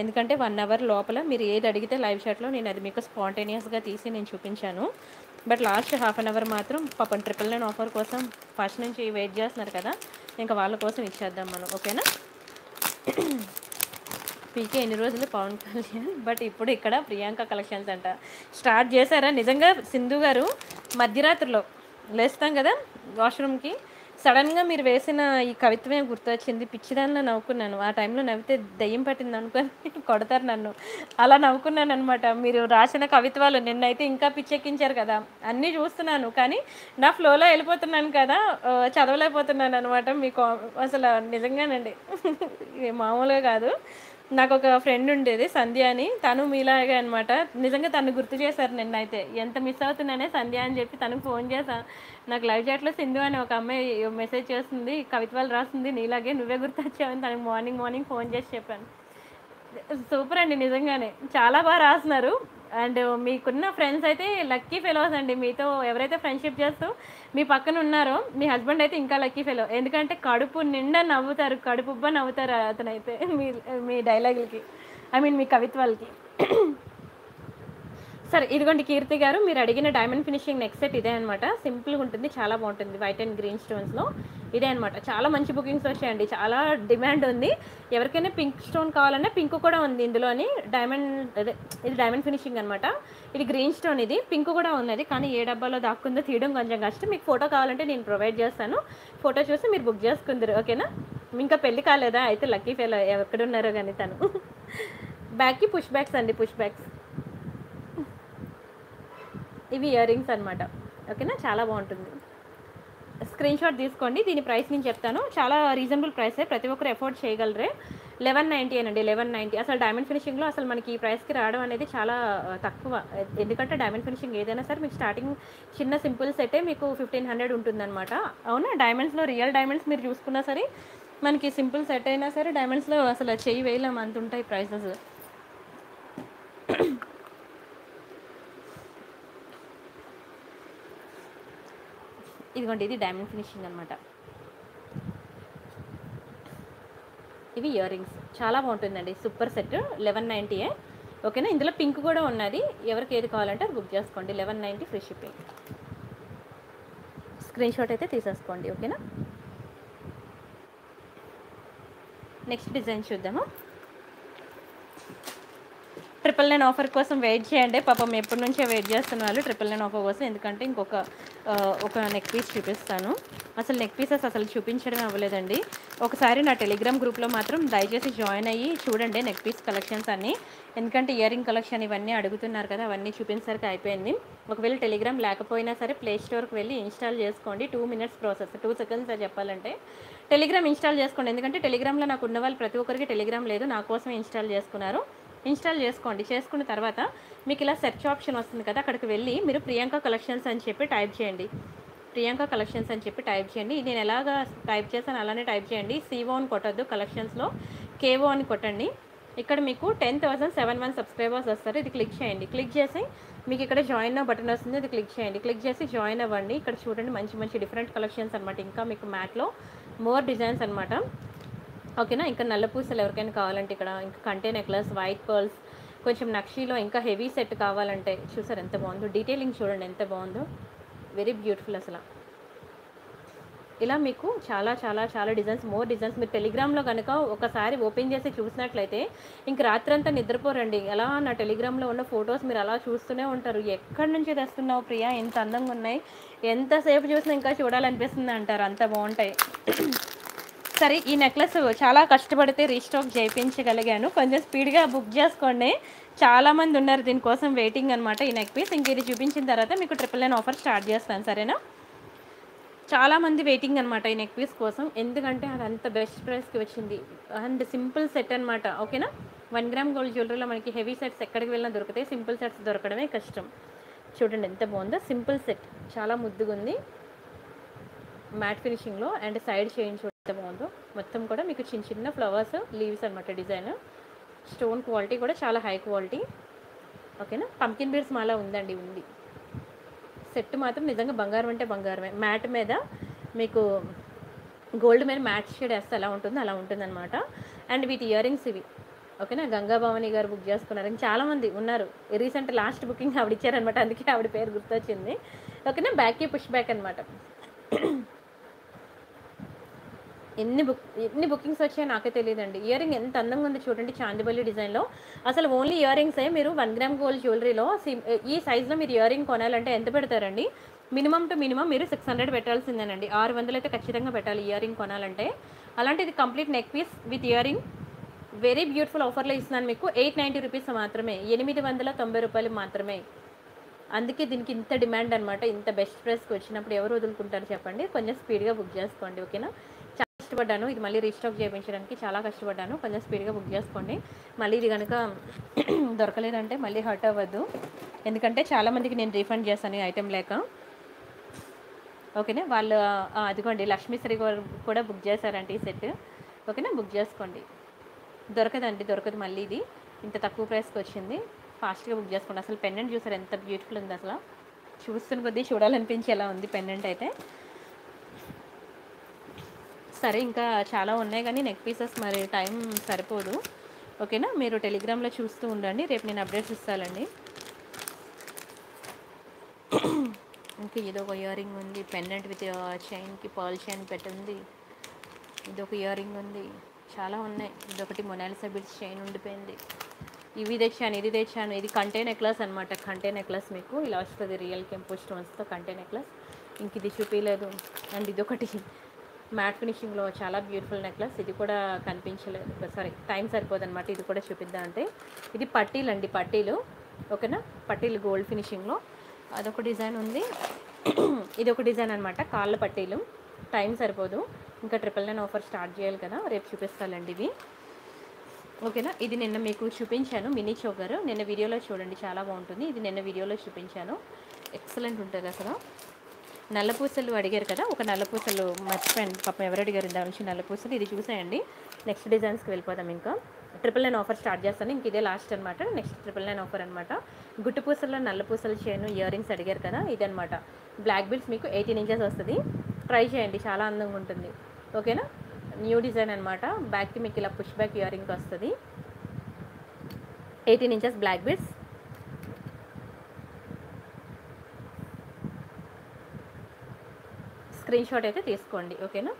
ఎందుకంటే వన్ అవర్ లోపల మీరు ఏది అడిగితే లైవ్ షాట్లో నేను అది మీకు స్పాంటేనియస్గా తీసి నేను చూపించాను. But last half an hour మాత్రం పాపం ట్రిపుల్ నైన్ ఆఫర్ కోసం ఫస్ట్ నుంచి వెయిట్ చేస్తున్నారు కదా. ఇంకా వాళ్ళ కోసం ఇచ్చేద్దాం మనం. ఓకేనా పీకే ఎన్ని రోజులు పవన్ కళ్యాణ్? బట్ ఇప్పుడు ఇక్కడ ప్రియాంక కలెక్షన్స్ అంట. స్టార్ట్ చేశారా? నిజంగా సింధు గారు మధ్యరాత్రిలో లేస్తాం కదా వాష్రూమ్కి. సడన్గా మీరు వేసిన ఈ కవిత్వమే గుర్తొచ్చింది. పిచ్చిదానిలో నవ్వుకున్నాను. ఆ టైంలో నవ్వితే దయ్యం పట్టింది అనుకొని కొడతారు నన్ను. అలా నవ్వుకున్నాను అనమాట మీరు రాసిన కవిత్వాలు నిన్నైతే ఇంకా పిచ్చెక్కించారు కదా. అన్నీ చూస్తున్నాను. కానీ నా ఫ్లోలో వెళ్ళిపోతున్నాను కదా. చదవలేకపోతున్నాను అనమాట మీకు అసలు నిజంగానండి. మామూలుగా కాదు. నాకు ఒక ఫ్రెండ్ ఉండేది సంధ్య అని తను మీలాగే అనమాట నిజంగా తను గుర్తు చేశారు నిన్న అయితే ఎంత మిస్ అవుతున్నానే సంధ్య అని చెప్పి తనకు ఫోన్ చేశా. నాకు లైవ్ చాట్లో సింధు అని ఒక అమ్మాయి మెసేజ్ చేస్తుంది కవిత్వాలు రాస్తుంది నీలాగే నువ్వే గుర్తొచ్చావని తనకు మార్నింగ్ మార్నింగ్ ఫోన్ చేసి చెప్పాను. సూపర్ అండి నిజంగానే. చాలా బాగా రాస్తున్నారు అండ్ మీకున్న ఫ్రెండ్స్ అయితే లక్కీ ఫెలోస్ అండి. మీతో ఎవరైతే ఫ్రెండ్షిప్ చేస్తూ మీ పక్కన ఉన్నారో మీ హస్బెండ్ అయితే ఇంకా లక్కీ ఫెలో ఎందుకంటే కడుపు నిండా నవ్వుతారు కడుపు ఉబ్బ నవ్వుతారు అతనైతే మీ మీ డైలాగులకి ఐ మీన్ మీ కవిత్వాలకి. సరే ఇదిగోండి కీర్తి గారు మీరు అడిగిన డైమండ్ ఫినిషింగ్ నెక్ సెట్ ఇదే అనమాట సింపుల్గా ఉంటుంది చాలా బాగుంటుంది వైట్ అండ్ గ్రీన్ స్టోన్స్లో ఇదే అనమాట చాలా మంచి బుకింగ్స్ వచ్చాయండి చాలా డిమాండ్ ఉంది. ఎవరికైనా పింక్ స్టోన్ కావాలన్నా పింక్ కూడా ఉంది ఇందులోని. డైమండ్ అదే ఇది డైమండ్ ఫినిషింగ్ అనమాట ఇది గ్రీన్ స్టోన్ ఇది పింక్ కూడా ఉన్నది. కానీ ఏ డబ్బాలో దాక్కుందో తీయడం కొంచెం కష్టం. మీకు ఫోటో కావాలంటే నేను ప్రొవైడ్ చేస్తాను. ఫోటో చూసి మీరు బుక్ చేసుకుందరు ఓకేనా? ఇంకా పెళ్ళి కాలేదా? అయితే లక్కీ ఫెయిల్ ఎక్కడున్నారో కానీ తను. బ్యాక్కి పుష్ బ్యాక్స్ అండి పుష్ బ్యాక్స్ ఇవి ఇయర్ రింగ్స్ అనమాట ఓకేనా? చాలా బాగుంటుంది. స్క్రీన్ షాట్ తీసుకోండి. దీని ప్రైస్ నేను చెప్తాను. చాలా రీజనబుల్ ప్రైసే ప్రతి ఒక్కరు ఎఫోర్డ్ చేయగలరే. లెవెన్ నైంటీ అండి లెవెన్ నైంటీ అసలు డైమండ్ ఫినిషింగ్లో అసలు మనకి ఈ ప్రైస్కి రావడం అనేది చాలా తక్కువ. ఎందుకంటే డైమండ్ ఫినిషింగ్ ఏదైనా సరే మీకు స్టార్టింగ్ చిన్న సింపుల్ సెటే మీకు ఫిఫ్టీన్ హండ్రెడ్ ఉంటుందన్నమాట. అవునా? డైమండ్స్లో రియల్ డైమండ్స్ మీరు చూసుకున్నా సరే మనకి సింపుల్ సెట్ అయినా సరే డైమండ్స్లో అసలు చెయ్యి వేయలేం అంత ఉంటాయి ప్రైసెస్ ఇదిగోండి ఇది డైమండ్ ఫినిషింగ్ అనమాట ఇవి ఇయర్ రింగ్స్ చాలా బాగుంటుందండి. సూపర్ సెట్ లెవెన్ నైంటీయే ఓకేనా? ఇందులో పింక్ కూడా ఉన్నది. ఎవరికి ఏది కావాలంటే అది బుక్ చేసుకోండి. Eleven ninety free shipping screen shot అయితే తీసేసుకోండి. ఓకేనా? నెక్స్ట్ డిజైన్ చూద్దాము. ట్రిపుల్ నైన్ ఆఫర్ కోసం వెయిట్ చేయండి. పాపం ఎప్పటి నుంచే వెయిట్ చేస్తున్న వాళ్ళు ట్రిపుల్ నైన్ ఆఫర్ కోసం. ఎందుకంటే ఇంకొక ఒక నెక్ పీస్ చూపిస్తాను. అసలు నెక్ పీసెస్ అసలు చూపించడం అవ్వలేదండి. ఒకసారి నా టెలిగ్రామ్ గ్రూప్లో మాత్రం దయచేసి జాయిన్ అయ్యి చూడండి నెక్ పీస్ కలెక్షన్స్ అన్నీ. ఎందుకంటే ఇయర్ రింగ్ కలెక్షన్ ఇవన్నీ అడుగుతున్నారు కదా అవన్నీ చూపించసరికి అయిపోయింది. ఒకవేళ టెలిగ్రామ్ లేకపోయినా సరే ప్లే స్టోర్కి వెళ్ళి ఇన్స్టాల్ చేసుకోండి. Two minutes process two seconds చెప్పాలంటే. టెలిగ్రామ్ ఇన్స్టాల్ చేసుకోండి. ఎందుకంటే టెలిగ్రామ్లో నాకు ఉన్న వాళ్ళు ప్రతి ఒక్కరికి టెలిగ్రామ్ లేదు. నా కోసం ఇన్స్టాల్ చేసుకున్నారు. ఇన్స్టాల్ చేసుకోండి. చేసుకున్న తర్వాత మీకు ఇలా సెర్చ్ ఆప్షన్ వస్తుంది కదా అక్కడికి వెళ్ళి మీరు ప్రియాంక కలెక్షన్స్ అని చెప్పి టైప్ చేయండి. ప్రియాంక కలెక్షన్స్ అని చెప్పి టైప్ చేయండి. నేను ఎలాగా టైప్ చేశాను అలానే టైప్ చేయండి. సివో అని కొట్టద్దు కలెక్షన్స్లో కేవో అని కొట్టండి. ఇక్కడ మీకు ten thousand seven one subscribers వస్తారు. ఇది క్లిక్ చేయండి. క్లిక్ చేసి మీకు ఇక్కడ జాయిన్ బటన్ వస్తుంది. ఇది క్లిక్ చేయండి. క్లిక్ చేసి జాయిన్ అవ్వండి. ఇక్కడ చూడండి మంచి మంచి డిఫరెంట్ కలెక్షన్స్ అనమాట ఇంకా మీకు మ్యాట్లో మోర్ డిజైన్స్ అనమాట ఓకేనా? ఇంకా నల్ల పూసలు ఎవరికైనా కావాలంటే ఇక్కడ ఇంకా కంటే నెక్లెస్ వైట్ పర్ల్స్ కొంచెం నక్షీలో ఇంకా హెవీ సెట్ కావాలంటే చూసారు ఎంత బాగుందో. డీటెయిలింగ్ చూడండి ఎంత బాగుందో. వెరీ బ్యూటిఫుల్ అసలు. ఇలా మీకు చాలా చాలా చాలా డిజైన్స్ మోర్ డిజైన్స్ మీరు టెలిగ్రామ్లో కనుక ఒకసారి ఓపెన్ చేసి చూసినట్లయితే ఇంక రాత్రంతా నిద్రపోరండి. అలా నా టెలిగ్రామ్లో ఉన్న ఫొటోస్ మీరు అలా చూస్తూనే ఉంటారు. ఎక్కడి నుంచి తెస్తున్నావు ప్రియా? ఎంత అందంగా ఉన్నాయి. ఎంతసేపు చూసినా ఇంకా చూడాలనిపిస్తుంది అంటారు. అంత బాగుంటాయి. సరే ఈ నెక్లెస్ చాలా కష్టపడితే రీస్టాక్ చేయించగలిగాను. కొంచెం స్పీడ్గా బుక్ చేసుకోండి. చాలామంది ఉన్నారు దీనికోసం వెయిటింగ్ అనమాట ఈ నెక్ పీస్. ఇంక ఇది చూపించిన తర్వాత మీకు ట్రిపుల్ నైన్ ఆఫర్ స్టార్ట్ చేస్తాను సరేనా? చాలామంది వెయిటింగ్ అనమాట ఈ నెక్ పీస్ కోసం. ఎందుకంటే అది అంత బెస్ట్ ప్రైస్కి వచ్చింది. అండ్ సింపుల్ సెట్ అనమాట ఓకేనా? వన్ గ్రామ్ గోల్డ్ జ్యువెలరీలో మనకి హెవీ సెట్స్ ఎక్కడికి వెళ్ళినా దొరుకుతాయి. సింపుల్ సెట్స్ దొరకడమే కష్టం. చూడండి ఎంత బాగుందో సింపుల్ సెట్. చాలా ముద్దుగా ఉంది మ్యాట్ ఫినిషింగ్లో అండ్ సైడ్ చేయించి ఎంత బాగుందో. మొత్తం కూడా మీకు చిన్న చిన్న ఫ్లవర్స్ లీవ్స్ అనమాట డిజైన్. స్టోన్ క్వాలిటీ కూడా చాలా హై క్వాలిటీ. ఓకేనా? పంకిన్ బీర్స్ మాలా ఉందండి ఉంది. సెట్ మాత్రం నిజంగా బంగారం అంటే బంగారమే. మ్యాట్ మీద మీకు గోల్డ్ మీద మ్యాట్ షేడ్ వేస్తే ఎలా ఉంటుందో అలా ఉంటుందన్నమాట. అండ్ వీటి ఇయర్ రింగ్స్ ఇవి. ఓకేనా? గంగా భవాని గారు బుక్ చేసుకున్నారు. ఇంకా చాలామంది ఉన్నారు. రీసెంట్ లాస్ట్ బుకింగ్ ఆవిడ ఇచ్చారనమాట అందుకే ఆవిడ పేరు గుర్తొచ్చింది. ఓకేనా? బ్యాక్కి పుష్ బ్యాక్ అనమాట ఎన్ని బుక్ ఎన్ని బుకింగ్స్ వచ్చాయో నాకే తెలియదండి. ఇయర్ రింగ్ ఎంత అందంగా ఉంది చూడండి చాందిబల్లి డిజైన్లో. అసలు ఓన్లీ ఇయర్ రింగ్సే మీరు వన్ గ్రామ్ గోల్డ్ జ్యువెలరీలో ఈ సైజులో మీరు ఇయర్ రింగ్ కొనాలంటే ఎంత పెడతారండి? మినిమం టు మినిమం మీరు సిక్స్ హండ్రెడ్ పెట్టాల్సిందేనండి. ఆరు వందలు అయితే ఖచ్చితంగా పెట్టాలి ఇయర్ రింగ్ కొనాలంటే. అలాంటిది complete neck piece with earring very beautiful ఆఫర్లో ఇస్తున్నాను మీకు. ఎయిట్ నైంటీ రూపీస్ మాత్రమే. ఎనిమిది వందల తొంభై రూపాయలు మాత్రమే. అందుకే దీనికి ఇంత డిమాండ్ అనమాట ఇంత బెస్ట్ ప్రైస్కి వచ్చినప్పుడు ఎవరు వదులుకుంటారు చెప్పండి. కొంచెం స్పీడ్గా బుక్ చేసుకోండి ఓకేనా కష్టపడ్డాను. ఇది మళ్ళీ రీస్టాక్ చేయించడానికి చాలా కష్టపడ్డాను. కొంచెం స్పీడ్గా బుక్ చేసుకోండి. మళ్ళీ ఇది కనుక [CLEARS THROAT] దొరకలేదంటే మళ్ళీ హర్ట్ అవ్వద్దు. ఎందుకంటే చాలామందికి నేను రీఫండ్ చేస్తాను ఈ ఐటెం లేక. ఓకేనా? వాళ్ళు అదిగోండి లక్ష్మీశ్రీ గారు కూడా బుక్ చేశారంట ఈ సెట్. ఓకేనా? బుక్ చేసుకోండి. దొరకదండి దొరకదు మళ్ళీ ఇది. ఇంత తక్కువ ప్రైస్కి వచ్చింది. ఫాస్ట్గా బుక్ చేసుకోండి. అసలు పెన్నెంట్ చూసారు ఎంత బ్యూటిఫుల్ ఉంది అసలు. చూస్తున్న కొద్దీ చూడాలనిపించేలా ఉంది పెన్నెంట్ అయితే సరే ఇంకా చాలా ఉన్నాయి కానీ నెక్ పీసెస్ మరి టైం సరిపోదు. ఓకేనా? మీరు టెలిగ్రామ్లో చూస్తూ ఉండండి. రేపు నేను అప్డేట్స్ ఇస్తానండి ఇంకా ఇది ఒక ఇయర్ రింగ్ ఉంది పెండెంట్ విత్ చైన్కి పాల్ చైన్ పెట్టింది. ఇది ఒక ఇయర్ రింగ్ ఉంది. చాలా ఉన్నాయి. ఇదొకటి మొనాలిసా బిడ్స్ చైన్ ఉండిపోయింది. ఇవి తెచ్చాను ఇది తెచ్చాను. ఇది కంటే నెక్లెస్ అనమాట కంటే నెక్లెస్ మీకు. ఇలా వస్తుంది రియల్ కెంపు స్టోన్స్తో కంటే నెక్లెస్ ఇంక ఇది చూపించలేదు అండ్ ఇదొకటి మ్యాట్ ఫినిషింగ్లో చాలా బ్యూటిఫుల్ నెక్లెస్. ఇది కూడా కనిపించలేదు. సారీ టైం సరిపోదనమాట ఇది కూడా చూపిద్దాం అంటే. ఇది పట్టీలు అండి పట్టీలు. ఓకేనా? పట్టీలు గోల్డ్ ఫినిషింగ్లో. అదొక డిజైన్ ఉంది. [CLEARS THROAT] ఇది ఒక డిజైన్ అనమాట కాళ్ళ పట్టీలు. టైం సరిపోదు. ఇంకా ట్రిపుల్ నైన్ ఆఫర్ స్టార్ట్ చేయాలి కదా. రేపు చూపిస్తానండి ఇవి. ఓకేనా? ఇది నిన్న మీకు చూపించాను. Mini choker. నిన్న వీడియోలో చూడండి. చాలా బాగుంటుంది. ఇది నిన్న వీడియోలో చూపించాను. ఎక్సలెంట్ ఉంటుంది అసలు. నల్లపూసలు అడిగారు కదా ఒక నల్లపూసలు మర్చిపోయాను పాపం ఎవరు అడిగారు దాని నుంచి నల్లపూసలు ఇది చూసేయండి. నెక్స్ట్ డిజైన్స్కి వెళ్ళిపోదాం ఇంకా. ట్రిపుల్ నైన్ ఆఫర్ స్టార్ట్ చేస్తాను. ఇంక ఇదే లాస్ట్ అనమాట నెక్స్ట్ ట్రిపుల్ నైన్ ఆఫర్ అనమాట గుట్టు పూసల్లో నల్ల పూసలు చేయను ఇయర్ రింగ్స్ అడిగారు కదా ఇదనమాట బ్లాక్ బిల్స్ మీకు ఎయిటీన్ ఇంచెస్ వస్తుంది. ట్రై చేయండి చాలా అందంగా ఉంటుంది. ఓకేనా న్యూ డిజైన్ అనమాట బ్యాక్కి మీకు ఇలా పుష్ బ్యాక్ ఇయర్ రింగ్ వస్తుంది. Eighteen inches black beads screen shot అయితే తీసుకోండి ఓకేనా?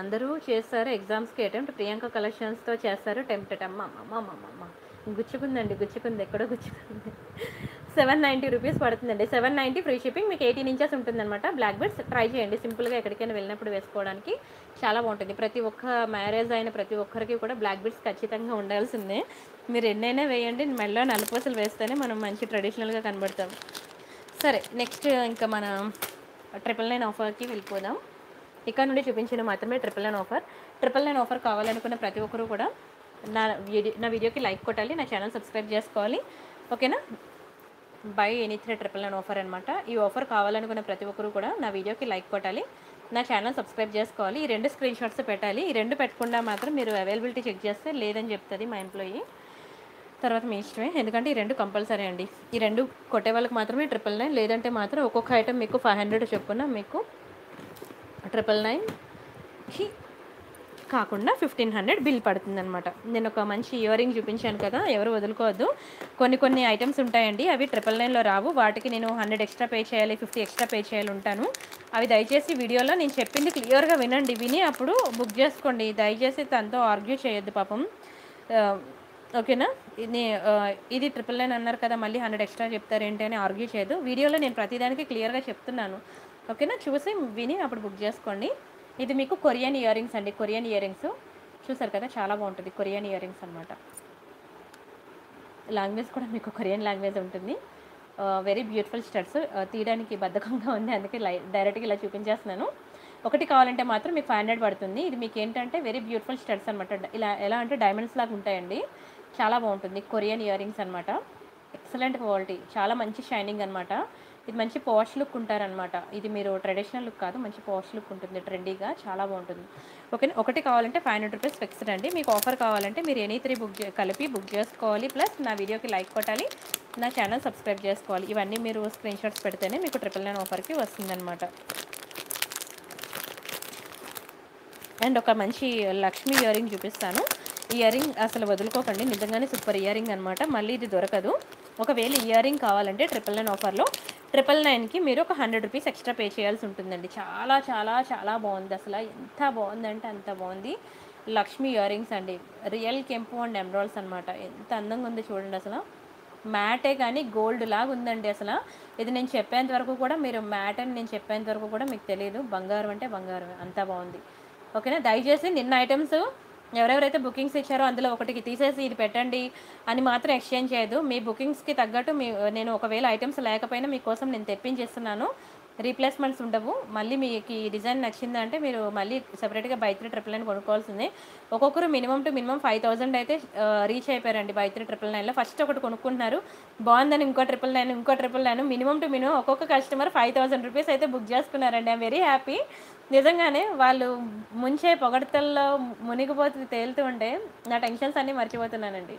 అందరూ చేస్తారు ఎగ్జామ్స్కి అటెంప్ట్. ప్రియాంక కలెక్షన్స్తో చేస్తారు టెంప్టెడ్ అమ్మ అమ్మ అమ్మ అమ్మ అమ్మ. గుచ్చుకుందండి గుచ్చుకుంది ఎక్కడో గుచ్చుకుంది. సెవెన్ నైంటీ రూపీస్ పడుతుందండి. సెవెన్ నైంటీ ఫ్రీ షిప్పింగ్ మీకు ఎయిటీన్ ఇంచెస్ ఉంటుందన్నమాట. బ్లాక్ బెడ్స్ ట్రై చేయండి. సింపుల్గా ఎక్కడికైనా వెళ్ళినప్పుడు వేసుకోవడానికి చాలా బాగుంటుంది. ప్రతి ఒక్క మ్యారేజ్ అయిన ప్రతి ఒక్కరికి కూడా బ్లాక్ బెడ్స్ ఖచ్చితంగా ఉండాల్సిందే. మీరు ఎన్నైనా వేయండి మెడలో నలుపూసలు వేస్తేనే మనం మంచి ట్రెడిషనల్గా కనబడతాం. సరే నెక్స్ట్ ఇంకా మన ట్రిపుల్ నైన్ ఆఫర్కి వెళ్ళిపోదాం. ఇక్కడ నుండి చూపించిన మాత్రమే triple nine offer triple nine offer కావాలనుకున్న ప్రతి ఒక్కరు కూడా నా వీడియో నా వీడియోకి లైక్ కొట్టాలి నా ఛానల్ సబ్స్క్రైబ్ చేసుకోవాలి. ఓకేనా? Buy any three triple nine offer అనమాట ఈ ఆఫర్ కావాలనుకున్న ప్రతి ఒక్కరు కూడా నా వీడియోకి లైక్ కొట్టాలి నా ఛానల్ సబ్స్క్రైబ్ చేసుకోవాలి. ఈ రెండు స్క్రీన్ షాట్స్ పెట్టాలి. ఈ రెండు పెట్టకుండా మాత్రం మీరు అవైలబిలిటీ చెక్ చేస్తే లేదని చెప్తుంది మా ఎంప్లాయీ తర్వాత మీ ఇష్టమే. ఎందుకంటే ఈ రెండు కంపల్సరీ అండి. ఈ రెండు కొట్టే వాళ్ళకి మాత్రమే ట్రిపుల్ నైన్ లేదంటే మాత్రం ఒక్కొక్క ఐటమ్ మీకు ఫైవ్ హండ్రెడ్ చెప్పున మీకు ట్రిపుల్ నైన్కి కాకుండా ఫిఫ్టీన్ హండ్రెడ్ బిల్ పడుతుందనమాట నేను ఒక మంచి ఇయర్ రింగ్ చూపించాను కదా ఎవరు వదులుకోవద్దు. కొన్ని కొన్ని ఐటమ్స్ ఉంటాయండి అవి ట్రిపుల్ నైన్లో రావు. వాటికి నేను హండ్రెడ్ ఎక్స్ట్రా పే చేయాలి ఫిఫ్టీ ఎక్స్ట్రా పే చేయాలి ఉంటాను. అవి దయచేసి వీడియోలో నేను చెప్పింది క్లియర్గా వినండి. విని అప్పుడు బుక్ చేసుకోండి. దయచేసి తనతో ఆర్గ్యూ చేయొద్దు పాపం. ఓకేనా? ఇది ఇది ట్రిపుల్ నైన్ అన్నారు కదా మళ్ళీ హండ్రెడ్ ఎక్స్ట్రా చెప్తారు ఏంటి అని ఆర్గ్యూ చేయదు. వీడియోలో నేను ప్రతిదానికి క్లియర్గా చెప్తున్నాను. ఓకేనా? చూసి విని అప్పుడు బుక్ చేసుకోండి. ఇది మీకు కొరియన్ ఇయర్ రింగ్స్ అండి. కొరియన్ ఇయర్ రింగ్స్ చూసారు కదా చాలా బాగుంటుంది. కొరియన్ ఇయర్ రింగ్స్ అనమాట లాంగ్వేజ్ కూడా మీకు కొరియన్ లాంగ్వేజ్ ఉంటుంది. వెరీ బ్యూటిఫుల్ స్టడ్స్ తీయడానికి బద్ధకంగా ఉంది. అందుకే లై డైరెక్ట్గా ఇలా చూపించేస్తున్నాను. ఒకటి కావాలంటే మాత్రం మీకు ఫైవ్ హండ్రెడ్ పడుతుంది. ఇది మీకు ఏంటంటే వెరీ బ్యూటిఫుల్ స్టడ్స్ అనమాట ఇలా ఎలా అంటే డైమండ్స్ లాగా ఉంటాయండి. చాలా బాగుంటుంది. కొరియన్ ఇయర్ రింగ్స్ అనమాట ఎక్సలెంట్ క్వాలిటీ. చాలా మంచి షైనింగ్ అనమాట ఇది మంచి పాష్ లుక్ ఉంటారనమాట ఇది మీరు ట్రెడిషనల్ లుక్ కాదు మంచి పాష్ లుక్ ఉంటుంది. ట్రెండీగా చాలా బాగుంటుంది. ఓకే ఒకటి కావాలంటే ఫైవ్ హండ్రెడ్ రూపీస్ ఫిక్స్డ్ అండి. మీకు ఆఫర్ కావాలంటే మీరు ఎనీ త్రీ బుక్ చే- కలిపి బుక్ చేసుకోవాలి. ప్లస్ నా వీడియోకి లైక్ కొట్టాలి. నా ఛానల్ సబ్స్క్రైబ్ చేసుకోవాలి. ఇవన్నీ మీరు స్క్రీన్ షాట్స్ పెడితేనే మీకు ట్రిపుల్ నైన్ ఆఫర్కి వస్తుందన్నమాట. అండ్ ఒక మంచి లక్ష్మీ ఇయర్ రింగ్ చూపిస్తాను. ఇయర్ రింగ్ అసలు వదులుకోకండి. నిజంగానే సూపర్ ఇయర్ రింగ్ అనమాట మళ్ళీ ఇది దొరకదు. ఒకవేళ ఇయర్ రింగ్ కావాలంటే ట్రిపుల్ నైన్ ఆఫర్లో. ట్రిపుల్ నైన్కి మీరు ఒక హండ్రెడ్ రూపీస్ ఎక్స్ట్రా పే చేయాల్సి ఉంటుందండి. చాలా చాలా చాలా బాగుంది. అసలు ఎంత బాగుందంటే అంత బాగుంది. లక్ష్మీ ఇయర్ రింగ్స్ అండి. రియల్ కెంపు అండ్ ఎమరాల్స్ అనమాట ఎంత అందంగా ఉంది చూడండి అసలు. మ్యాటే కానీ గోల్డ్ లాగా ఉందండి అసలు. ఇది నేను చెప్పేంత వరకు కూడా మీరు మ్యాట్ అని నేను చెప్పేంత వరకు కూడా మీకు తెలియదు బంగారం అంటే బంగారం అంత బాగుంది. ఓకేనా? దయచేసి నిన్న ఐటమ్స్ ఎవరెవరైతే బుకింగ్స్ ఇచ్చారో అందులో ఒకటికి తీసేసి ఇది పెట్టండి అని మాత్రం ఎక్స్చేంజ్ చేయదు మీ బుకింగ్స్కి తగ్గట్టు మీ నేను ఒకవేళ ఐటమ్స్ లేకపోయినా మీకోసం నేను తెప్పించేస్తున్నాను. రీప్లేస్మెంట్స్ ఉండవు. మళ్ళీ మీకు ఈ డిజైన్ నచ్చిందంటే మీరు మళ్ళీ సెపరేట్గా బై త్రీ ట్రిపుల్ నైన్ కొనుక్కోవాల్సిందే. ఒక్కొక్కరు minimum two minimum five thousand అయితే రీచ్ అయిపోయారండి బై త్రీ ట్రిపుల్ నైన్లో ఫస్ట్ ఒకటి కొనుక్కుంటున్నారు. బాగుందని ఇంకో ట్రిపుల్ నైన్ ఇంకో triple nine minimum two minimum ఒక్కొక్క కస్టమర్ ఫైవ్ థౌసండ్ రూపీస్ అయితే బుక్ చేసుకున్నారండి. ఐమ్ వెరీ హ్యాపీ నిజంగానే వాళ్ళు ముంచే పొగడతల్లో మునిగిపోతూ తేలుతూ ఉంటే నా టెన్షన్స్ అన్నీ మర్చిపోతున్నానండి.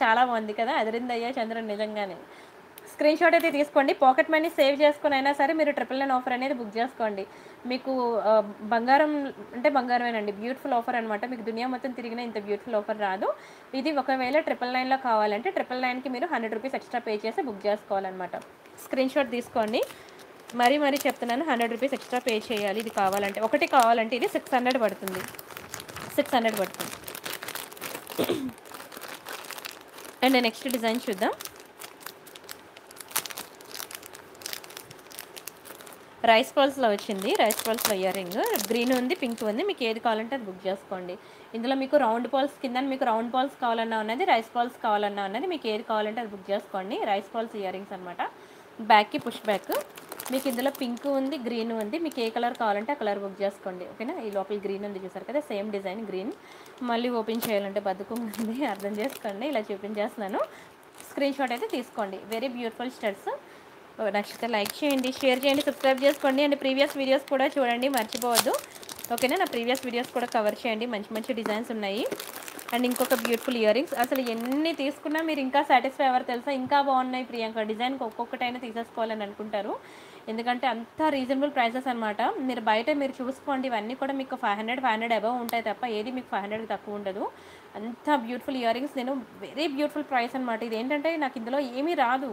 చాలా బాగుంది కదా? అదిరిందయ్యా చంద్రుడు నిజంగానే. స్క్రీన్ షాట్ అయితే తీసుకోండి. పాకెట్ మనీ సేవ్ చేసుకుని అయినా సరే మీరు ట్రిపుల్ నైన్ ఆఫర్ అనేది బుక్ చేసుకోండి. మీకు బంగారం అంటే బంగారమేనండి. బ్యూటిఫుల్ ఆఫర్ అనమాట మీకు దునియా మొత్తం తిరిగిన ఇంత బ్యూటిఫుల్ ఆఫర్ రాదు. ఇది ఒకవేళ ట్రిపుల్ నైన్లో కావాలంటే ట్రిపుల్ నైన్కి మీరు హండ్రెడ్ రూపీస్ ఎక్స్ట్రా పే చేసి బుక్ చేసుకోవాలన్నమాట. స్క్రీన్ షాట్ తీసుకోండి. మరీ మరీ చెప్తున్నాను హండ్రెడ్ రూపీస్ ఎక్స్ట్రా పే చేయాలి ఇది కావాలంటే. ఒకటి కావాలంటే ఇది సిక్స్ హండ్రెడ్ పడుతుంది. సిక్స్ హండ్రెడ్ పడుతుంది. అండ్ నెక్స్ట్ డిజైన్ చూద్దాం. రైస్ పల్స్లో వచ్చింది రైస్ పల్స్లో ఇయర్ రింగ్. గ్రీన్ ఉంది పింక్ ఉంది మీకు ఏది కావాలంటే అది బుక్ చేసుకోండి. ఇందులో మీకు రౌండ్ పాల్స్ కింద మీకు రౌండ్ పాల్స్ కావాలన్నా ఉన్నది రైస్ పాల్స్ కావాలన్నా ఉన్నది మీకు ఏది కావాలంటే అది బుక్ చేసుకోండి. రైస్ పాల్స్ ఇయర్ రింగ్స్ అనమాట బ్యాక్కి పుష్ బ్యాక్. మీకు ఇందులో పింక్ ఉంది గ్రీన్ ఉంది. మీకు ఏ కలర్ కావాలంటే ఆ కలర్ బుక్ చేసుకోండి. ఓకేనా? ఈ లోపల గ్రీన్ ఉంది చూసారు కదా? Same design green. మళ్ళీ ఓపెన్ చేయాలంటే బతుకుంది [LAUGHS] అర్థం చేసుకోండి. ఇలా చూపించేస్తున్నాను. స్క్రీన్ షాట్ అయితే తీసుకోండి. వెరీ బ్యూటిఫుల్ స్టడ్స్ నచ్చితే లైక్ చేయండి షేర్ చేయండి సబ్స్క్రైబ్ చేసుకోండి. అండ్ ప్రీవియస్ వీడియోస్ కూడా చూడండి మర్చిపోవద్దు. ఓకేనా? నా ప్రీవియస్ వీడియోస్ కూడా కవర్ చేయండి. మంచి మంచి డిజైన్స్ ఉన్నాయి. అండ్ ఇంకొక బ్యూటిఫుల్ ఇయర్ రింగ్స్ అసలు ఎన్ని తీసుకున్నా మీరు ఇంకా సాటిస్ఫై ఎవరు తెలుసా? ఇంకా బాగున్నాయి ప్రియాంక. డిజైన్కి ఒక్కొక్కటైనా తీసేసుకోవాలని అనుకుంటారు. ఎందుకంటే అంత రీజనబుల్ ప్రైసెస్ అనమాట మీరు బయట మీరు చూసుకోండి ఇవన్నీ కూడా మీకు five hundred five hundred above ఉంటాయి తప్ప ఏది మీకు ఫైవ్ హండ్రెడ్కి తక్కువ ఉండదు. అంత బ్యూటిఫుల్ ఇయర్ రింగ్స్ నేను వెరీ బ్యూటిఫుల్ ప్రైస్ అనమాట ఇది ఏంటంటే నాకు ఇందులో ఏమీ రాదు.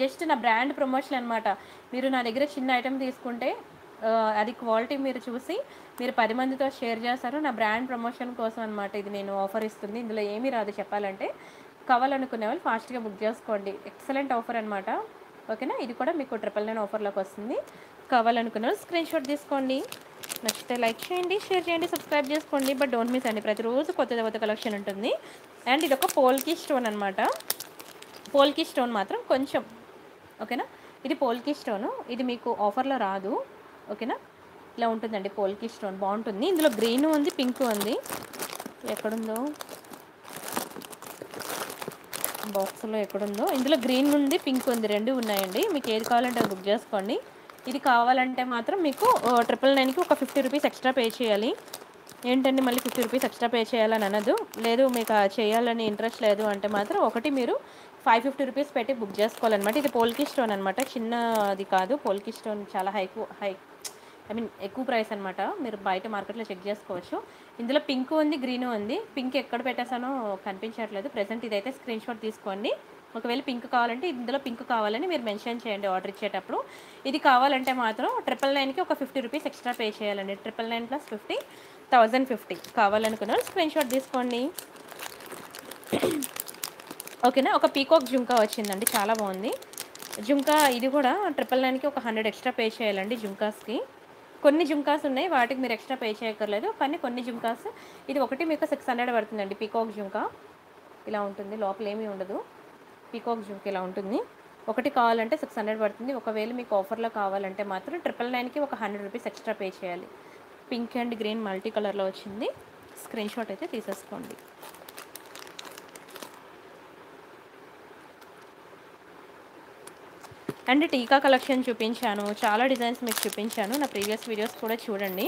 జస్ట్ నా బ్రాండ్ ప్రమోషన్ అనమాట మీరు నా దగ్గర చిన్న ఐటెం తీసుకుంటే అది క్వాలిటీ మీరు చూసి మీరు పది మందితో షేర్ చేస్తారు నా బ్రాండ్ ప్రమోషన్ కోసం అనమాట ఇది నేను ఆఫర్ ఇస్తుంది. ఇందులో ఏమీ రాదు చెప్పాలంటే. కావాలనుకునే వాళ్ళు ఫాస్ట్గా బుక్ చేసుకోండి. ఎక్సలెంట్ ఆఫర్ అనమాట ఓకేనా? ఇది కూడా మీకు ట్రిపుల్ నైన్ ఆఫర్లోకి వస్తుంది. కావాలనుకున్న స్క్రీన్ షాట్ తీసుకోండి. నచ్చితే లైక్ చేయండి షేర్ చేయండి సబ్స్క్రైబ్ చేసుకోండి. బట్ డోంట్ మిస్ అండి. ప్రతిరోజు కొత్త కొత్త కలెక్షన్ ఉంటుంది. అండ్ ఇది ఒక పోల్కి స్టోన్ అనమాట పోల్కి స్టోన్ మాత్రం కొంచెం ఓకేనా? ఇది పోల్కి స్టోను. ఇది మీకు ఆఫర్లో రాదు. ఓకేనా? ఇలా ఉంటుందండి పోల్కి స్టోన్. బాగుంటుంది. ఇందులో గ్రీన్ ఉంది పింక్ ఉంది. ఎక్కడుందో? బాక్స్లో ఎక్కడుందో. ఇందులో గ్రీన్ ఉంది పింక్ ఉంది రెండు ఉన్నాయండి. మీకు ఏది కావాలంటే అది బుక్ చేసుకోండి. ఇది కావాలంటే మాత్రం మీకు ట్రిపుల్ నైన్కి ఒక ఫిఫ్టీ రూపీస్ ఎక్స్ట్రా పే చేయాలి. ఏంటండి మళ్ళీ ఫిఫ్టీ రూపీస్ ఎక్స్ట్రా పే చేయాలని అనదు. లేదు మీకు చేయాలని ఇంట్రెస్ట్ లేదు అంటే మాత్రం ఒకటి మీరు ఫైవ్ ఫిఫ్టీ రూపీస్ పెట్టి బుక్ చేసుకోవాలన్నమాట. ఇది పోల్కి స్టోన్ అనమాట చిన్నది కాదు పోల్కి స్టోన్ చాలా హై హై ఐ మీన్ ఎక్కువ ప్రైస్ అనమాట మీరు బయట మార్కెట్లో చెక్ చేసుకోవచ్చు. ఇందులో పింక్ ఉంది గ్రీన్ ఉంది. పింక్ ఎక్కడ పెట్టేసానో కనిపించట్లేదు. ప్రజెంట్ ఇదైతే స్క్రీన్ షాట్ తీసుకోండి. ఒకవేళ పింక్ కావాలంటే ఇందులో పింక్ కావాలని మీరు మెన్షన్ చేయండి ఆర్డర్ ఇచ్చేటప్పుడు. ఇది కావాలంటే మాత్రం ట్రిపుల్ నైన్కి ఒక ఫిఫ్టీ రూపీస్ ఎక్స్ట్రా పే చేయాలండి. Triple nine plus fifty thousand fifty కావాలనుకున్నారు screen shot తీసుకోండి. ఓకేనా? ఒక పీకాక్ జుంకా వచ్చిందండి. చాలా బాగుంది. జుంకా ఇది కూడా ట్రిపుల్ నైన్కి ఒక హండ్రెడ్ ఎక్స్ట్రా పే చేయాలండి జుంకాస్కి. కొన్ని జుంకాస్ ఉన్నాయి వాటికి మీరు ఎక్స్ట్రా పే చేయక్కర్లేదు. కానీ కొన్ని జుంకాస్ ఇది ఒకటి మీకు సిక్స్ హండ్రెడ్ పడుతుందండి. పీకాక్ జుంకా ఇలా ఉంటుంది. లోపల ఏమీ ఉండదు. పీకాక్ జుంక ఇలా ఉంటుంది. ఒకటి కావాలంటే సిక్స్ హండ్రెడ్ పడుతుంది. ఒకవేళ మీకు ఆఫర్లో కావాలంటే మాత్రం ట్రిపుల్ నైన్కి ఒక హండ్రెడ్ రూపీస్ ఎక్స్ట్రా పే చేయాలి. పింక్ అండ్ గ్రీన్ మల్టీ కలర్లో వచ్చింది. స్క్రీన్ షాట్ అయితే తీసేసుకోండి. అండ్ టీకా కలెక్షన్ చూపించాను చాలా డిజైన్స్ మీకు చూపించాను నా ప్రీవియస్ వీడియోస్ కూడా చూడండి.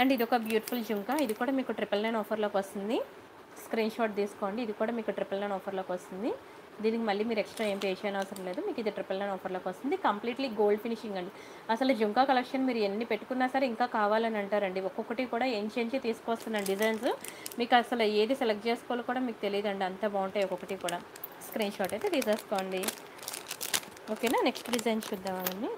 అండ్ ఇది ఒక బ్యూటిఫుల్ జుంకా ఇది కూడా మీకు ట్రిపుల్ నైన్ ఆఫర్లోకి వస్తుంది. స్క్రీన్ షాట్ తీసుకోండి ఇది కూడా మీకు ట్రిపుల్ నైన్ ఆఫర్లోకి వస్తుంది. దీనికి మళ్ళీ మీరు ఎక్స్ట్రా ఏం పే చేయని అవసరం లేదు మీకు ఇది ట్రిపుల్ నైన్ ఆఫర్లోకి వస్తుంది. కంప్లీట్లీ గోల్డ్ ఫినిషింగ్ అండి. అసలు జుంకా కలెక్షన్ మీరు ఎన్ని పెట్టుకున్నా సరే ఇంకా కావాలని అంటారండి. ఒక్కొక్కటి కూడా ఎంచి ఎంచి తీసుకొస్తున్నాను డిజైన్స్. మీకు అసలు ఏది సెలెక్ట్ చేసుకోవాలో కూడా మీకు తెలియదండి అంత బాగుంటాయి ఒక్కొక్కటి కూడా. స్క్రీన్ షాట్ అయితే తీసేసుకోండి. ఓకేనా? నెక్స్ట్ డిజైన్ చూద్దామండి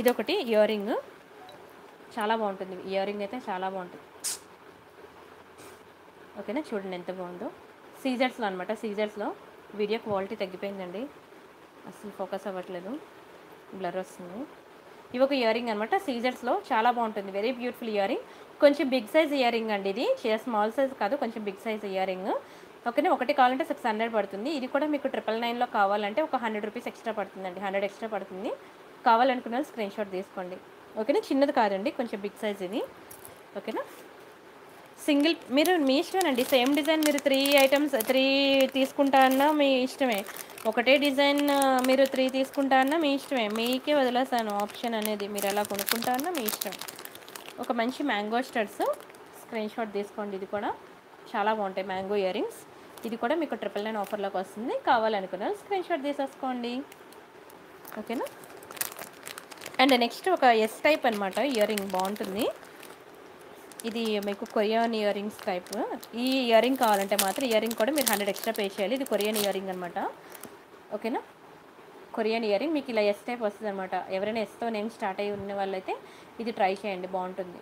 ఇది ఒకటి ఇయర్ రింగ్ చాలా బాగుంటుంది. ఇయర్ రింగ్ అయితే చాలా బాగుంటుంది. ఓకేనా? చూడండి ఎంత బాగుందో. సీజర్స్లో అనమాట సీజర్స్లో వీడియో క్వాలిటీ తగ్గిపోయిందండి. అసలు ఫోకస్ అవ్వట్లేదు. బ్లర్ వస్తుంది. ఇవి ఒక ఇయర్ రింగ్ అనమాట సీజర్స్లో చాలా బాగుంటుంది. వెరీ బ్యూటిఫుల్ ఇయర్ రింగ్ కొంచెం బిగ్ సైజ్ ఇయర్ రింగ్ అండి ఇది. స్మాల్ సైజ్ కాదు కొంచెం బిగ్ సైజ్ ఇయర్ రింగ్ ఓకేనా? ఒకటి కావాలంటే సిక్స్ హండ్రెడ్ పడుతుంది. ఇది కూడా మీకు ట్రిపుల్ నైన్లో కావాలంటే ఒక హండ్రెడ్ రూపీస్ ఎక్స్ట్రా పడుతుందండి. హండ్రెడ్ ఎక్స్ట్రా పడుతుంది. కావాలనుకున్న స్క్రీన్ షాట్ తీసుకోండి. ఓకేనా? చిన్నది కాదండి. కొంచెం బిగ్ సైజ్ ఇది. ఓకేనా? సింగిల్ మీరు మీ ఇష్టమేనండి. సేమ్ డిజైన్ మీరు త్రీ ఐటమ్స్ త్రీ తీసుకుంటా అన్నా మీ ఇష్టమే. ఒకటే డిజైన్ మీరు త్రీ తీసుకుంటారన్నా మీ ఇష్టమే. మీకే వదిలేసాను ఆప్షన్ అనేది. మీరు ఎలా కొనుక్కుంటారన్నా మీ ఇష్టం. ఒక మంచి మ్యాంగో స్టడ్స్ స్క్రీన్ షాట్ తీసుకోండి. ఇది కూడా చాలా బాగుంటాయి మ్యాంగో ఇయర్ రింగ్స్. ఇది కూడా మీకు ట్రిపుల్ నైన్ ఆఫర్లోకి వస్తుంది. కావాలనుకున్నాను స్క్రీన్ షాట్ తీసేసుకోండి. ఓకేనా? అండ్ నెక్స్ట్ ఒక ఎస్ టైప్ అనమాట ఇయర్ రింగ్ బాగుంటుంది. ఇది మీకు కొరియన్ ఇయర్ రింగ్స్ టైప్. ఈ ఇయర్ రింగ్ కావాలంటే మాత్రం ఇయర్ రింగ్ కూడా మీరు హండ్రెడ్ ఎక్స్ట్రా పే చేయాలి. ఇది కొరియన్ ఇయర్ రింగ్ అనమాట ఓకేనా? కొరియన్ ఇయర్ మీకు ఇలా ఎస్ టైప్ వస్తుంది అనమాట ఎవరైనా ఎస్తో నేమ్ స్టార్ట్ అయ్యి ఉన్న వాళ్ళైతే ఇది ట్రై చేయండి బాగుంటుంది.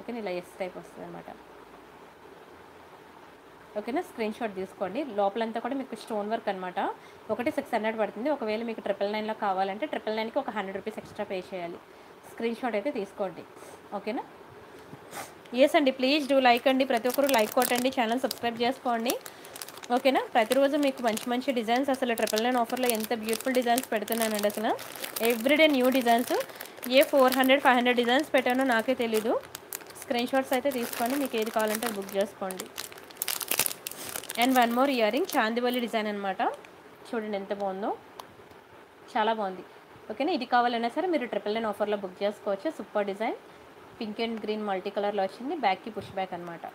ఓకేనా? ఇలా ఎస్ టైప్ వస్తుంది అనమాట ఓకేనా? స్క్రీన్ షాట్ తీసుకోండి. లోపలంతా కూడా మీకు స్టోన్ వర్క్ అనమాట ఒకటి సిక్స్ హండ్రెడ్ పడుతుంది. ఒకవేళ మీకు ట్రిపుల్ నైన్లో కావాలంటే ట్రిపుల్ నైన్కి ఒక హండ్రెడ్ రూపీస్ ఎక్స్ట్రా పే చేయాలి. స్క్రీన్ షాట్ అయితే తీసుకోండి. ఓకేనా? ఎస్ అండి. ప్లీజ్ డూ లైక్ అండి. ప్రతి ఒక్కరు లైక్ కొట్టండి. ఛానల్ సబ్స్క్రైబ్ చేసుకోండి. ఓకేనా? ప్రతిరోజు మీకు మంచి మంచి డిజైన్స్ అసలు ట్రిపుల్ నైన్ ఆఫర్లో ఎంత బ్యూటిఫుల్ డిజైన్స్ పెడుతున్నానండి అసలు. Everyday new designs. ఏ four hundred five hundred designs పెట్టానో నాకే తెలీదు. స్క్రీన్ షాట్స్ అయితే తీసుకోండి మీకు ఏది కావాలంటే అది బుక్ చేసుకోండి. And one more ear ring చాందివల్లి design అనమాట చూడండి ఎంత బాగుందో. చాలా బాగుంది. ఓకేనా? ఇది కావాలన్నా సరే మీరు ట్రిపుల్ నైన్ ఆఫర్లో బుక్ చేసుకోవచ్చు. Super design. Pink and green multi కలర్లో వచ్చింది. బ్యాక్కి పుష్ బ్యాక్ అనమాట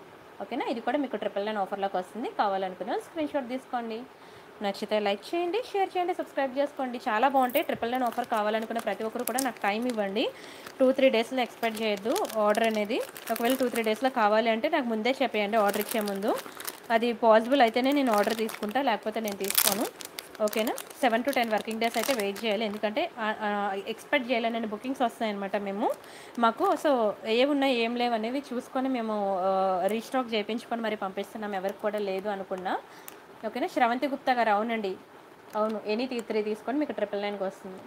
ఓకేనా? ఇది కూడా మీకు ట్రిపుల్ నైన్ ఆఫర్లోకి వస్తుంది. కావాలనుకున్న స్క్రీన్ షాట్ తీసుకోండి. నచ్చితే లైక్ చేయండి షేర్ చేయండి సబ్స్క్రైబ్ చేసుకోండి. చాలా బాగుంటాయి ట్రిపుల్ నైన్ ఆఫర్ కావాలనుకున్న ప్రతి ఒక్కరు కూడా నాకు టైం ఇవ్వండి. టూ త్రీ డేస్లో ఎక్స్పెక్ట్ చేయొద్దు ఆర్డర్ అనేది. ఒకవేళ టూ త్రీ డేస్లో కావాలి అంటే నాకు ముందే చెప్పేయండి ఆర్డర్ ఇచ్చే ముందు. అది పాసిబుల్ అయితేనే నేను ఆర్డర్ తీసుకుంటా లేకపోతే నేను తీసుకోను. ఓకేనా? Seven to ten working days అయితే వెయిట్ చేయాలి. ఎందుకంటే ఎక్స్పెక్ట్ చేయాలని బుకింగ్స్ వస్తాయన్నమాట మేము. మాకు సో ఏ ఉన్నాయి ఏం లేవు అనేవి చూసుకొని మేము రీస్టాక్ చేయించుకొని మరి పంపిస్తున్నాం. ఎవరికి కూడా లేదు అనుకున్నా. ఓకేనా? శ్రవంతి గుప్తా గారు అవునండి. అవును ఎనీ త్రీ తీసుకొని మీకు ట్రిపుల్ నైన్కి వస్తుంది.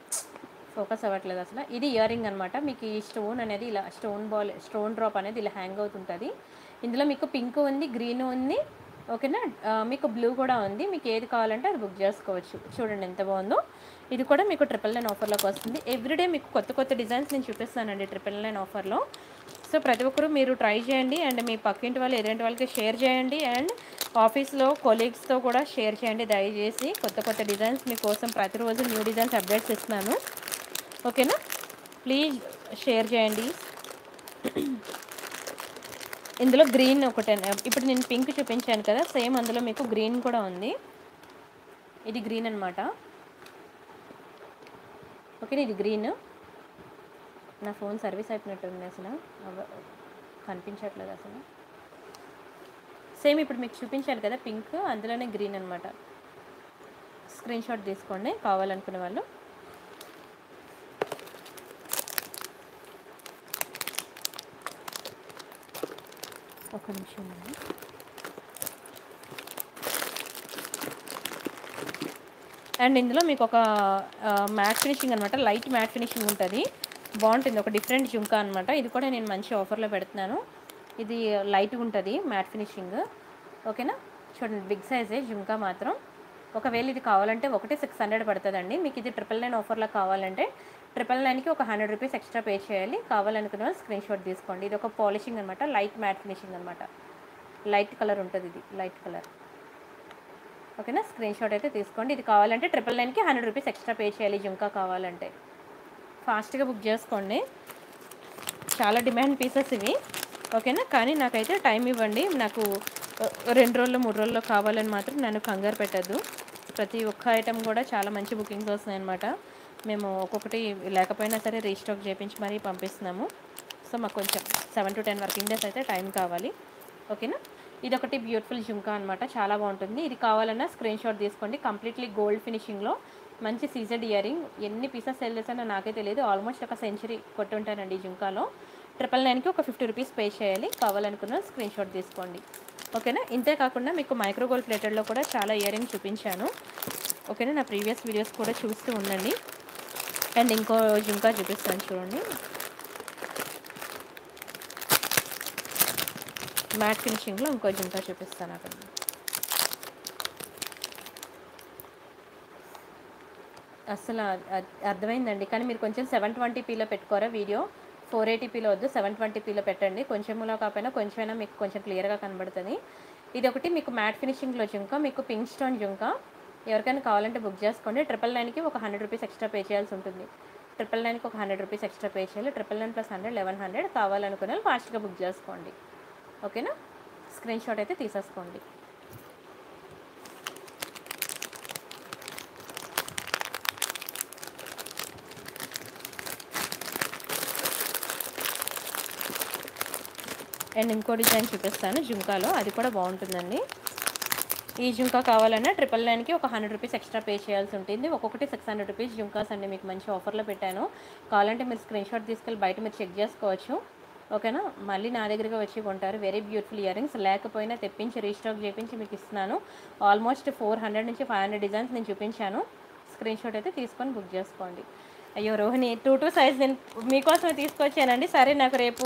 ఫోకస్ అవ్వట్లేదు అసలు. ఇది ఇయర్ రింగ్ అనమాట మీకు ఈ స్టోన్ అనేది ఇలా స్టోన్ బాల్ స్టోన్ డ్రాప్ అనేది ఇలా హ్యాంగ్ అవుతుంటుంది. ఇందులో మీకు పింక్ ఉంది గ్రీన్ ఉంది ఓకేనా? మీకు బ్లూ కూడా ఉంది. మీకు ఏది కావాలంటే అది బుక్ చేసుకోవచ్చు. చూడండి ఎంత బాగుందో. ఇది కూడా మీకు ట్రిపుల్ నైన్ ఆఫర్లోకి వస్తుంది. ఎవ్రీడే మీకు కొత్త కొత్త డిజైన్స్ నేను చూపిస్తానండి ట్రిపుల్ నైన్ ఆఫర్లో సో ప్రతి ఒక్కరు మీరు ట్రై చేయండి అండ్ మీ పక్కింటి వాళ్ళు ఎదురింటి వాళ్ళకి షేర్ చేయండి అండ్ ఆఫీస్లో కొలీగ్స్తో కూడా షేర్ చేయండి. దయచేసి కొత్త కొత్త డిజైన్స్ మీకోసం ప్రతిరోజు న్యూ డిజైన్స్ అప్డేట్స్ ఇస్తున్నాను. ఓకేనా? ప్లీజ్ షేర్ చేయండి. ఇందులో గ్రీన్ ఒకటే ఇప్పుడు నేను పింక్ చూపించాను కదా సేమ్ అందులో మీకు గ్రీన్ కూడా ఉంది. ఇది గ్రీన్ అనమాట ఓకే ఇది గ్రీన్. నా ఫోన్ సర్వీస్ అయిపోయినట్టుంది అసలు. కనిపించట్లేదు అసలు. సేమ్ ఇప్పుడు మీకు చూపించాను కదా పింక్ అందులోనే గ్రీన్ అనమాట స్క్రీన్ షాట్ తీసుకోండి కావాలనుకునే వాళ్ళు. ఒక నిమిషం అండి. అండ్ ఇందులో మీకు ఒక మ్యాట్ ఫినిషింగ్ అనమాట లైట్ మ్యాట్ ఫినిషింగ్ ఉంటుంది. బాగుంటుంది ఒక డిఫరెంట్ జుంకా అనమాట ఇది కూడా నేను మంచి ఆఫర్లో పెడుతున్నాను. ఇది లైట్గా ఉంటుంది మ్యాట్ ఫినిషింగ్. ఓకేనా? చూడండి బిగ్ సైజే జుంకా మాత్రం. ఒకవేళ ఇది కావాలంటే ఒకటి సిక్స్ హండ్రెడ్ పడుతుందండి. మీకు ఇది ట్రిపుల్ నైన్ ఆఫర్లో కావాలంటే ట్రిపుల్ నైన్కి ఒక హండ్రెడ్ రూపీస్ ఎక్స్ట్రా పే చేయాలి. కావాలనుకున్న వాళ్ళు స్క్రీన్ షాట్ తీసుకోండి. ఇది ఒక పాలిషింగ్ అనమాట లైట్ మ్యాట్ ఫినిషింగ్ అనమాట లైట్ కలర్ ఉంటుంది ఇది. Light colour. ఓకేనా? స్క్రీన్ షాట్ అయితే తీసుకోండి. ఇది కావాలంటే ట్రిపుల్ నైన్కి హండ్రెడ్ రూపీస్ ఎక్స్ట్రా పే చేయాలి జుంకా కావాలంటే. ఫాస్ట్గా బుక్ చేసుకోండి. చాలా డిమాండ్ పీసెస్ ఇవి. ఓకేనా? కానీ నాకైతే టైం ఇవ్వండి. నాకు రెండు రోజులు మూడు రోజుల్లో కావాలని మాత్రం నన్ను కంగారు పెట్టద్దు. ప్రతి ఒక్క ఐటెం కూడా చాలా మంచి బుకింగ్స్ వస్తున్నాయి అనమాట మేము ఒక్కొక్కటి లేకపోయినా సరే రీస్టాక్ చేయించి మరీ పంపిస్తున్నాము. సో మాకు కొంచెం seven to ten working days అయితే టైం కావాలి. ఓకేనా? ఇది ఒకటి బ్యూటిఫుల్ జుంకా అనమాట చాలా బాగుంటుంది. ఇది కావాలన్నా స్క్రీన్ షాట్ తీసుకోండి. కంప్లీట్లీ గోల్డ్ ఫినిషింగ్లో. మంచి సీజెడ్ ఇయరింగ్. ఎన్ని పీసెస్ సెల్ చేశానో నాకే తెలియదు. ఆల్మోస్ట్ ఒక సెంచరీ కొట్టుంటానండి ఈ జుంకాలో. ట్రిపుల్ నైన్కి ఒక ఫిఫ్టీ రూపీస్ పే చేయాలి. కావాలనుకున్న స్క్రీన్ షాట్ తీసుకోండి. ఓకేనా? ఇంతే కాకుండా మీకు మైక్రో గోల్డ్ ప్లేటెడ్లో కూడా చాలా ఇయరింగ్ చూపించాను. ఓకేనా? నా ప్రీవియస్ వీడియోస్ కూడా చూస్తూ ఉండండి. అండ్ ఇంకో జుంకా చూపిస్తాను చూడండి. మ్యాట్ ఫినిషింగ్లో ఇంకో జింకా చూపిస్తాను అక్కడ. అసలు అర్థమైందండి. కానీ మీరు కొంచెం సెవెన్ ట్వంటీ పీలో పెట్టుకోరా వీడియో. ఫోర్ ఎయిటీ పీలో వద్దు సెవెన్ ట్వంటీ పీలో పెట్టండి. కొంచెంలో కాకపోయినా కొంచెమైనా మీకు కొంచెం క్లియర్గా కనబడుతుంది. ఇది ఒకటి మీకు మ్యాట్ ఫినిషింగ్లో జుంక మీకు పింక్ స్టోన్ జుంక. ఎవరికైనా కావాలంటే బుక్ చేసుకోండి. ట్రిపుల్ నైన్కి ఒక హండ్రెడ్ రూపీస్ ఎక్స్ట్రా పే చేయాల్సి ఉంటుంది. ట్రిపుల్ నైన్కి ఒక హండ్రెడ్ రూపీస్ ఎక్స్ట్రా పే చేయాలి. Triple nine plus hundred eleven hundred కావాలనుకునే వాళ్ళు ఫాస్ట్గా బుక్ చేసుకోండి. ఓకేనా? స్క్రీన్ షాట్ అయితే తీసేసుకోండి. అండ్ ఇంకో డిజైన్ చూపిస్తాను. జుంకాలో అది కూడా బాగుంటుందండి. ఈ జుంకా కావాలన్నా ట్రిపుల్ నైన్కి ఒక హండ్రెడ్ రూపీస్ ఎక్స్ట్రా పే చేయాల్సి ఉంటుంది. ఒక్కొక్కటి సిక్స్ హండ్రెడ్ రూపీస్ జుంకాస్ అండి మీకు మంచి ఆఫర్లో పెట్టాను. కావాలంటే మీరు స్క్రీన్ షాట్ తీసుకెళ్ళి బయట మీరు చెక్ చేసుకోవచ్చు. ఓకేనా? మళ్ళీ నా దగ్గరికి వచ్చి కొంటారు. వెరీ బ్యూటిఫుల్ ఇయర్ రింగ్స్ లేకపోయినా తెప్పించి రీస్టాక్ చేయించి మీకు ఇస్తున్నాను. ఆల్మోస్ట్ ఫోర్ హండ్రెడ్ నుంచి ఫైవ్ హండ్రెడ్ డిజైన్స్ నేను చూపించాను. స్క్రీన్ షాట్ అయితే తీసుకొని బుక్ చేసుకోండి. అయ్యో రోహిణి టూ టూ సైజ్ నేను మీకోసమే తీసుకొచ్చానండి. సరే నాకు రేపు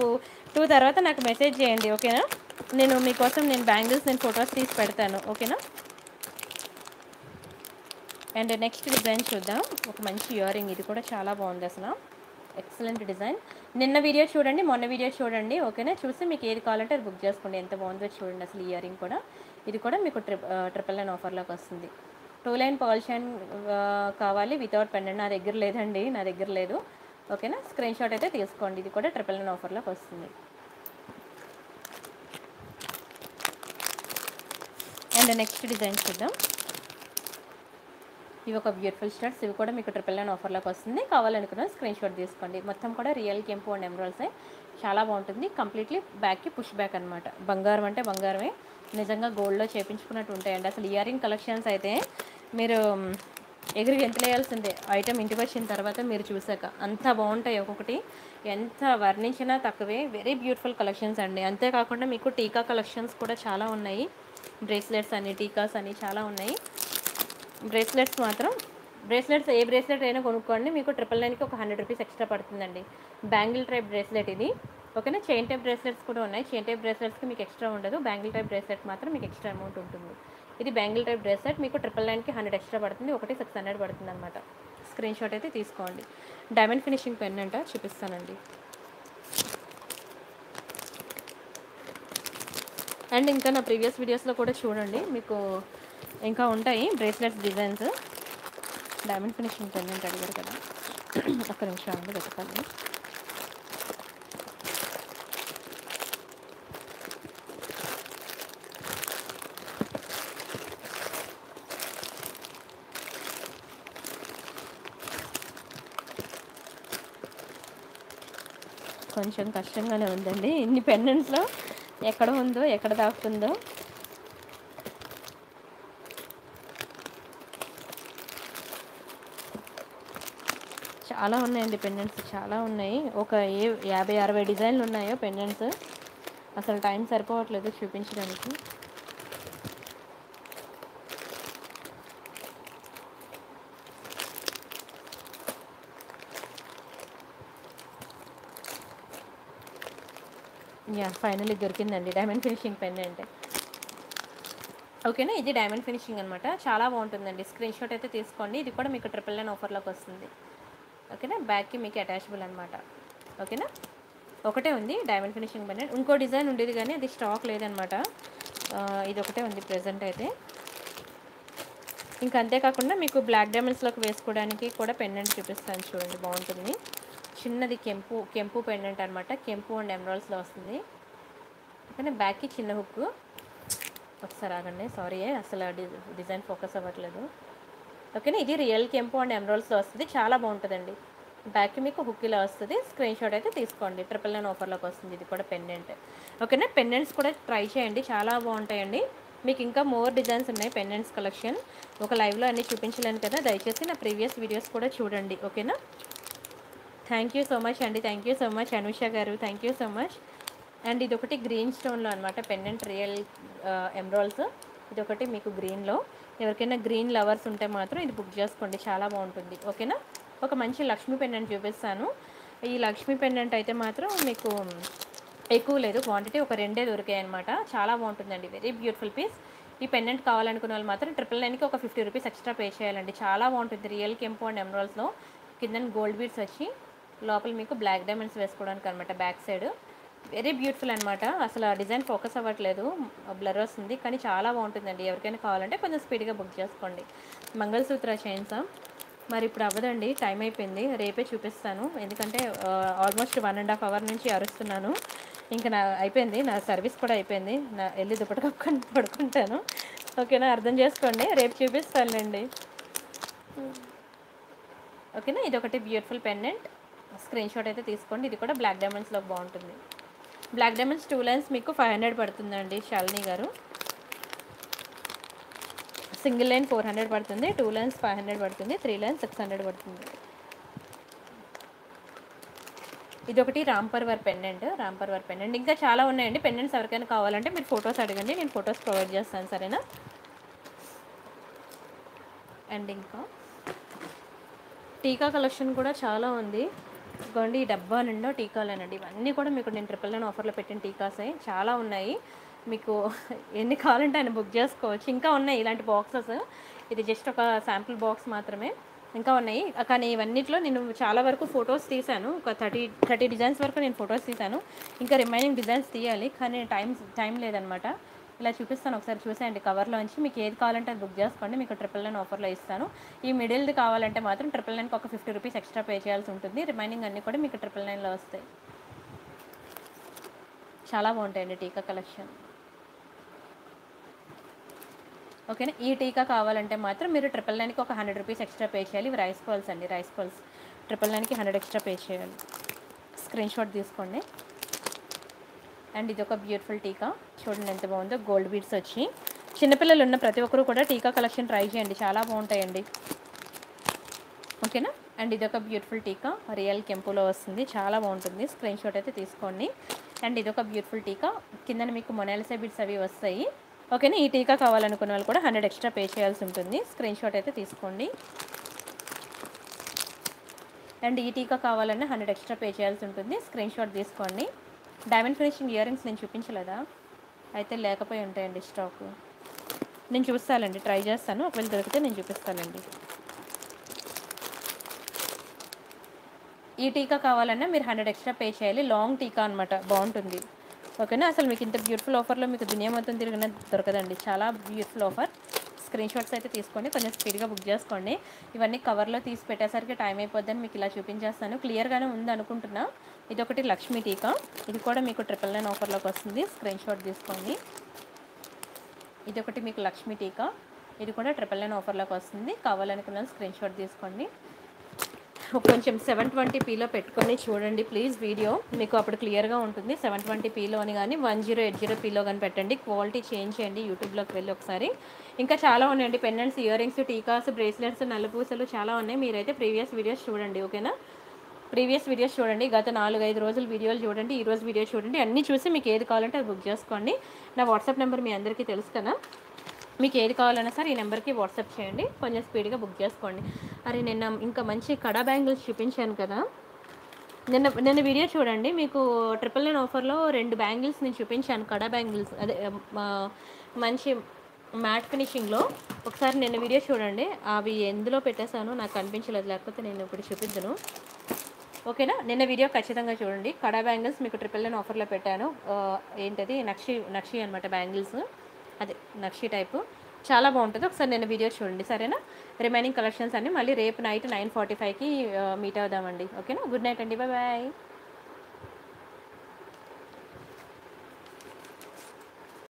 టూ తర్వాత నాకు మెసేజ్ చేయండి. ఓకేనా? నేను మీకోసం నేను బ్యాంగిల్స్ నేను ఫొటోస్ తీసి పెడతాను ఓకేనా? అండ్ నెక్స్ట్ డిజైన్ చూద్దాం. ఒక మంచి ఇయర్ రింగ్ ఇది కూడా చాలా బాగుంది అసలు. Excellent design. నిన్న వీడియో చూడండి మొన్న వీడియో చూడండి ఓకేనా? చూసి మీకు ఏది కావాలంటే అది బుక్ చేసుకోండి. ఎంత బాగుందో చూడండి అసలు ఇయర్ రింగ్ కూడా. ఇది కూడా మీకు ట్రిప్ ట్రిపుల్ నైన్ ఆఫర్లోకి వస్తుంది. టూ లైన్ పాల్షైన్ కావాలి. వితౌట్ పెండెంట్ నా దగ్గర లేదండి నా దగ్గర లేదు. ఓకేనా? స్క్రీన్ షాట్ అయితే తీసుకోండి. ఇది కూడా ట్రిపుల్ నైన్ ఆఫర్లోకి వస్తుంది. అండ్ నెక్స్ట్ డిజైన్ చూద్దాం. ఇవి ఒక బ్యూటిఫుల్ స్టార్ట్స్ ఇవి కూడా మీకు ట్రిపుల్ నైన్ ఆఫర్లోకి వస్తుంది. కావాలనుకున్న స్క్రీన్ షాట్ తీసుకోండి. మొత్తం కూడా రియల్ కెంపు అండ్ ఎమరాల్సే చాలా బాగుంటుంది. కంప్లీట్లీ బ్యాక్కి పుష్ బ్యాక్ అనమాట బంగారం అంటే బంగారమే. నిజంగా గోల్డ్లో చేపించుకున్నట్టు ఉంటాయండి అసలు ఇయర్ రింగ్ కలెక్షన్స్ అయితే మీరు ఎగిరి గెంతలేయాల్సిందే ఐటమ్ ఇంటికి వచ్చిన తర్వాత మీరు చూసాక అంత బాగుంటాయి ఒక్కొక్కటి. ఎంత వర్ణించినా తక్కువే. వెరీ బ్యూటిఫుల్ కలెక్షన్స్ అండి. అంతేకాకుండా మీకు టీకా కలెక్షన్స్ కూడా చాలా ఉన్నాయి. బ్రేస్లెట్స్ అని టీకాస్ అని చాలా ఉన్నాయి. బ్రేస్లెట్స్ మాత్రం బ్రేస్లెట్స్ ఏ బ్రేస్లెట్ అయినా కొనుక్కోండి. మీకు ట్రిపుల్ నైన్కి ఒక హండ్రెడ్ రూపీస్ ఎక్స్ట్రా పడుతుందండి. బ్యాంగిల్ టైప్ బ్రేస్లెట్ ఇది. ఓకేనా? చైన్ టైప్ బ్రేస్లెట్స్ కూడా ఉన్నాయి. చైన్ టైప్ బ్రేస్లెట్స్కి మీకు ఎక్స్ట్రా ఉండదు. బ్యాంగిల్ టైప్ బ్రేస్లెట్ మాత్రం మీకు ఎక్స్ట్రా అమౌంట్ ఉంటుంది. ఇది బ్యాంగిల్ టైప్ బ్రేస్లెట్. మీకు ట్రిపుల్ నైన్కి హండ్రెడ్ ఎక్స్ట్రా పడుతుంది. ఒకటి సిక్స్ హండ్రెడ్ పడుతుంది అనమాట స్క్రీన్ షాట్ అయితే తీసుకోండి. డైమండ్ ఫినిషింగ్ పెన్ అంట చూపిస్తానండి. అండ్ ఇంకా నా ప్రీవియస్ వీడియోస్లో కూడా చూడండి. మీకు ఇంకా ఉంటాయి bracelets designs. Diamond finishing pendant అడిగారు కదా. ఒక్క నిమిషం అండి వెతకాలి కొంచెం కష్టంగానే ఉందండి. ఇన్ని పెండెంట్స్లో ఎక్కడ ఉందో ఎక్కడ దాక్తుందో చాలా ఉన్నాయండి పెండెంట్స్ చాలా ఉన్నాయి. ఒక ఏ యాభై అరవై డిజైన్లు ఉన్నాయో పెండెంట్స్. అసలు టైం సరిపోవట్లేదు చూపించడానికి. యా ఫైనల్లీ దొరికిందండి. డైమండ్ ఫినిషింగ్ పెన్ అంటే. ఓకేనా? ఇది డైమండ్ ఫినిషింగ్ అనమాట చాలా బాగుంటుందండి. స్క్రీన్ షాట్ అయితే తీసుకోండి. ఇది కూడా మీకు ట్రిపుల్ నైన్ ఆఫర్లోకి వస్తుంది. ఓకేనా? బ్యాక్కి మీకు అటాచబుల్ అనమాట ఓకేనా? ఒకటే ఉంది డైమండ్ ఫినిషింగ్ పెన్ ఇంకో డిజైన్ ఉండేది కానీ అది స్టాక్ లేదనమాట ఇది ఒకటే ఉంది ప్రజెంట్ అయితే. ఇంకా అంతేకాకుండా మీకు బ్లాక్ డైమండ్స్లోకి వేసుకోవడానికి కూడా పెండెంట్ చూపిస్తాను చూడండి. బాగుంటుంది. చిన్నది కెంపు కెంపు పెండెంట్ అనమాట కెంపు అండ్ ఎమరాల్స్లో వస్తుంది. ఓకేనా బ్యాక్కి చిన్న హుక్. ఒకసారి ఆగండి సారీ. అసలు డిజైన్ ఫోకస్ అవ్వట్లేదు. ఓకేనా? ఇది రియల్ కెంపు అండ్ ఎమరాల్స్లో వస్తుంది. చాలా బాగుంటుందండి. బ్యాక్ మీకు హుక్ ఇలా వస్తుంది. స్క్రీన్ షాట్ అయితే తీసుకోండి. ట్రిపుల్ నైన్ ఆఫర్లోకి వస్తుంది. ఇది కూడా పెండెంట్. ఓకేనా? పెండెంట్స్ కూడా ట్రై చేయండి. చాలా బాగుంటాయండి. మీకు ఇంకా మోర్ డిజైన్స్ ఉన్నాయి. Pendants collection. ఒక లైవ్లో అన్నీ చూపించలేను కదా. దయచేసి నా ప్రీవియస్ వీడియోస్ కూడా చూడండి. ఓకేనా? థ్యాంక్ యూ సో మచ్ అండి thank you so much Anusha గారు. Thank you so much and ఇది ఒకటి గ్రీన్ స్టోన్లో అనమాట పెండెంట్ రియల్ ఎమ్రాల్స్ ఇది ఒకటి మీకు గ్రీన్లో ఎవరికైనా గ్రీన్ లవర్స్ ఉంటే మాత్రం ఇది బుక్ చేసుకోండి. చాలా బాగుంటుంది. ఓకేనా ఒక మంచి లక్ష్మీ పెండెంట్ చూపిస్తాను. ఈ లక్ష్మీ పెండెంట్ అయితే మాత్రం మీకు ఎక్కువ లేదు. క్వాంటిటీ ఒక రెండే దొరికాయి అనమాట చాలా బాగుంటుందండి. వెరీ బ్యూటిఫుల్ పీస్ ఈ పెండెంట్ కావాలనుకున్న వాళ్ళు మాత్రం ట్రిపుల్ నైన్కి ఒక ఫిఫ్టీ రూపీస్ ఎక్స్ట్రా పే చేయాలండి. చాలా బాగుంటుంది. రియల్ కెంపు అండ్ ఎమరాల్స్లో కింద గోల్డ్ బీడ్స్ వచ్చి లోపల మీకు బ్లాక్ డైమండ్స్ వేసుకోవడానికి అనమాట బ్యాక్ సైడ్ వెరీ బ్యూటిఫుల్ అనమాట అసలు ఆ డిజైన్ ఫోకస్ అవ్వట్లేదు. బ్లర్ వస్తుంది. కానీ చాలా బాగుంటుందండి. ఎవరికైనా కావాలంటే కొంచెం స్పీడ్గా బుక్ చేసుకోండి. మంగళసూత్ర చైన్స్ మరి ఇప్పుడు అవ్వదండి. టైం అయిపోయింది. రేపే చూపిస్తాను. ఎందుకంటే almost one and half hour నుంచి అరుస్తున్నాను. ఇంకా నా అయిపోయింది. నా సర్వీస్ కూడా అయిపోయింది. నా వెళ్ళి దుప్పటి కప్పుకొని [LAUGHS] పడుకుంటాను. ఓకేనా? అర్థం చేసుకోండి. రేపు చూపిస్తానులేండి. ఓకేనా? ఇది ఒకటి బ్యూటిఫుల్ పెండెంట్ స్క్రీన్ షాట్ అయితే తీసుకోండి. ఇది కూడా బ్లాక్ డైమండ్స్లో బాగుంటుంది. బ్లాక్ డైమండ్స్ టూ లైన్స్ మీకు ఫైవ్ హండ్రెడ్ పడుతుందండి శాలిని గారు. సింగిల్ లైన్ ఫోర్ హండ్రెడ్ పడుతుంది. టూ లైన్స్ ఫైవ్ హండ్రెడ్ పడుతుంది. త్రీ లైన్స్ సిక్స్ హండ్రెడ్ పడుతుంది. ఇది ఒకటి రాంపర్వర్ పెండెంట్ రాంపర్వర్ పెండెంట్ ఇంకా చాలా ఉన్నాయండి. పెండెంట్స్ ఎవరికైనా కావాలంటే మీరు ఫొటోస్ అడగండి. నేను ఫొటోస్ ప్రొవైడ్ చేస్తాను. సరేనా? అండ్ ఇంకా టీకా కలెక్షన్ కూడా చాలా ఉంది. ఇదిగోండి ఈ డబ్బా నిండా టీకాలేనండి. ఇవన్నీ కూడా మీకు నేను ట్రిపుల్ నైన్ ఆఫర్లో పెట్టిన టీకాసే. చాలా ఉన్నాయి. మీకు ఎన్ని కావాలంటే ఆయన బుక్ చేసుకోవచ్చు. ఇంకా ఉన్నాయి ఇలాంటి బాక్సెస్ ఇది జస్ట్ ఒక శాంపుల్ బాక్స్ మాత్రమే. ఇంకా ఉన్నాయి. కానీ ఇవన్నిట్లో నేను చాలా వరకు ఫొటోస్ తీశాను. ఒక థర్టీ థర్టీ డిజైన్స్ వరకు నేను ఫొటోస్ తీశాను. ఇంకా రిమైనింగ్ డిజైన్స్ తీయాలి. కానీ టైం టైం లేదనమాట. ఇలా చూపిస్తాను. ఒకసారి చూసేయండి కవర్లోంచి. మీకు ఏది కావాలంటే అది బుక్ చేసుకోండి. మీకు ట్రిపుల్ నైన్ ఆఫర్లో ఇస్తాను. ఈ మిడిల్ది కావాలంటే మాత్రం ట్రిపుల్ నైన్కి ఒక ఫిఫ్టీ రూపీస్ ఎక్స్ట్రా పే చేయాల్సి ఉంటుంది. రిమైనింగ్ అన్నీ కూడా మీకు ట్రిపుల్ నైన్లో వస్తాయి. చాలా బాగుంటాయండి టీకా కలెక్షన్. ఓకేనా? ఈ టీకా కావాలంటే మాత్రం మీరు ట్రిపుల్ నైన్కి ఒక హండ్రెడ్ రూపీస్ ఎక్స్ట్రా పే చేయాలి. ఇవి రైస్ పల్స్ అండి. రైస్ పాల్స్ ట్రిపుల్ నైన్కి హండ్రెడ్ ఎక్స్ట్రా పే చేయాలి. స్క్రీన్ షాట్ తీసుకోండి. అండ్ ఇది ఒక బ్యూటిఫుల్ టీకా. చూడండి ఎంత బాగుందో. గోల్డ్ బీడ్స్ వచ్చి. చిన్నపిల్లలు ఉన్న ప్రతి ఒక్కరు కూడా టీకా కలెక్షన్ ట్రై చేయండి. చాలా బాగుంటాయండి. ఓకేనా? అండ్ ఇది ఒక బ్యూటిఫుల్ టీకా. రియల్ కెంపులో వస్తుంది. చాలా బాగుంటుంది. స్క్రీన్ షాట్ అయితే తీసుకోండి. అండ్ ఇది ఒక బ్యూటిఫుల్ టీకా. కింద మీకు మొనాలిసా బిడ్స్ అవి వస్తాయి. ఓకేనా? ఈ టీకా కావాలనుకున్న వాళ్ళు కూడా హండ్రెడ్ ఎక్స్ట్రా పే చేయాల్సి ఉంటుంది. స్క్రీన్ షాట్ అయితే తీసుకోండి. అండ్ ఈ టీకా కావాలన్నా హండ్రెడ్ ఎక్స్ట్రా పే చేయాల్సి ఉంటుంది. స్క్రీన్ షాట్ తీసుకోండి. డైమండ్ ఫినిషింగ్ ఇయర్ రింగ్స్ నేను చూపించలేదా? అయితే లేకపోయి ఉంటాయండి స్టాక్ నేను చూస్తానండి ట్రై చేస్తాను. ఒకవేళ దొరికితే నేను చూపిస్తానండి. ఈ టీకా కావాలన్నా మీరు హండ్రెడ్ ఎక్స్ట్రా పే చేయాలి. లాంగ్ టీకా అనమాట బాగుంటుంది. ఓకేనా? అసలు మీకు ఇంత బ్యూటిఫుల్ ఆఫర్లో మీకు దునియా మొత్తం తిరిగిన దొరకదండి. చాలా బ్యూటిఫుల్ ఆఫర్ స్క్రీన్ షాట్స్ అయితే తీసుకోండి. కొంచెం స్పీడ్గా బుక్ చేసుకోండి. ఇవన్నీ కవర్లో తీసి పెట్టేసరికి టైం అయిపోద్దని మీకు ఇలా చూపించేస్తాను. క్లియర్గానే ఉంది అనుకుంటున్నా ఇది ఒకటి లక్ష్మీ టీకా. ఇది కూడా మీకు ట్రిపుల్ నైన్ ఆఫర్లోకి వస్తుంది. స్క్రీన్ షాట్ తీసుకోండి. ఇది ఒకటి మీకు లక్ష్మీ టీకా. ఇది కూడా ట్రిపుల్ నైన్ ఆఫర్లోకి వస్తుంది. కావాలనుకున్న స్క్రీన్ షాట్ తీసుకోండి. కొంచెం సెవెన్ ట్వంటీ పీలో పెట్టుకొని చూడండి ప్లీజ్ వీడియో మీకు అప్పుడు క్లియర్గా ఉంటుంది. సెవెన్ ట్వంటీ పీలో అని కానీ వన్ జీరో ఎయిట్ జీరో పీలో కానీ పెట్టండి. క్వాలిటీ చేంజ్ చేయండి. యూట్యూబ్లోకి వెళ్ళి ఒకసారి. ఇంకా చాలా ఉన్నాయండి. పెండెంట్స్ ఇయర్ రింగ్స్ టీకాస్ బ్రేస్లెట్స్ నల్లపూసలు చాలా ఉన్నాయి. మీరైతే ప్రీవియస్ వీడియోస్ చూడండి. ఓకేనా ప్రీవియస్ వీడియోస్ చూడండి. గత నాలుగు ఐదు రోజుల వీడియోలు చూడండి. ఈ రోజు వీడియో చూడండి. అన్నీ చూసి మీకు ఏది కావాలంటే అది బుక్ చేసుకోండి. నా వాట్సాప్ నెంబర్ మీ అందరికీ తెలుసు కదా. మీకు ఏది కావాలన్నా సరే ఈ నెంబర్కి వాట్సాప్ చేయండి. కొంచెం స్పీడ్గా బుక్ చేసుకోండి. అరే నిన్న ఇంకా మంచి కడా బ్యాంగిల్స్ చూపించాను కదా. నిన్న నిన్న వీడియో చూడండి. మీకు ట్రిపుల్ నైన్ ఆఫర్లో రెండు బ్యాంగిల్స్ నేను చూపించాను. కడా బ్యాంగిల్స్. అదే మంచి మ్యాట్ ఫినిషింగ్లో. ఒకసారి నిన్న వీడియో చూడండి. అవి ఎందులో పెట్టేశానో నాకు కనిపించలేదు లేకపోతే నేను ఇప్పుడు చూపిద్దును ఓకేనా? నిన్న వీడియో ఖచ్చితంగా చూడండి. కడా బ్యాంగిల్స్ మీకు ట్రిపుల్ నైన్ ఆఫర్లో పెట్టాను. ఏంటది? నక్షి నక్షి అనమాట బ్యాంగిల్స్. అదే నక్షి టైపు. చాలా బాగుంటుంది. ఒకసారి నేను వీడియో చూడండి. సరేనా? రిమైనింగ్ కలెక్షన్స్ అన్నీ మళ్ళీ రేపు నైట్ నైన్ ఫార్టీ ఫైవ్కి మీట్ అవుదామండి. ఓకేనా? గుడ్ నైట్ అండి. బాయ్.